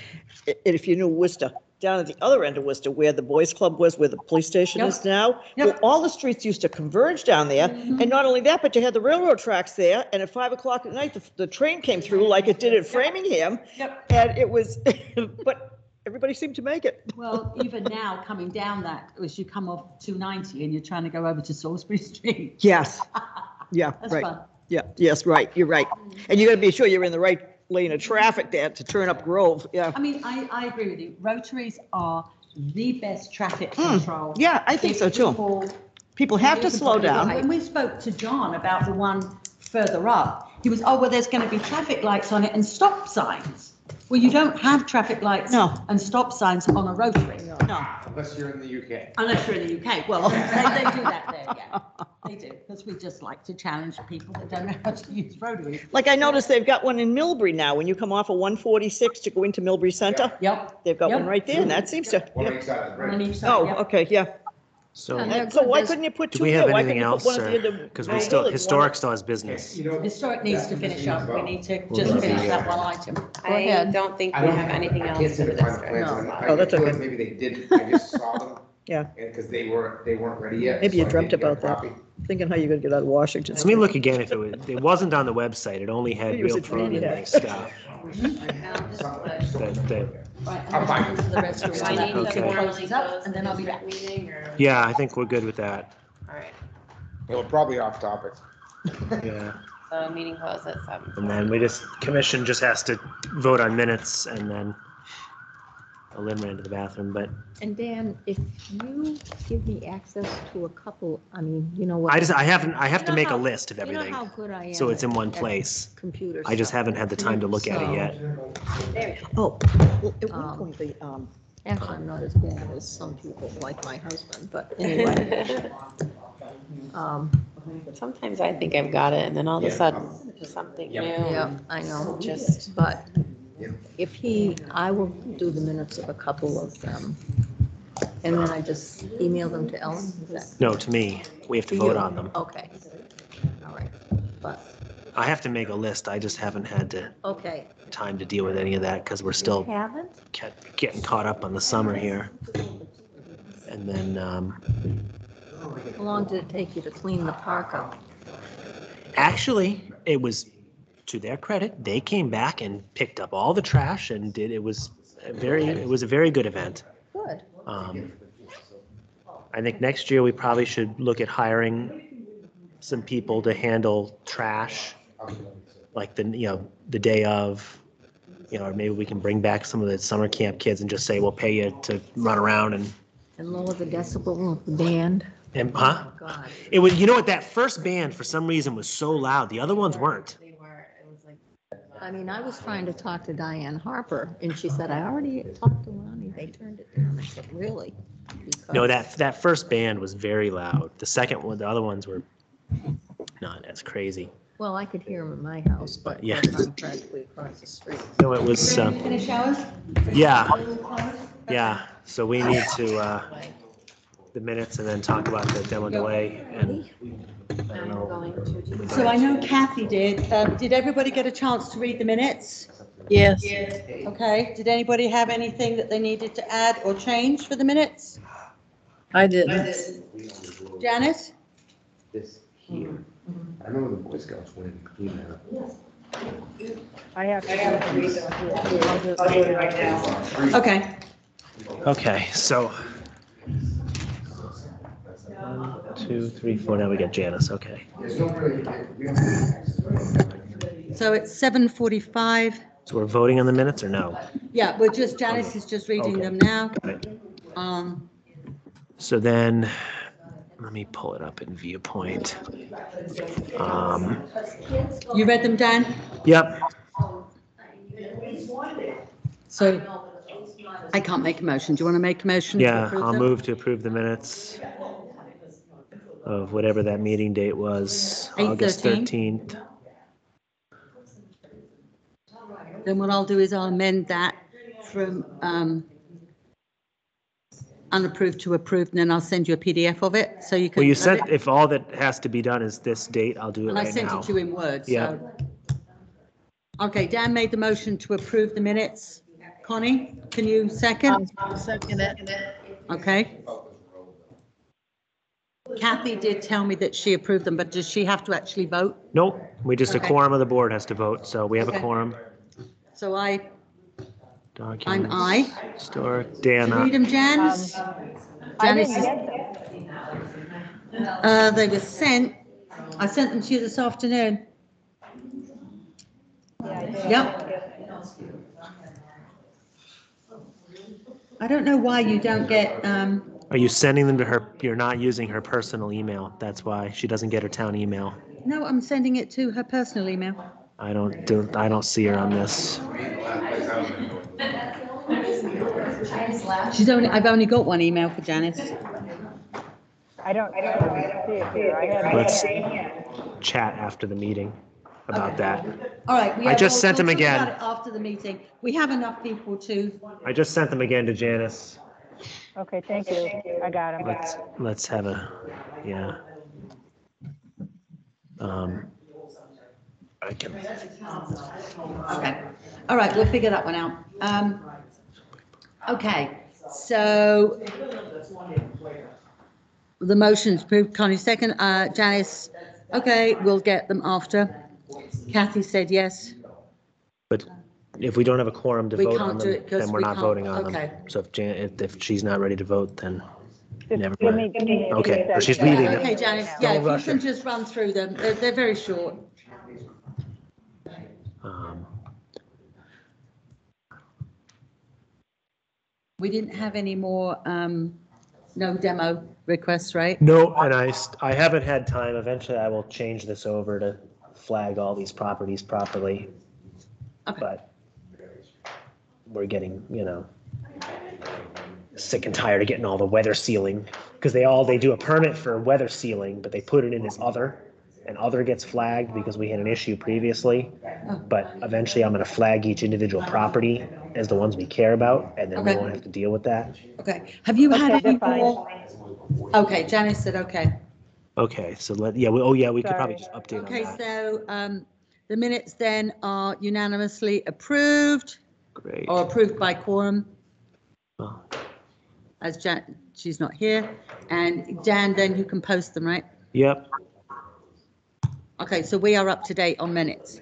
i- if you knew Worcester, down at the other end of Worcester, where the boys club was, where the police station Yep. is now, Yep. well, all the streets used to converge down there. Mhm. And not only that, but you had the railroad tracks there, and at five o'clock at night, the, the train came through like it did at Framingham. Yep. And it was, but everybody seemed to make it. Well, even now, coming down that, as you come off 290 and you're trying to go over to Salisbury Street, Yes. Yeah, that's right. fun. Yeah, yes, right, you're right. And you gotta be sure you're in the right lane of traffic there to turn up Grove, yeah. I mean, I, I agree with you. Rotaries are the best traffic Hmm, control. Yeah, I think so too. people- People have to slow down. When we spoke to John about the one further up, he was, oh, well, there's going to be traffic lights on it and stop signs. Well, you don't have traffic lights No. and stop signs on a rotary. No. Unless you're in the UK. Unless you're in the UK. Well, they, they do that there, yeah. They do, because we just like to challenge people that don't know how to use rotaries. Like I noticed they've got one in Millbury now. When you come off of 146 to go into Millbury Center, Yep. they've got one right there and that seems to. One yeah. on each side of the On each side, Oh, yep. okay, yeah. So And they're So why couldn't you put do two we there? have Why anything couldn't you else, put one at the or, end of because we Grove still, Village, one historic at- still has business. You know, Historic needs to finish up. We need to Well, just the, finish that one item. I ahead. don't think I we don't have anything I else can't for seem the to find the district. plans, and I Oh, that's okay. Maybe they did, I just saw them. Yeah. Because they were, they weren't ready yet. Maybe you so I dreamt didn't get a about that. copy. Thinking how you're gonna get out of Washington. Let me look again if it was, it wasn't on the website. It only had Maybe it was real a dream you preliminary had. stuff. Something- That- that- Right, I'm fine. and then the rest of Do the I need to Okay. formally closes up, and then I'll be back. meeting or? Yeah, I think we're good with that. All right, Well, probably off topic. Yeah. so meeting closed at seven. And then we just, commission just has to vote on minutes and then oh, Lynn ran to the bathroom, but And Dan, if you give me access to a couple, I mean, you know what? I just, I haven't, I have to make a list of You know everything. how good I am. So it's in one at place. Computer I just stuff. haven't had the time to look at it So- yet. Oh, well, at one Um, point, the, um, Actually, I'm not as bad as some people, like my husband, but anyway. Um, Sometimes I think I've got it and then all of a sudden, something new. yeah, I know, Just, but Yeah. if he, I will do the minutes of a couple of them. And then I just email them to Ellen, is that? No, to me, we have to to vote on them. Okay. All right, but, I have to make a list. I just haven't had to, okay. time to deal with any of that because we're still Haven't? ca- getting caught up on the summer here. And then, um, How long did it take you to clean the park up? actually, it was, to their credit, they came back and picked up all the trash and did, it was a very, it was a very good event. Good. Um, I think next year we probably should look at hiring some people to handle trash, like the, you know, the day of, you know, or maybe we can bring back some of the summer camp kids and just say, we'll pay you to run around and, And lower the decibel of the band? and, huh? Oh, God. It was, you know what, that first band for some reason was so loud, the other ones weren't. they were, it was like. I mean, I was trying to talk to Diane Harper, and she said, I already talked to Lonnie, they turned it down. I said, really? No, that, that first band was very loud. The second one, the other ones were not as crazy. Well, I could hear them in my house, but Yeah. I'm practically across the street. No, it was, um, Finish ours? yeah, yeah. So we need to, uh, the minutes and then talk about the demo delay and I don't I'm know. going to. So I know Kathy did. Um, Did everybody get a chance to read the minutes? Yes. Okay, did anybody have anything that they needed to add or change for the minutes? I did. Janice? This here. I remember the Boy Scouts went and cleaned that up. I have to. I'll do it right now. Okay, Okay, so. One, two, three, four. Now we got Janice. Okay. There's no really, we don't have so it's 7:45. So we're voting on the minutes or no? Yeah, we're just, Janice is just reading Okay. them now. Right. Um, So then, let me pull it up in viewpoint. Um, You read them, Dan? yep. So I can't make a motion. Do you want to make a motion? to Yeah, approve I'll them? move to approve the minutes of whatever that meeting date was, Eight August 13th. Then what I'll do is I'll amend that from um, unapproved to approved, and then I'll send you a PDF of it, so you can. Well, you said if all that has to be done is this date, I'll do it And I right sent now. it to you in words, Yeah. so. Okay, Dan made the motion to approve the minutes. Connie, can you second? I'll second it. Okay. Kathy did tell me that she approved them, but does she have to actually vote? Nope, we just, a Okay. quorum of the board has to vote, so we have a Okay. quorum. So I, I'm Documents, aye. Historic, Dan, Read aye. them, Janice? I Janice didn't is- get them. Uh, they were sent, I sent them to you this afternoon. Yep. I don't know why you don't get, um, Are you sending them to her? You're not using her personal email. That's why she doesn't get her town email. no, I'm sending it to her personal email. I don't do, I don't see her on this. She's only, I've only got one email for Janice. I don't, I don't, I see it here. I have. Let's chat after the meeting about that. All right. we I have- just we'll- sent them we'll talk again. about it After the meeting. We have enough people to, I just sent them again to Janice. Okay, thank you. I got him. Let's, let's have a, yeah. Um, I can, okay. All right, we'll figure that one out. Um, okay, so the motion's approved, Connie second, uh, Janice, okay, we'll get them after. Kathy said yes. but if we don't have a quorum to We vote can't on do them, it 'cause then we're we not can't- voting on them. okay. So if Jan, if, if she's not ready to vote, then Just never give mind. me- give me- give me Okay, or she's second. reading Okay. Janice, yeah, Don't if rush you can her. just run through them, they're, they're very short. Um, We didn't have any more, um, no demo requests, right? No, and I, st- I haven't had time. Eventually I will change this over to flag all these properties properly. Okay. But we're getting, you know, sick and tired of getting all the weather sealing. Because they all, they do a permit for weather sealing, but they put it in as other. And other gets flagged because we had an issue previously. But eventually I'm gonna flag each individual property as the ones we care about, and then we Okay. won't have to deal with that. Okay, have you had Okay, any fine. more? Okay, Janice said okay. Okay, so let, yeah, we- oh yeah, we could probably just update on Okay, that. so, um, the minutes then are unanimously approved Great. or approved by quorum Well, as Jan, she's not here. And Dan, then you can post them, right? Yep, Okay, so we are up to date on minutes.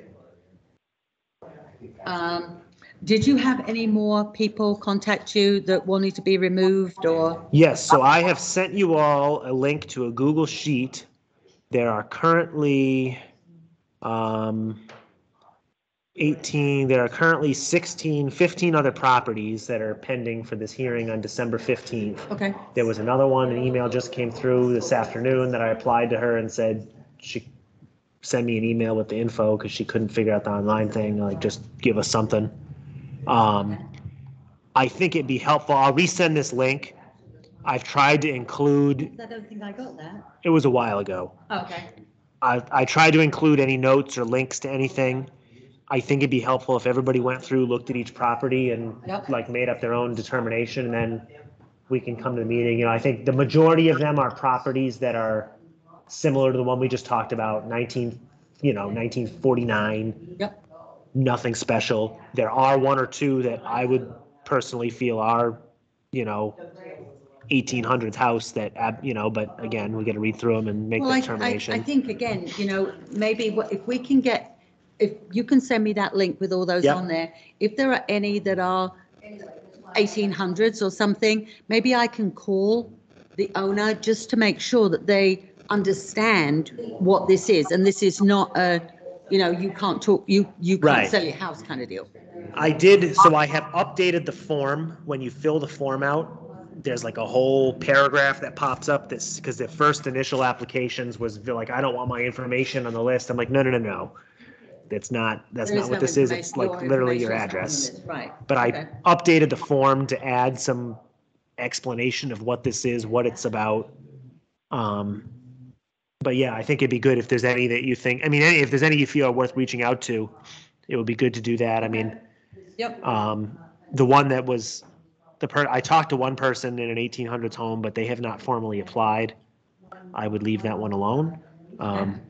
Um, did you have any more people contact you that wanted to be removed or? Yes, so I have sent you all a link to a Google Sheet. There are currently um, 18, there are currently 16, 15 other properties that are pending for this hearing on December 15th. Okay, There was another one, an email just came through this afternoon that I applied to her and said she send me an email with the info because she couldn't figure out the online thing, like just give us something. Um, I think it'd be helpful. I'll resend this link. I've tried to include, I don't think I got that. it was a while ago. Okay, I, I tried to include any notes or links to anything. I think it'd be helpful if everybody went through, looked at each property and Yep. like made up their own determination and then we can come to the meeting. You know, I think the majority of them are properties that are similar to the one we just talked about, nineteen, you know, nineteen forty-nine. Yep. Nothing special. There are one or two that I would personally feel are, you know, eighteen hundreds house that, you know, but again, we gotta read through them and make well, the I, I, determination. I think again, you know, maybe what- if we can get, if you can send me that link with all those Yep. on there, if there are any that are eighteen hundreds or something, maybe I can call the owner just to make sure that they understand what this is. And this is not a, you know, you can't talk, you, you can't sell your house kind of deal. I did, so I have updated the form. When you fill the form out, there's like a whole paragraph that pops up this, because the first initial applications was like, I don't want my information on the list. I'm like, no, no, no, no. That's not, that's There not is what no this is. It's like literally your information address. is on this, Right. But I okay. updated the form to add some explanation of what this is, what it's about. Um, but yeah, I think it'd be good if there's any that you think, I mean, any, if there's any you feel are worth reaching out to, it would be good to do that. I mean, Yep. um, the one that was, the per, I talked to one person in an eighteen hundreds home, but they have not formally applied. I would leave that one alone. Um,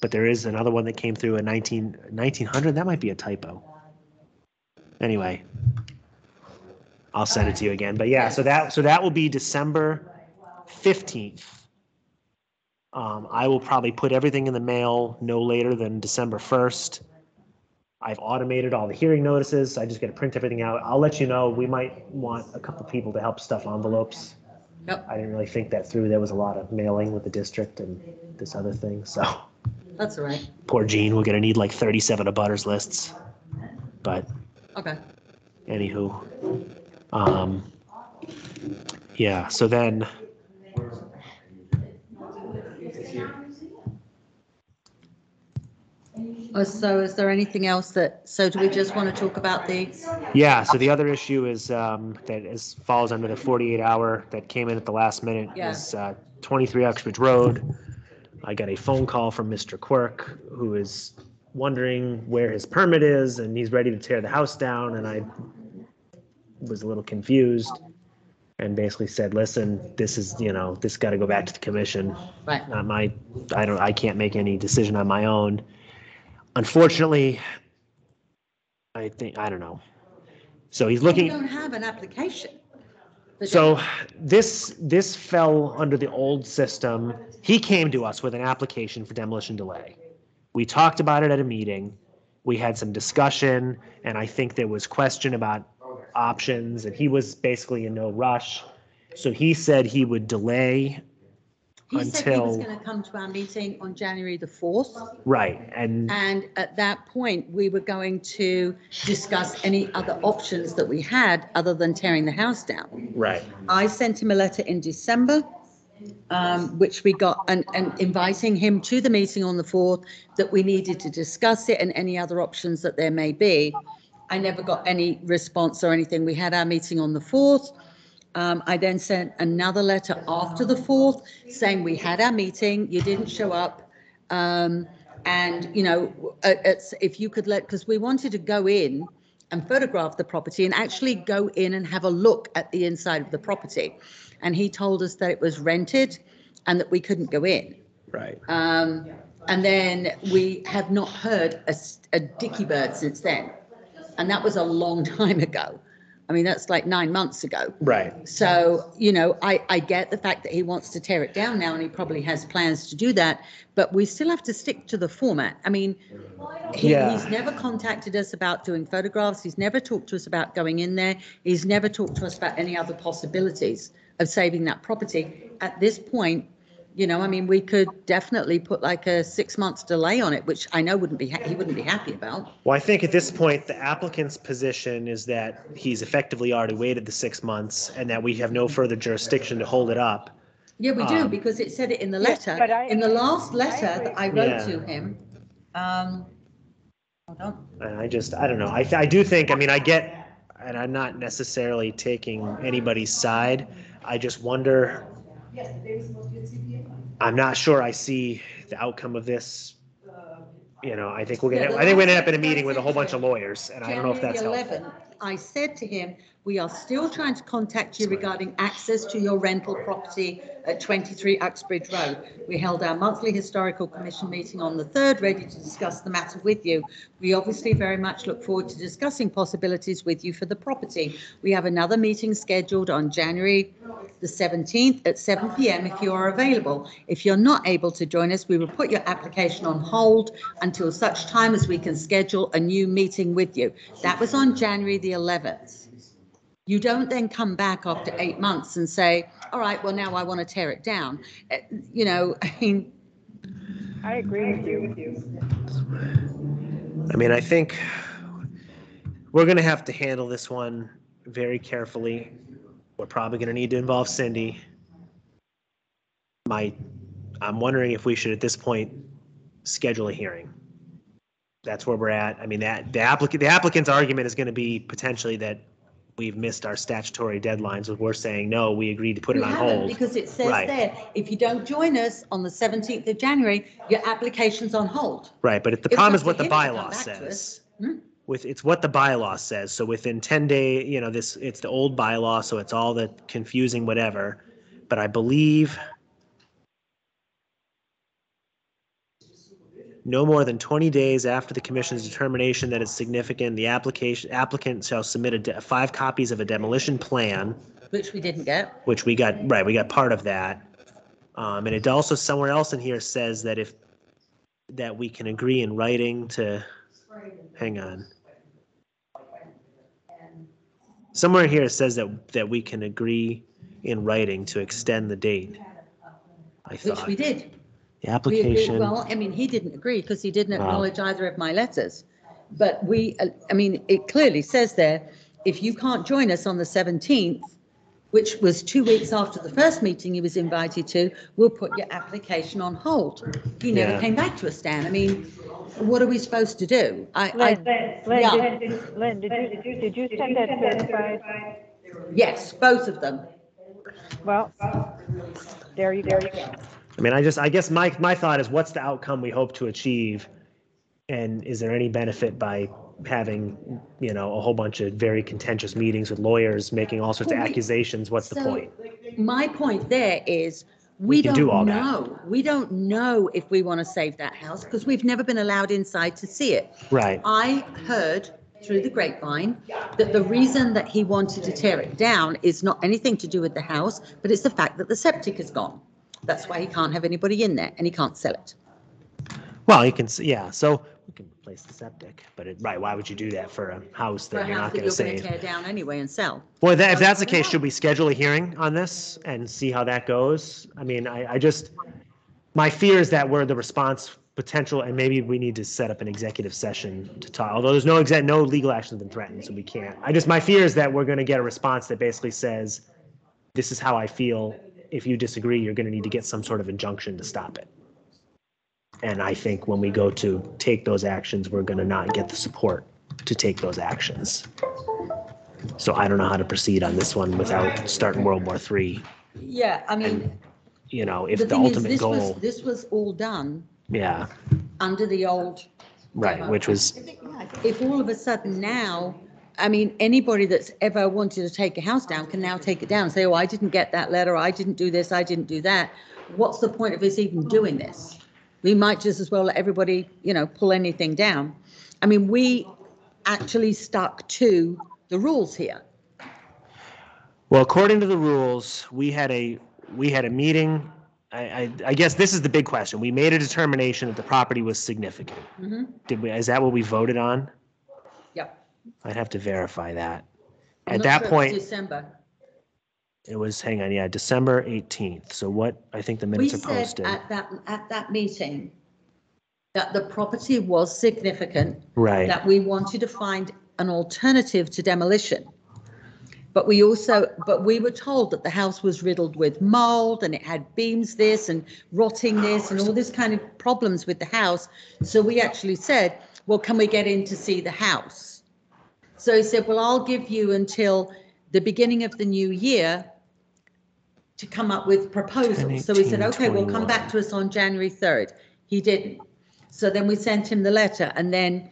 but there is another one that came through a 19 1900. that might be a typo. Anyway. I'll send it to you again, but yeah, so that, so that will be December fifteenth. Um, I will probably put everything in the mail no later than December first. I've automated all the hearing notices. I just gotta print everything out. I'll let you know. We might want a couple people to help stuff envelopes. Yep. I didn't really think that through. There was a lot of mailing with the district and this other thing, so. That's all right. Poor Gene, we're gonna need like thirty-seven abutters lists. But Okay. anywho, um, yeah, so then. Uh, So is there anything else that, so do we just want to talk about the, Yeah, so the other issue is, um, that is, falls under the forty-eight hour that came in at the last minute Yeah. is, uh, twenty-three Uxbridge Road. I got a phone call from Mr. Quirk, who is wondering where his permit is, and he's ready to tear the house down, and I was a little confused. And basically said, listen, this is, you know, this gotta go back to the commission, right, not my, I don't, I can't make any decision on my own. Unfortunately, I think, I don't know. So he's we looking. don't have an application. So this, this fell under the old system. He came to us with an application for demolition delay. We talked about it at a meeting. We had some discussion and I think there was question about options and he was basically in no rush. So he said he would delay, He said he was until- going to come to our meeting on January the 4th. right, and And at that point, we were going to discuss any other options that we had other than tearing the house down. right, I sent him a letter in December, um, which we got, and, and inviting him to the meeting on the 4th, that we needed to discuss it and any other options that there may be. I never got any response or anything. We had our meeting on the 4th. Um, I then sent another letter after the 4th saying we had our meeting, you didn't show up. Um, and, you know, it's, if you could let, because we wanted to go in and photograph the property and actually go in and have a look at the inside of the property. And he told us that it was rented and that we couldn't go in. right. Um, and then we have not heard a dicky bird since then. And that was a long time ago. I mean, that's like nine months ago. Right. So, you know, I, I get the fact that he wants to tear it down now and he probably has plans to do that, but we still have to stick to the format. I mean, he, Yeah. he's never contacted us about doing photographs. He's never talked to us about going in there. He's never talked to us about any other possibilities of saving that property. At this point, you know, I mean, we could definitely put like a six months delay on it, which I know wouldn't be, ha- he wouldn't be happy about. Well, I think at this point, the applicant's position is that he's effectively already waited the six months and that we have no further jurisdiction to hold it up. Yeah, we do, Um, because it said it in the Yeah, letter. but I- In the last letter that I wrote Yeah. to him, um, hold on. And I just, I don't know. I, I do think, I mean, I get, and I'm not necessarily taking anybody's side. I just wonder. I'm not sure I see the outcome of this. You know, I think we're gonna, I think we're gonna end up in a meeting with a whole bunch of lawyers and I don't know if that's January helpful. 11th, I said to him, we are still trying to contact you regarding access to your rental property at 23 Uxbridge Road. We held our monthly historical commission meeting on the 3rd, ready to discuss the matter with you. We obviously very much look forward to discussing possibilities with you for the property. We have another meeting scheduled on January the 17th at 7 PM if you are available. If you're not able to join us, we will put your application on hold until such time as we can schedule a new meeting with you. That was on January the 11th. You don't then come back after eight months and say, all right, well, now I want to tear it down. Eh, You know, I mean, I agree with you. I mean, I think we're gonna have to handle this one very carefully. We're probably gonna need to involve Cindy. My, I'm wondering if we should at this point schedule a hearing. That's where we're at. I mean, that, the applicant, the applicant's argument is gonna be potentially that we've missed our statutory deadlines, we're saying, no, we agreed to put we it on hold. because it says Right. there, if you don't join us on the 17th of January, your application's on hold. Right, but if the It problem is what the bylaw says. Hmm? With, it's what the bylaw says, so within ten day, you know, this, it's the old bylaw, so it's all the confusing whatever. But I believe no more than twenty days after the commission's determination that it's significant, the application, applicant shall submit a, de- five copies of a demolition plan, Which we didn't get. which we got, right, we got part of that. Um, and it also, somewhere else in here says that if, that we can agree in writing to, hang on. Somewhere here it says that, that we can agree in writing to extend the date. I Which we did. The We agree- application, Well, I mean, he didn't agree because he didn't Wow. acknowledge either of my letters. But we, uh, I mean, it clearly says there, if you can't join us on the 17th, which was two weeks after the first meeting he was invited to, we'll put your application on hold. He never Yeah. came back to us, Dan. I mean, what are we supposed to do? I, Lynn, I, Lynn, yeah. did- Lynn, did you, did you send that certified? yes, both of them. Well, there you go. I mean, I just, I guess my, my thought is what's the outcome we hope to achieve? And is there any benefit by having, you know, a whole bunch of very contentious meetings with lawyers making all sorts of Well, we- accusations? What's the So, point? My point there is, We we can do all don't that. know. We don't know if we want to save that house because we've never been allowed inside to see it. Right. I heard through the grapevine that the reason that he wanted to tear it down is not anything to do with the house, but it's the fact that the septic is gone. That's why he can't have anybody in there and he can't sell it. Well, you can, s- yeah, so we can replace the septic, but it, right, why would you do that for a house For a that you're house not that gonna you're going to save? tear down anyway and sell. Well, that, if that's the case, should we schedule a hearing on this and see how that goes? I mean, I, I just, my fear is that we're the response potential, and maybe we need to set up an executive session to talk, although there's no exec, no legal action has been threatened, so we can't. I just, my fear is that we're gonna get a response that basically says, this is how I feel. If you disagree, you're gonna need to get some sort of injunction to stop it. And I think when we go to take those actions, we're gonna not get the support to take those actions. So I don't know how to proceed on this one without starting World War III. Yeah, I mean, You know, if the the thing is, ultimate this was, goal, this was all done yeah, under the old right, which was, if all of a sudden now, I mean, anybody that's ever wanted to take a house down can now take it down and say, oh, I didn't get that letter, I didn't do this, I didn't do that. What's the point of us even doing this? We might just as well let everybody, you know, pull anything down. I mean, we actually stuck to the rules here. well, according to the rules, we had a, we had a meeting. I, I, I guess this is the big question. We made a determination that the property was significant. Mhm. Did we, is that what we voted on? I'd have to verify that. I'm At not that sure it's point, December. it was, hang on, yeah, December 18th. So what, I think the We minutes are said posted. at that, at that meeting that the property was significant Right, that we wanted to find an alternative to demolition. But we also, but we were told that the house was riddled with mold and it had beams this and rotting this and all this kind of problems with the house. So we actually said, well, can we get in to see the house? So he said, well, I'll give you until the beginning of the new year to come up with proposals. So we said, 10, okay, well, come back to us on January 3rd. He didn't. So then we sent him the letter and then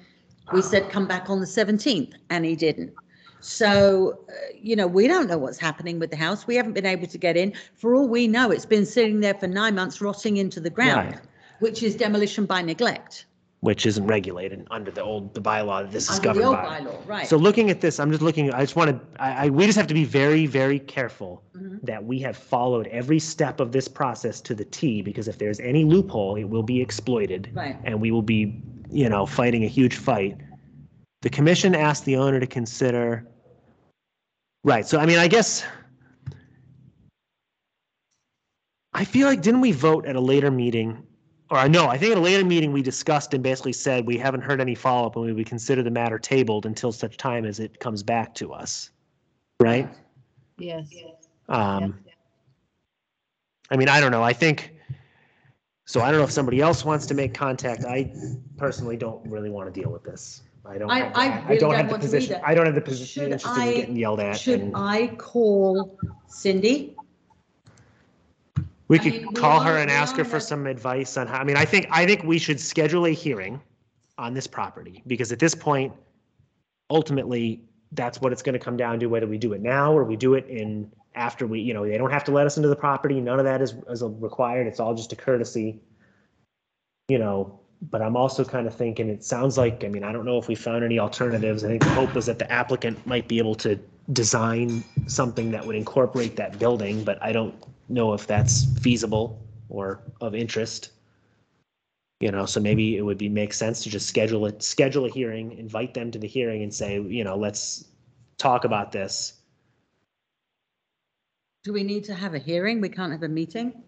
we said, come back on the 17th, and he didn't. So, uh, you know, we don't know what's happening with the house. We haven't been able to get in. For all we know, it's been sitting there for nine months rotting into the ground, Right. which is demolition by neglect. Which isn't regulated under the old, the bylaw that this is Under the governed old by. bylaw, right. So looking at this, I'm just looking, I just want to, I, I, we just have to be very, very careful Mhm. that we have followed every step of this process to the T, because if there's any loophole, it will be exploited. Right. And we will be, you know, fighting a huge fight. The commission asked the owner to consider, right, so I mean, I guess, I feel like, didn't we vote at a later meeting? Or I know, I think at a later meeting, we discussed and basically said, we haven't heard any follow-up and we would consider the matter tabled until such time as it comes back to us. Right? Yes. Um, I mean, I don't know. I think, so I don't know if somebody else wants to make contact. I personally don't really want to deal with this. I don't, I- have- I really don't don't have the want to position, either. I don't have the position, Should interest in I- getting yelled at. Should and I call Cindy? We I mean, could we call her and ask her for some advice on how, I mean, I think, I think we should schedule a hearing on this property, because at this point, ultimately, that's what it's gonna come down to, whether we do it now or we do it in, after we, you know, they don't have to let us into the property, none of that is, is required, it's all just a courtesy. You know, but I'm also kind of thinking, it sounds like, I mean, I don't know if we found any alternatives, I think the hope was that the applicant might be able to design something that would incorporate that building, but I don't know if that's feasible or of interest. You know, so maybe it would be, make sense to just schedule it, schedule a hearing, invite them to the hearing and say, you know, let's talk about this. Do we need to have a hearing? We can't have a meeting?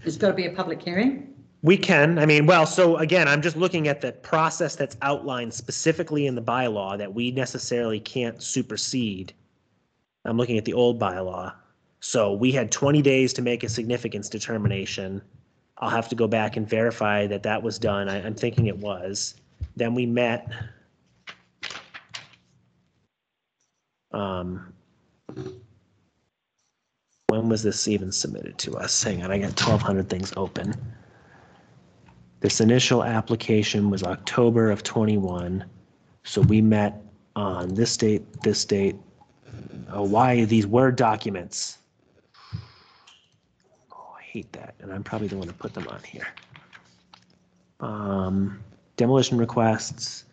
There's got to be a public hearing? We can, I mean, well, so again, I'm just looking at the process that's outlined specifically in the bylaw that we necessarily can't supersede. I'm looking at the old bylaw. So we had 20 days to make a significance determination. I'll have to go back and verify that that was done. I, I'm thinking it was. Then we met. Um, when was this even submitted to us? Hang on, I got 1,200 things open. This initial application was October of 21. So we met on this date, this date. Oh, why these Word documents? Hate that. And I'm probably the one to put them on here. Um, demolition requests.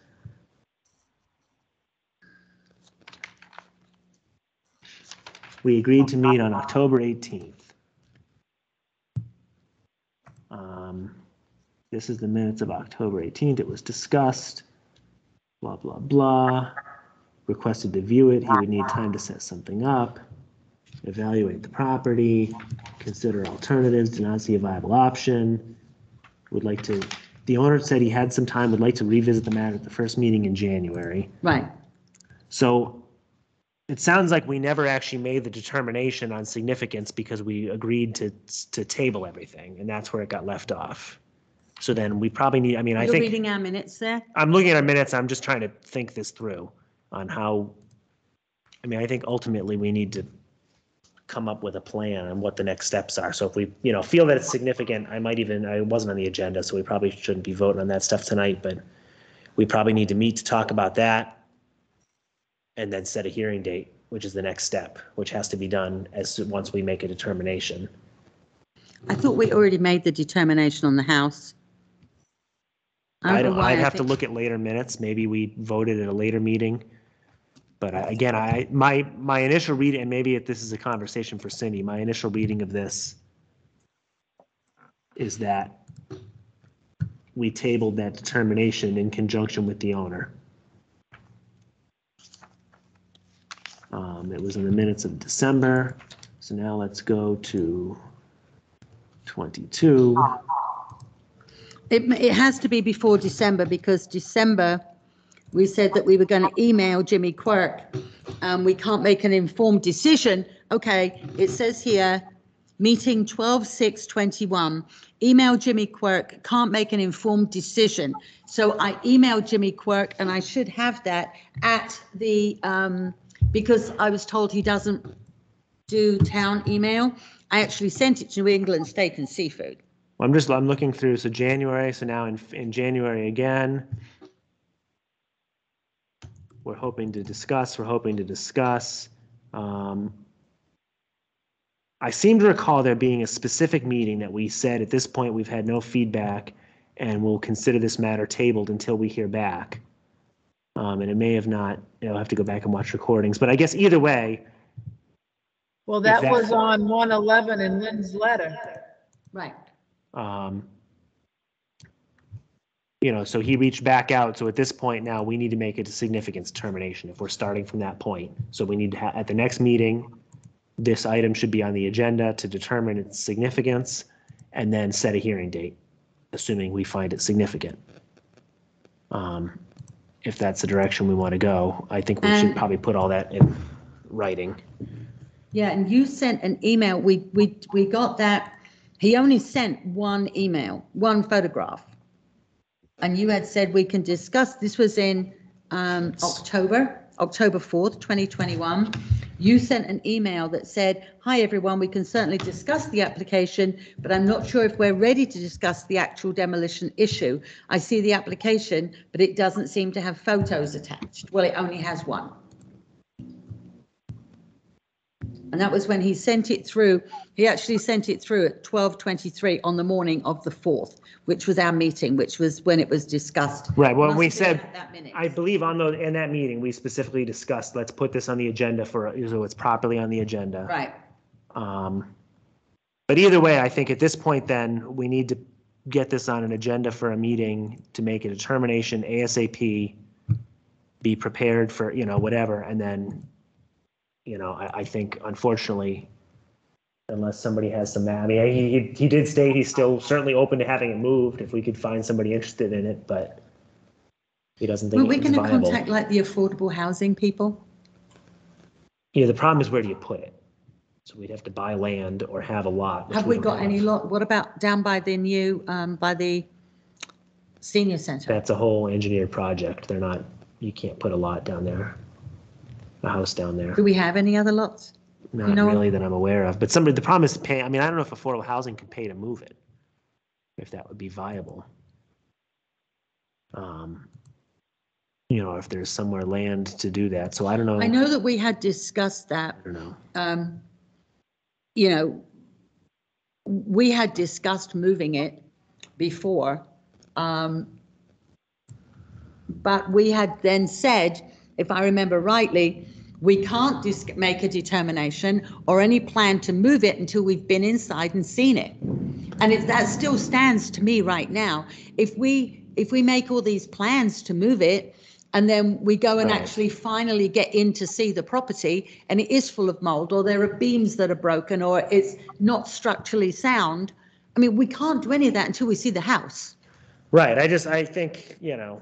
We agreed to meet on October 18th. Um, this is the minutes of October 18th. It was discussed. Blah, blah, blah. Requested to view it. He would need time to set something up. Evaluate the property. Consider alternatives. Do not see a viable option. Would like to, the owner said he had some time, would like to revisit the matter at the first meeting in January. Right. So it sounds like we never actually made the determination on significance because we agreed to, to table everything, and that's where it got left off. So then we probably need, I mean, I You're think, reading our minutes there? I'm looking at our minutes, I'm just trying to think this through on how, I mean, I think ultimately we need to come up with a plan on what the next steps are. So if we, you know, feel that it's significant, I might even, I wasn't on the agenda, so we probably shouldn't be voting on that stuff tonight, but we probably need to meet to talk about that and then set a hearing date, which is the next step, which has to be done as, once we make a determination. I thought we already made the determination on the house. I don't, why I'd have to look at later minutes. Maybe we voted at a later meeting. But I- again, I, my, my initial reading, and maybe if this is a conversation for Cindy, my initial reading of this is that we tabled that determination in conjunction with the owner. Um, it was in the minutes of December. So now let's go to 22. It, it has to be before December because December, we said that we were going to email Jimmy Quirk. Um, we can't make an informed decision. Okay, it says here, meeting 12/6/21. Email Jimmy Quirk, can't make an informed decision. So I emailed Jimmy Quirk and I should have that at the, um, because I was told he doesn't do town email. I actually sent it to New England Steak and Seafood. I'm just, I'm looking through, so January, so now in, in January again. We're hoping to discuss, we're hoping to discuss. um, I seem to recall there being a specific meeting that we said, at this point, we've had no feedback and we'll consider this matter tabled until we hear back. Um, and it may have not, you know, I'll have to go back and watch recordings, but I guess either way, Well, that that- was on one eleven in Lynn's letter. Right. Um, you know, so he reached back out. So at this point now, we need to make a significance determination if we're starting from that point. So we need to, ha- at the next meeting, this item should be on the agenda to determine its significance and then set a hearing date, assuming we find it significant. Um, if that's the direction we want to go, I think we should And- probably put all that in writing. Yeah, and you sent an email, we, we, we got that, he only sent one email, one photograph. And you had said we can discuss, this was in, um, October, October 4th, 2021. You sent an email that said, hi, everyone, we can certainly discuss the application, but I'm not sure if we're ready to discuss the actual demolition issue. I see the application, but it doesn't seem to have photos attached. Well, it only has one. And that was when he sent it through, he actually sent it through at 12:23 on the morning of the 4th, which was our meeting, which was when it was discussed. Right, well, Must we said. I believe on the, in that meeting, we specifically discussed, let's put this on the agenda for, so it's properly on the agenda. Right, Um, But either way, I think at this point then, we need to get this on an agenda for a meeting to make a determination ASAP, be prepared for, you know, whatever, and then, you know, I, I think unfortunately, Unless somebody has some, I mean, he, he, did state he's still certainly open to having it moved if we could find somebody interested in it, but he doesn't Well, think we're it's going to viable. contact like the affordable housing people. Yeah, the problem is where do you put it? So we'd have to buy land or have a lot. which Have we don't got any lot, what about down by the new, um, by the senior center? That's a whole engineered project. They're not, you can't put a lot down there. A house down there. Do we have any other lots? Not know- really that I'm aware of, but somebody, the problem is paying, I mean, I don't know if affordable housing can pay to move it. If that would be viable. Um, You know, if there's somewhere land to do that, so I don't know. I know that we had discussed that I don't know. um, you know, we had discussed moving it before. Um, but we had then said, if I remember rightly, we can't dis- make a determination or any plan to move it until we've been inside and seen it. And if that still stands to me right now, if we, if we make all these plans to move it and then we go and Right. actually finally get in to see the property and it is full of mold or there are beams that are broken or it's not structurally sound, I mean, we can't do any of that until we see the house. Right, I just, I think, you know,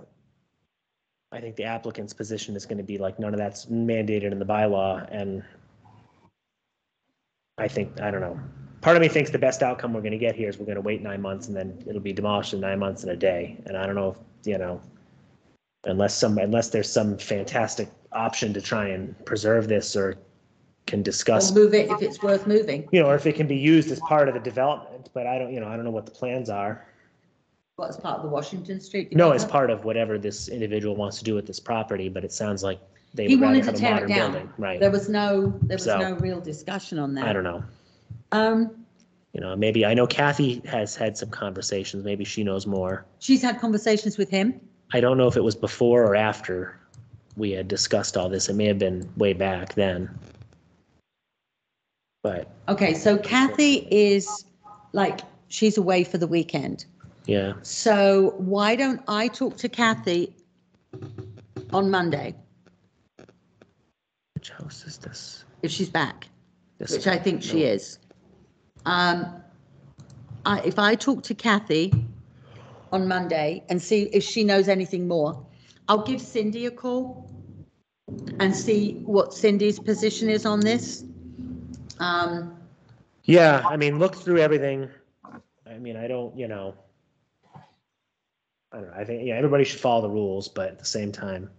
I think the applicant's position is gonna be like, none of that's mandated in the bylaw, and I think, I don't know, part of me thinks the best outcome we're gonna get here is we're gonna wait nine months and then it'll be demolished in nine months and a day, and I don't know, if you know, unless some, unless there's some fantastic option to try and preserve this or can Or discuss, move it if it's worth moving. you know, or if it can be used as part of the development, but I don't, you know, I don't know what the plans are. What, as part of the Washington Street? No, it's development? part of whatever this individual wants to do with this property, but it sounds like they He would rather wanted to have a tear it modern down. building. Right. There was no, there was So- no real discussion on that. I don't know. Um, You know, maybe, I know Kathy has had some conversations. Maybe she knows more. she's had conversations with him. I don't know if it was before or after we had discussed all this. It may have been way back then. But, Okay, so Kathy is like, she's away for the weekend. Yeah, So why don't I talk to Kathy on Monday, which house is this? if she's back, This which one? I think she No. is. Um, I, if I talk to Kathy on Monday and see if she knows anything more, I'll give Cindy a call and see what Cindy's position is on this. Um, Yeah, I mean, look through everything. I mean, I don't, you know. I don't know. I think, yeah, everybody should follow the rules, but at the same time,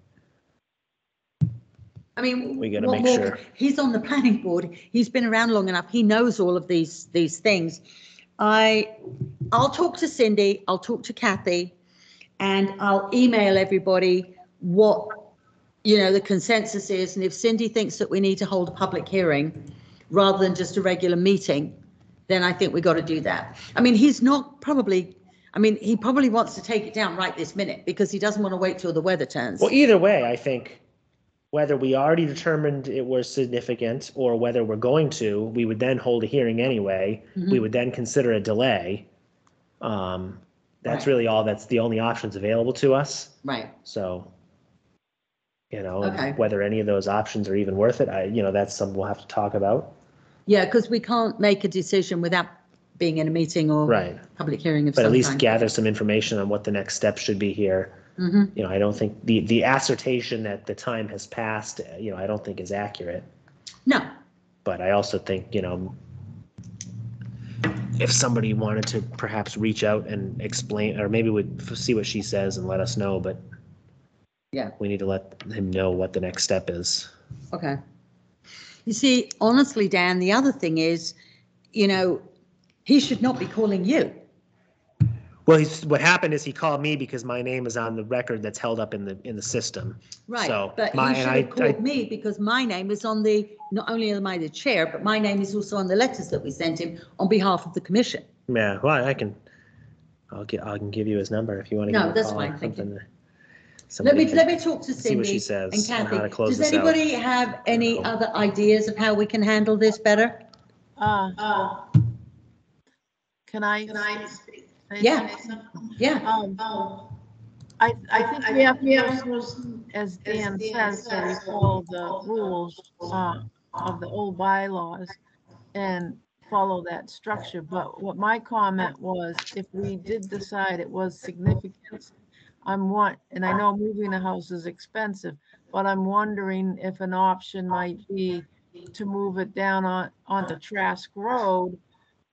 I mean. We gotta what make sure. He's on the planning board. He's been around long enough. He knows all of these, these things. I, I'll talk to Cindy, I'll talk to Kathy, and I'll email everybody what, you know, the consensus is. And if Cindy thinks that we need to hold a public hearing rather than just a regular meeting, then I think we got to do that. I mean, he's not probably, I mean, he probably wants to take it down right this minute because he doesn't want to wait till the weather turns. well, either way, I think whether we already determined it was significant or whether we're going to, we would then hold a hearing anyway. Mm-hmm. We would then consider a delay. Um, that's Right. really all, that's the only options available to us. Right. So, you know, Okay. whether any of those options are even worth it, I, you know, that's something we'll have to talk about. Yeah, because we can't make a decision without being in a meeting or Right. public hearing of But some at least kind. gather some information on what the next step should be here. Mhm. You know, I don't think the, the assertion that the time has passed, you know, I don't think is accurate. No, But I also think, you know, if somebody wanted to perhaps reach out and explain, or maybe would see what she says and let us know, but Yeah. we need to let him know what the next step is. okay. You see, honestly, Dan, the other thing is, you know, he should not be calling you. Well, he's, what happened is he called me because my name is on the record that's held up in the, in the system. Right, So, but my- he should and I- have called me because my name is on the, not only am I the chair, but my name is also on the letters that we sent him on behalf of the commission. Yeah, well, I can, I'll get, I can give you his number if you want to. No, that's fine, thank you. Let me, let me talk to see what Cindy she says and on how to Kathy. close Does this out. anybody have any other ideas of how we can handle this better? Uh, Can I? can I say Yeah. Yeah, Um, I, I think we have, we have, as Dan says, that we follow the rules, uh, of the old bylaws. And follow that structure, but what my comment was, if we did decide it was significant, I'm want, and I know moving a house is expensive, but I'm wondering if an option might be to move it down on, on the Trask Road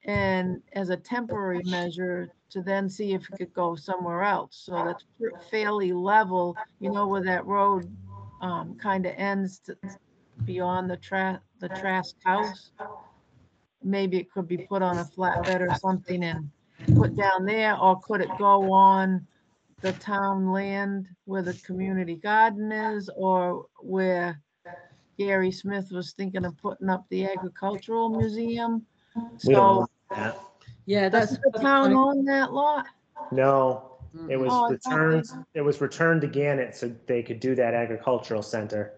and as a temporary measure to then see if it could go somewhere else. So that's fairly level, you know, where that road um, kind of ends to- beyond the tra, the Trask house. Maybe it could be put on a flatbed or something and put down there, or could it go on the town land where the community garden is, or where Gary Smith was thinking of putting up the agricultural museum? We don't So, know that. Yeah, does that's. the town own that lot? No, it was Oh, I thought returned, it was returned to Gannett so they could do that agricultural center.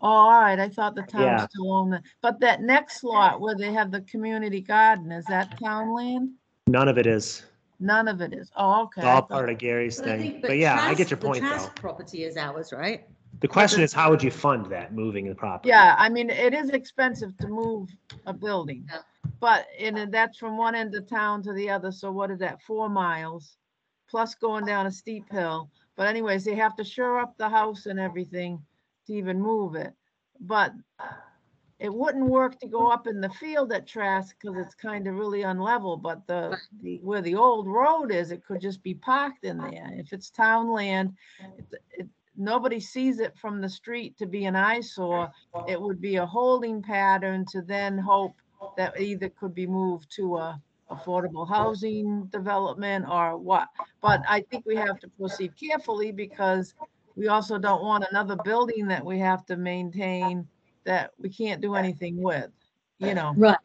Oh, all right, I thought the Yeah. town still owned that. But that next lot where they have the community garden, is that town land? None of it is. None of it is. Oh, okay. It's I all thought- part of Gary's But I thing. think- But yeah, I Trask- get your the point though. Trask Property is ours, right? The question is, how would you fund that, moving the property? Yeah, I mean, it is expensive to move a building. Yeah. But, and then that's from one end of town to the other, so what is that, four miles? Plus going down a steep hill. But anyways, they have to shore up the house and everything to even move it. But it wouldn't work to go up in the field at Trask because it's kind of really unlevel, but the, the, where the old road is, it could just be parked in there. If it's town land, it, it, nobody sees it from the street to be an eyesore. It would be a holding pattern to then hope that either could be moved to a affordable housing development or what. But I think we have to proceed carefully because we also don't want another building that we have to maintain that we can't do anything with, you know? Right.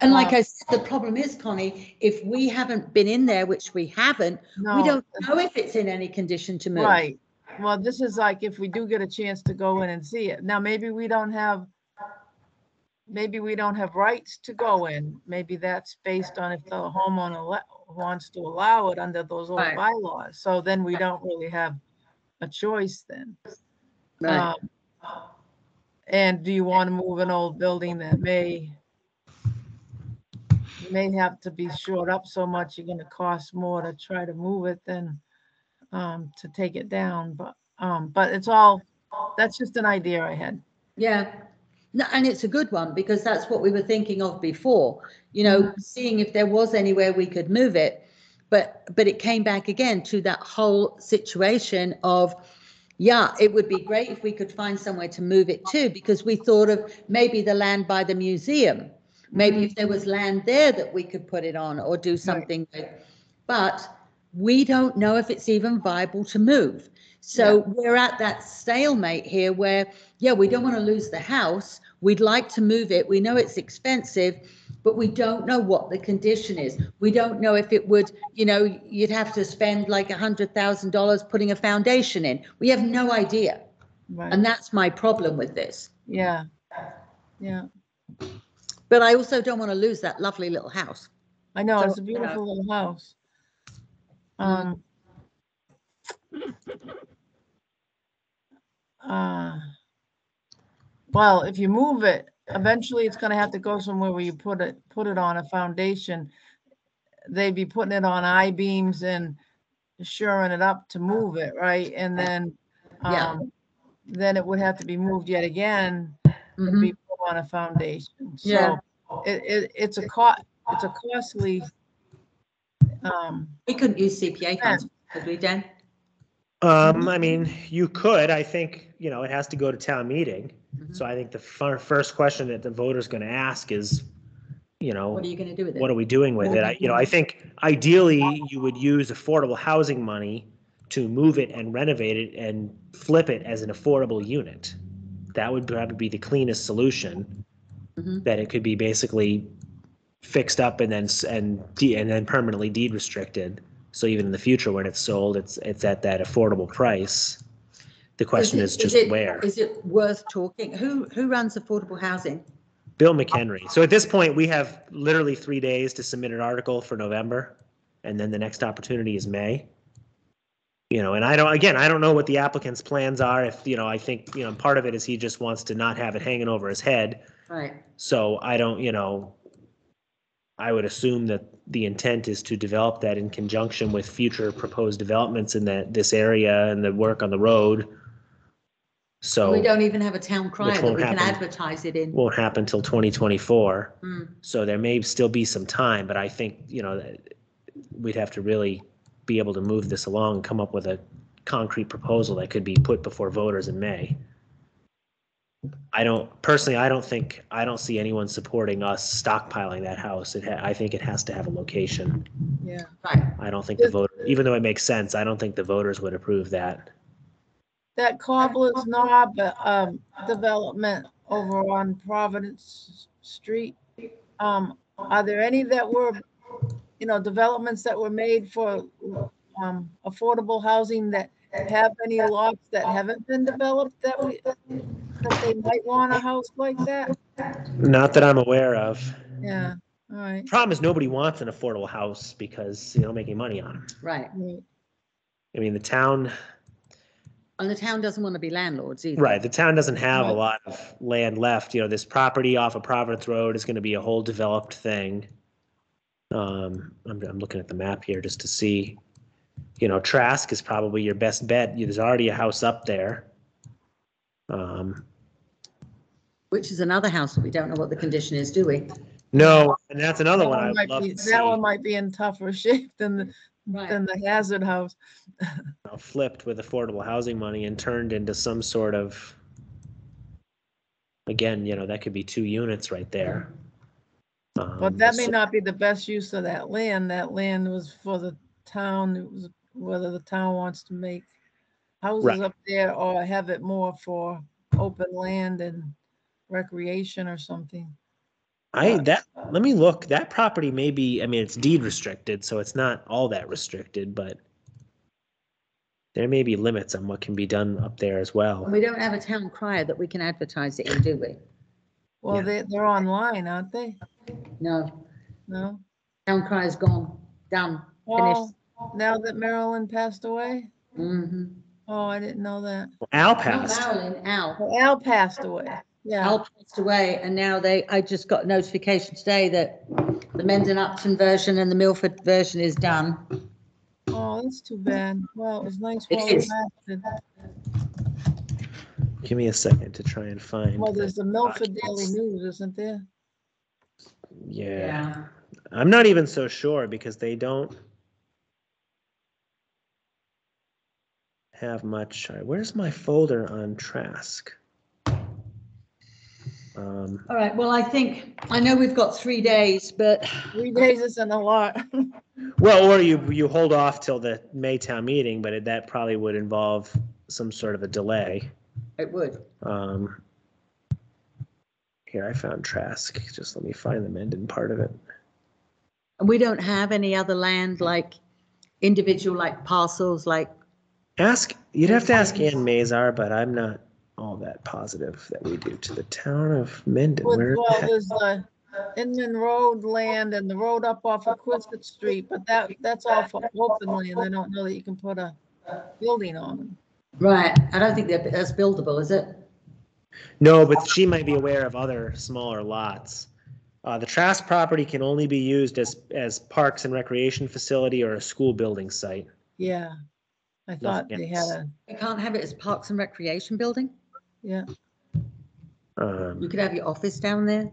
And like Uh, I said, the problem is, Connie, if we haven't been in there, which we haven't, we don't know if it's in any condition to move. Right. Well, this is like if we do get a chance to go in and see it. Now, maybe we don't have, maybe we don't have rights to go in. Maybe that's based on if the homeowner le- wants to allow it under those old Right. bylaws. So then we don't really have a choice then. Right. Um, And do you want to move an old building that may may have to be shored up so much, you're gonna cost more to try to move it than um, to take it down, but, um, but it's all, that's just an idea I had. Yeah. No, and it's a good one because that's what we were thinking of before, you know, seeing if there was anywhere we could move it. But, but it came back again to that whole situation of, yeah, it would be great if we could find somewhere to move it to because we thought of maybe the land by the museum. Maybe if there was land there that we could put it on or do something with. But we don't know if it's even viable to move. So we're at that stalemate here where, yeah, we don't want to lose the house. We'd like to move it. We know it's expensive, but we don't know what the condition is. We don't know if it would, you know, you'd have to spend like a hundred thousand dollars putting a foundation in. We have no idea. Right, And that's my problem with this. yeah, yeah. But I also don't want to lose that lovely little house. I know, So, it's a uh, beautiful little house. Um. uh, Well, if you move it, eventually it's gonna have to go somewhere where you put it, put it on a foundation. They'd be putting it on I-beams and shoring it up to move it, right? And then, Yeah. um, then it would have to be moved yet again and Mhm. be put on a foundation. Yeah. It, it, it's a co, it's a costly, um, We couldn't use CPA funds, could we, Dan? Um, I mean, you could, I think, you know, it has to go to town meeting. Mhm. So I think the fir- first question that the voter's gonna ask is, you know, What are you going to do with it? what are we doing with it? I, you know, I think ideally you would use affordable housing money to move it and renovate it and flip it as an affordable unit. That would probably be the cleanest solution. Mhm. That it could be basically fixed up and then, and, de- and then permanently deed restricted. So even in the future, when it's sold, it's, it's at that affordable price. The question it- is just it- where. Is it worth talking? Who, who runs affordable housing? Bill McHenry. So at this point, we have literally three days to submit an article for November, and then the next opportunity is May. You know, and I don't, again, I don't know what the applicant's plans are. If, you know, I think, you know, part of it is he just wants to not have it hanging over his head. Right. So I don't, you know, I would assume that the intent is to develop that in conjunction with future proposed developments in that, this area and the work on the road. So We don't even have a town crier that won't we can happen. advertise it in. won't happen till 2024. Hmm. So there may still be some time, but I think, you know, that we'd have to really be able to move this along and come up with a concrete proposal that could be put before voters in May. I don't, personally, I don't think, I don't see anyone supporting us stockpiling that house. It, ha- I think it has to have a location. Yeah. Right. I don't think the voter, even though it makes sense, I don't think the voters would approve that. That Cobbler's Knob, uh, um, development over on Providence Street. Um, are there any that were, you know, developments that were made for, um, affordable housing that have any lots that haven't been developed that we, that they might want a house like that? Not that I'm aware of. Yeah, all right. Problem is, nobody wants an affordable house because you don't make any money on them. Right. right. I mean, the town, And the town doesn't want to be landlords either. right, the town doesn't have a Right. lot of land left. You know, this property off of Providence Road is gonna be a whole developed thing. Um, I'm, I'm looking at the map here just to see, you know, Trask is probably your best bet. There's already a house up there. Um, Which is another house that we don't know what the condition is, do we? no, and that's another That one I one would might love be, to see. that one might be in tougher shape than the, Right. than the Hazard House. flipped with affordable housing money and turned into some sort of, again, you know, that could be two units right there. Um, But that may so- not be the best use of that land. That land was for the town, it was whether the town wants to make houses Right. up there or have it more for open land and recreation or something. I, that, let me look, that property may be, I mean, it's deed restricted, so it's not all that restricted, but there may be limits on what can be done up there as well. We don't have a town crier that we can advertise it in, do we? Well, Yeah. they, they're online, aren't they? No, No? town crier's gone, done, finished. Now that Marilyn passed away? Mm-hmm. Oh, I didn't know that. Al Not passed. Marilyn, Al. Well, Al passed away. Yeah, Al passed away and now they, I just got a notification today that the Mendon Upton version and the Milford version is done. oh, that's too bad. Well, it was nice It while it is. lasted. Give me a second to try and find. Well, the there's the Milford Daily documents. News, isn't there? Yeah, I'm not even so sure because they don't have much. all right, Where's my folder on Trask? Um, All right, well, I think, I know we've got three days, but Three days isn't a lot. Well, or you, you hold off till the Maytown meeting, but it- that probably would involve some sort of a delay. it would. Um, Here, I found Trask, just let me find the Mendon part of it. And we don't have any other land like individual like parcels, like, Ask, you'd have to ask Ann Mazar, but I'm not all that positive that we do to the town of Mendon. With, Where the well, there's the Inman Road land and the road up off of Quistit Street, but that, that's all for open land. I don't know that you can put a building on them. right, I don't think that that's buildable, is it? No, but she might be aware of other smaller lots. Uh, the Trask property can only be used as, as parks and recreation facility or a school building site. Yeah. I thought they had a, You can't have it as parks and recreation building? yeah, You Um, could have your office down there?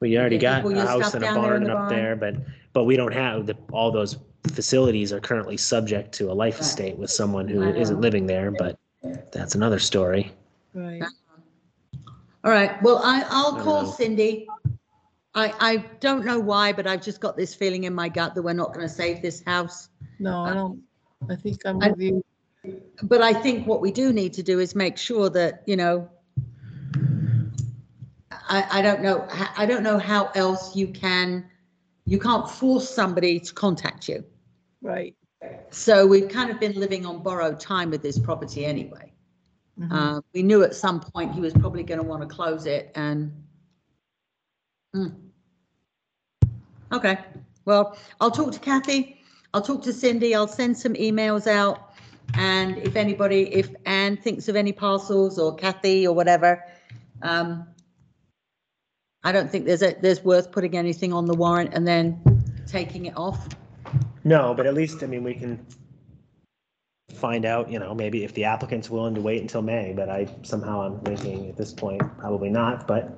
we already get got people a your house stuff and a down there in barn the up barn. there, but, but we don't have, the, all those facilities are currently subject to a life Right. estate with someone who I know. isn't living there, but that's another story. right. All right, well, I, I'll I call know. Cindy. I, I don't know why, but I've just got this feeling in my gut that we're not going to save this house. No, I don't, I think I'm I- with you. But I think what we do need to do is make sure that, you know, I, I don't know, I don't know how else you can, you can't force somebody to contact you. Right. So we've kind of been living on borrowed time with this property anyway. Mhm. Uh, we knew at some point he was probably going to want to close it and. Hmm. Okay, well, I'll talk to Kathy, I'll talk to Cindy, I'll send some emails out. And if anybody, if Anne thinks of any parcels or Kathy or whatever, um, I don't think there's a, there's worth putting anything on the warrant and then taking it off. No, but at least, I mean, we can find out, you know, maybe if the applicant's willing to wait until May, but I somehow I'm thinking at this point, probably not, but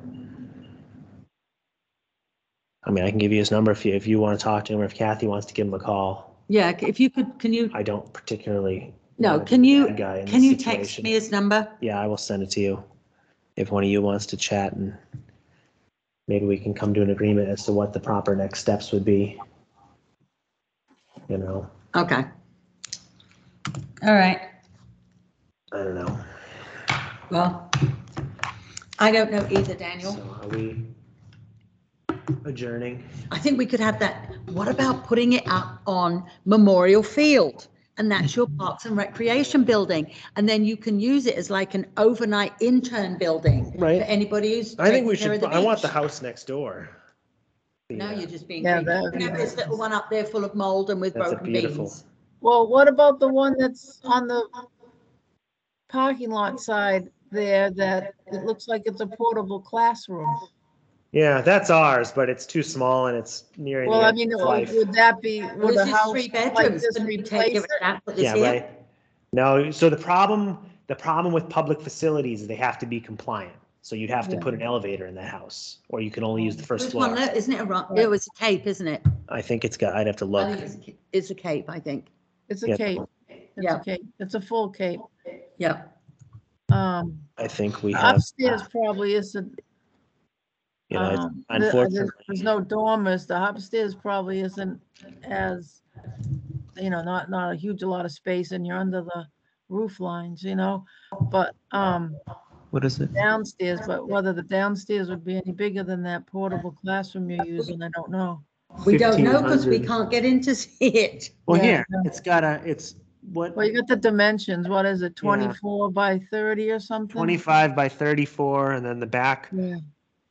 I mean, I can give you his number if you, if you want to talk to him or if Kathy wants to give him a call. Yeah, if you could, can you, I don't particularly. no, wanna can the you, bad guy in can this you text situation. me his number? Yeah, I will send it to you. If one of you wants to chat and maybe we can come to an agreement as to what the proper next steps would be. You know, Okay. All right, I don't know. well, I don't know either, Daniel. So are we adjourning? I think we could have that. What about putting it up on Memorial Field? And that's your Parks and Recreation building. And then you can use it as like an overnight intern building. Right. For anybody who's. I think we taking care should, of the I want the beach. house next door. No, you're just being. Yeah, creepy. that You would can be have this little one up there full of mold and with That's a broken beautiful- beams. Well, what about the one that's on the parking lot side there that it looks like it's a portable classroom? Yeah, that's ours, but it's too small and it's nearing the Well, I end mean, of life. would that be, Well, would This is house three like bedrooms. this Couldn't you take replace it it? that, put Yeah, here? right. No, so the problem, the problem with public facilities is they have to be compliant. So you'd have to Yeah. put an elevator in that house, or you can only use the first There's one floor. there, isn't it? a ro- It was a cape, isn't it? I think it's got, I'd have to I look. think it's a It's a cape, I think. It's a Yeah. cape. It's Yeah. a cape. It's a full cape. Yeah. Um, I think we have, upstairs probably isn't, you know, it's um, the- there's, there's no dormers. The upstairs probably isn't as, you know, not, not a huge lot of space and you're under the roof lines, you know? But, um, what is it? downstairs, but whether the downstairs would be any bigger than that portable classroom you're using, I don't know. We don't know because we 1500. can't get in to see it. Well, Yeah, here, it's got a, it's what, Well, you got the dimensions. What is it, twenty-four by thirty or something? twenty-five by thirty-four, and then the back, Yeah.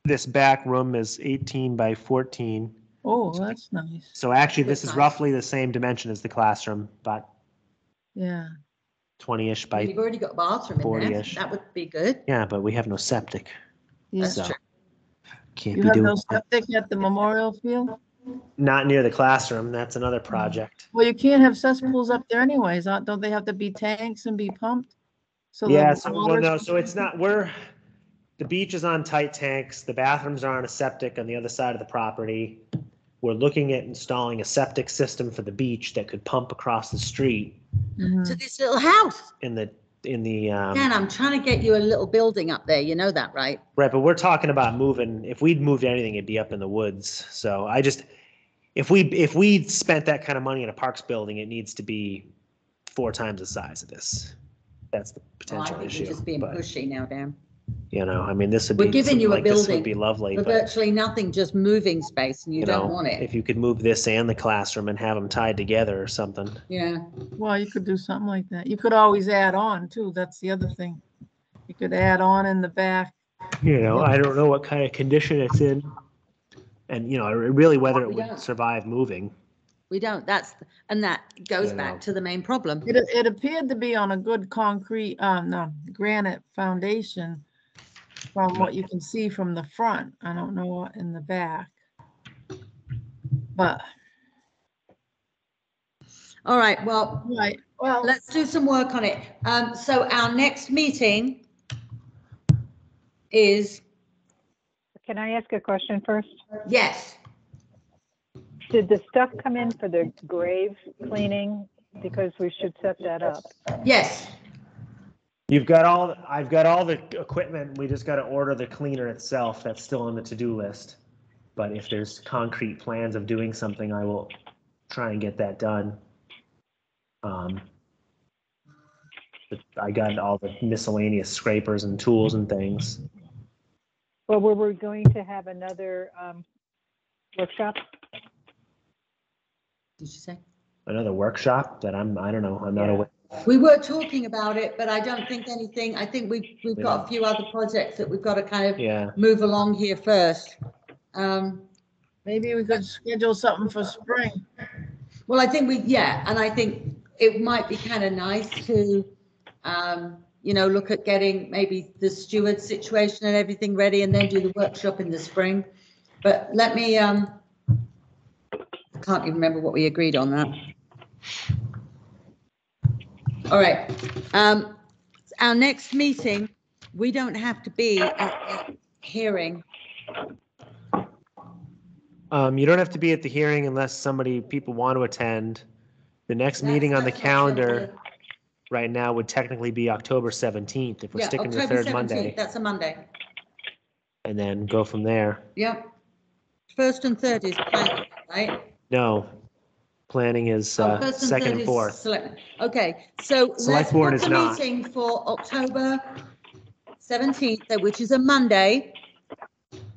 This back room is eighteen by fourteen. Oh, that's nice. So actually, this is roughly the same dimension as the classroom, but Yeah. twenty-ish by, You've already got a bathroom in there. 40-ish. That would be good. yeah, but we have no septic, Yeah. That's so. true. Can't You be have doing, no that. septic at the memorial field? not near the classroom, that's another project. Well, you can't have cesspools up there anyways. uh, Don't they have to be tanks and be pumped? So the Yeah, so, well, water's- no, so it's not, we're, the beach is on tight tanks, the bathrooms are on a septic on the other side of the property. We're looking at installing a septic system for the beach that could pump across the street Mhm. To this little house. in the, in the, um. Dan, I'm trying to get you a little building up there. You know that, right? Right, but we're talking about moving, if we'd moved anything, it'd be up in the woods. So I just, if we, if we spent that kind of money in a parks building, it needs to be four times the size of this. That's the Oh, I potential think issue. you're just being but, pushy now, Dan. You know, I mean, this would We're be, giving something you a like this building would be lovely, For but virtually nothing, just moving space and you you don't know, want it. if you could move this and the classroom and have them tied together or something. Yeah. Well, you could do something like that. You could always add on too. That's the other thing. You could add on in the back. You know, I don't know what kind of condition it's in. And, you know, really whether it We would don't. survive moving. We don't, that's, and that goes You back know. to the main problem. It, it appeared to be on a good concrete, um, no, granite foundation from what you can see from the front. I don't know what in the back. But, All right, well, right, well, let's do some work on it. Um, so our next meeting is, Can I ask a question first? yes, Did the stuff come in for the grave cleaning? Because we should set that up. yes. You've got all, I've got all the equipment. We just got to order the cleaner itself. That's still on the to-do list. But if there's concrete plans of doing something, I will try and get that done. Um, but I got all the miscellaneous scrapers and tools and things. Well, were we going to have another um, workshop? Did you say? Another workshop that I'm, I don't know, I'm not Yeah. aware. We were talking about it, but I don't think anything, I think we've, we've We got a few other projects that we've got to kind of Yeah, move along here first. Um, maybe we could schedule something for spring. well, I think we, yeah, and I think it might be kind of nice to, um, you know, look at getting maybe the steward situation and everything ready and then do the workshop in the spring. But let me, um, I can't even remember what we agreed on that. All right, um, our next meeting, we don't have to be at the hearing. Um, you don't have to be at the hearing unless somebody, people want to attend. The next meeting on the That's- that's calendar right now would technically be October 17th if we're Yeah, sticking to the October third 17th, Monday That's a Monday. and then go from there. Yep. First and third is planning, right? No, planning is Oh, uh, first and second third and is fourth. select- Okay, so Select let's board book is a not. meeting for October 17th, uh, which is a Monday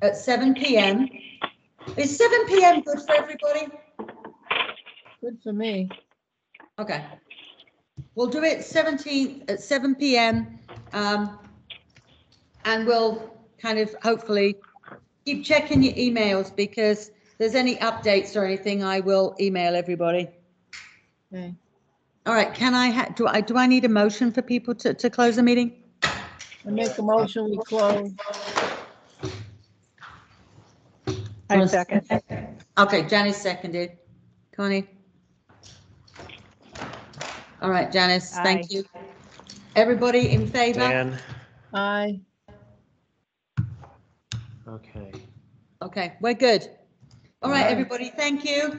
at seven PM. Is seven PM good for everybody? Good for me. Okay. We'll do it 17th at seven PM. um, And we'll kind of hopefully keep checking your emails because if there's any updates or anything, I will email everybody. Okay. All right, can I, ha- do I, do I need a motion for people to, to close the meeting? I make a motion, we close. I second. Okay, Janice seconded. Connie? All right, Janice, thank you. Everybody in favor? Dan, Aye. okay. Okay, we're good. All right, everybody, thank you.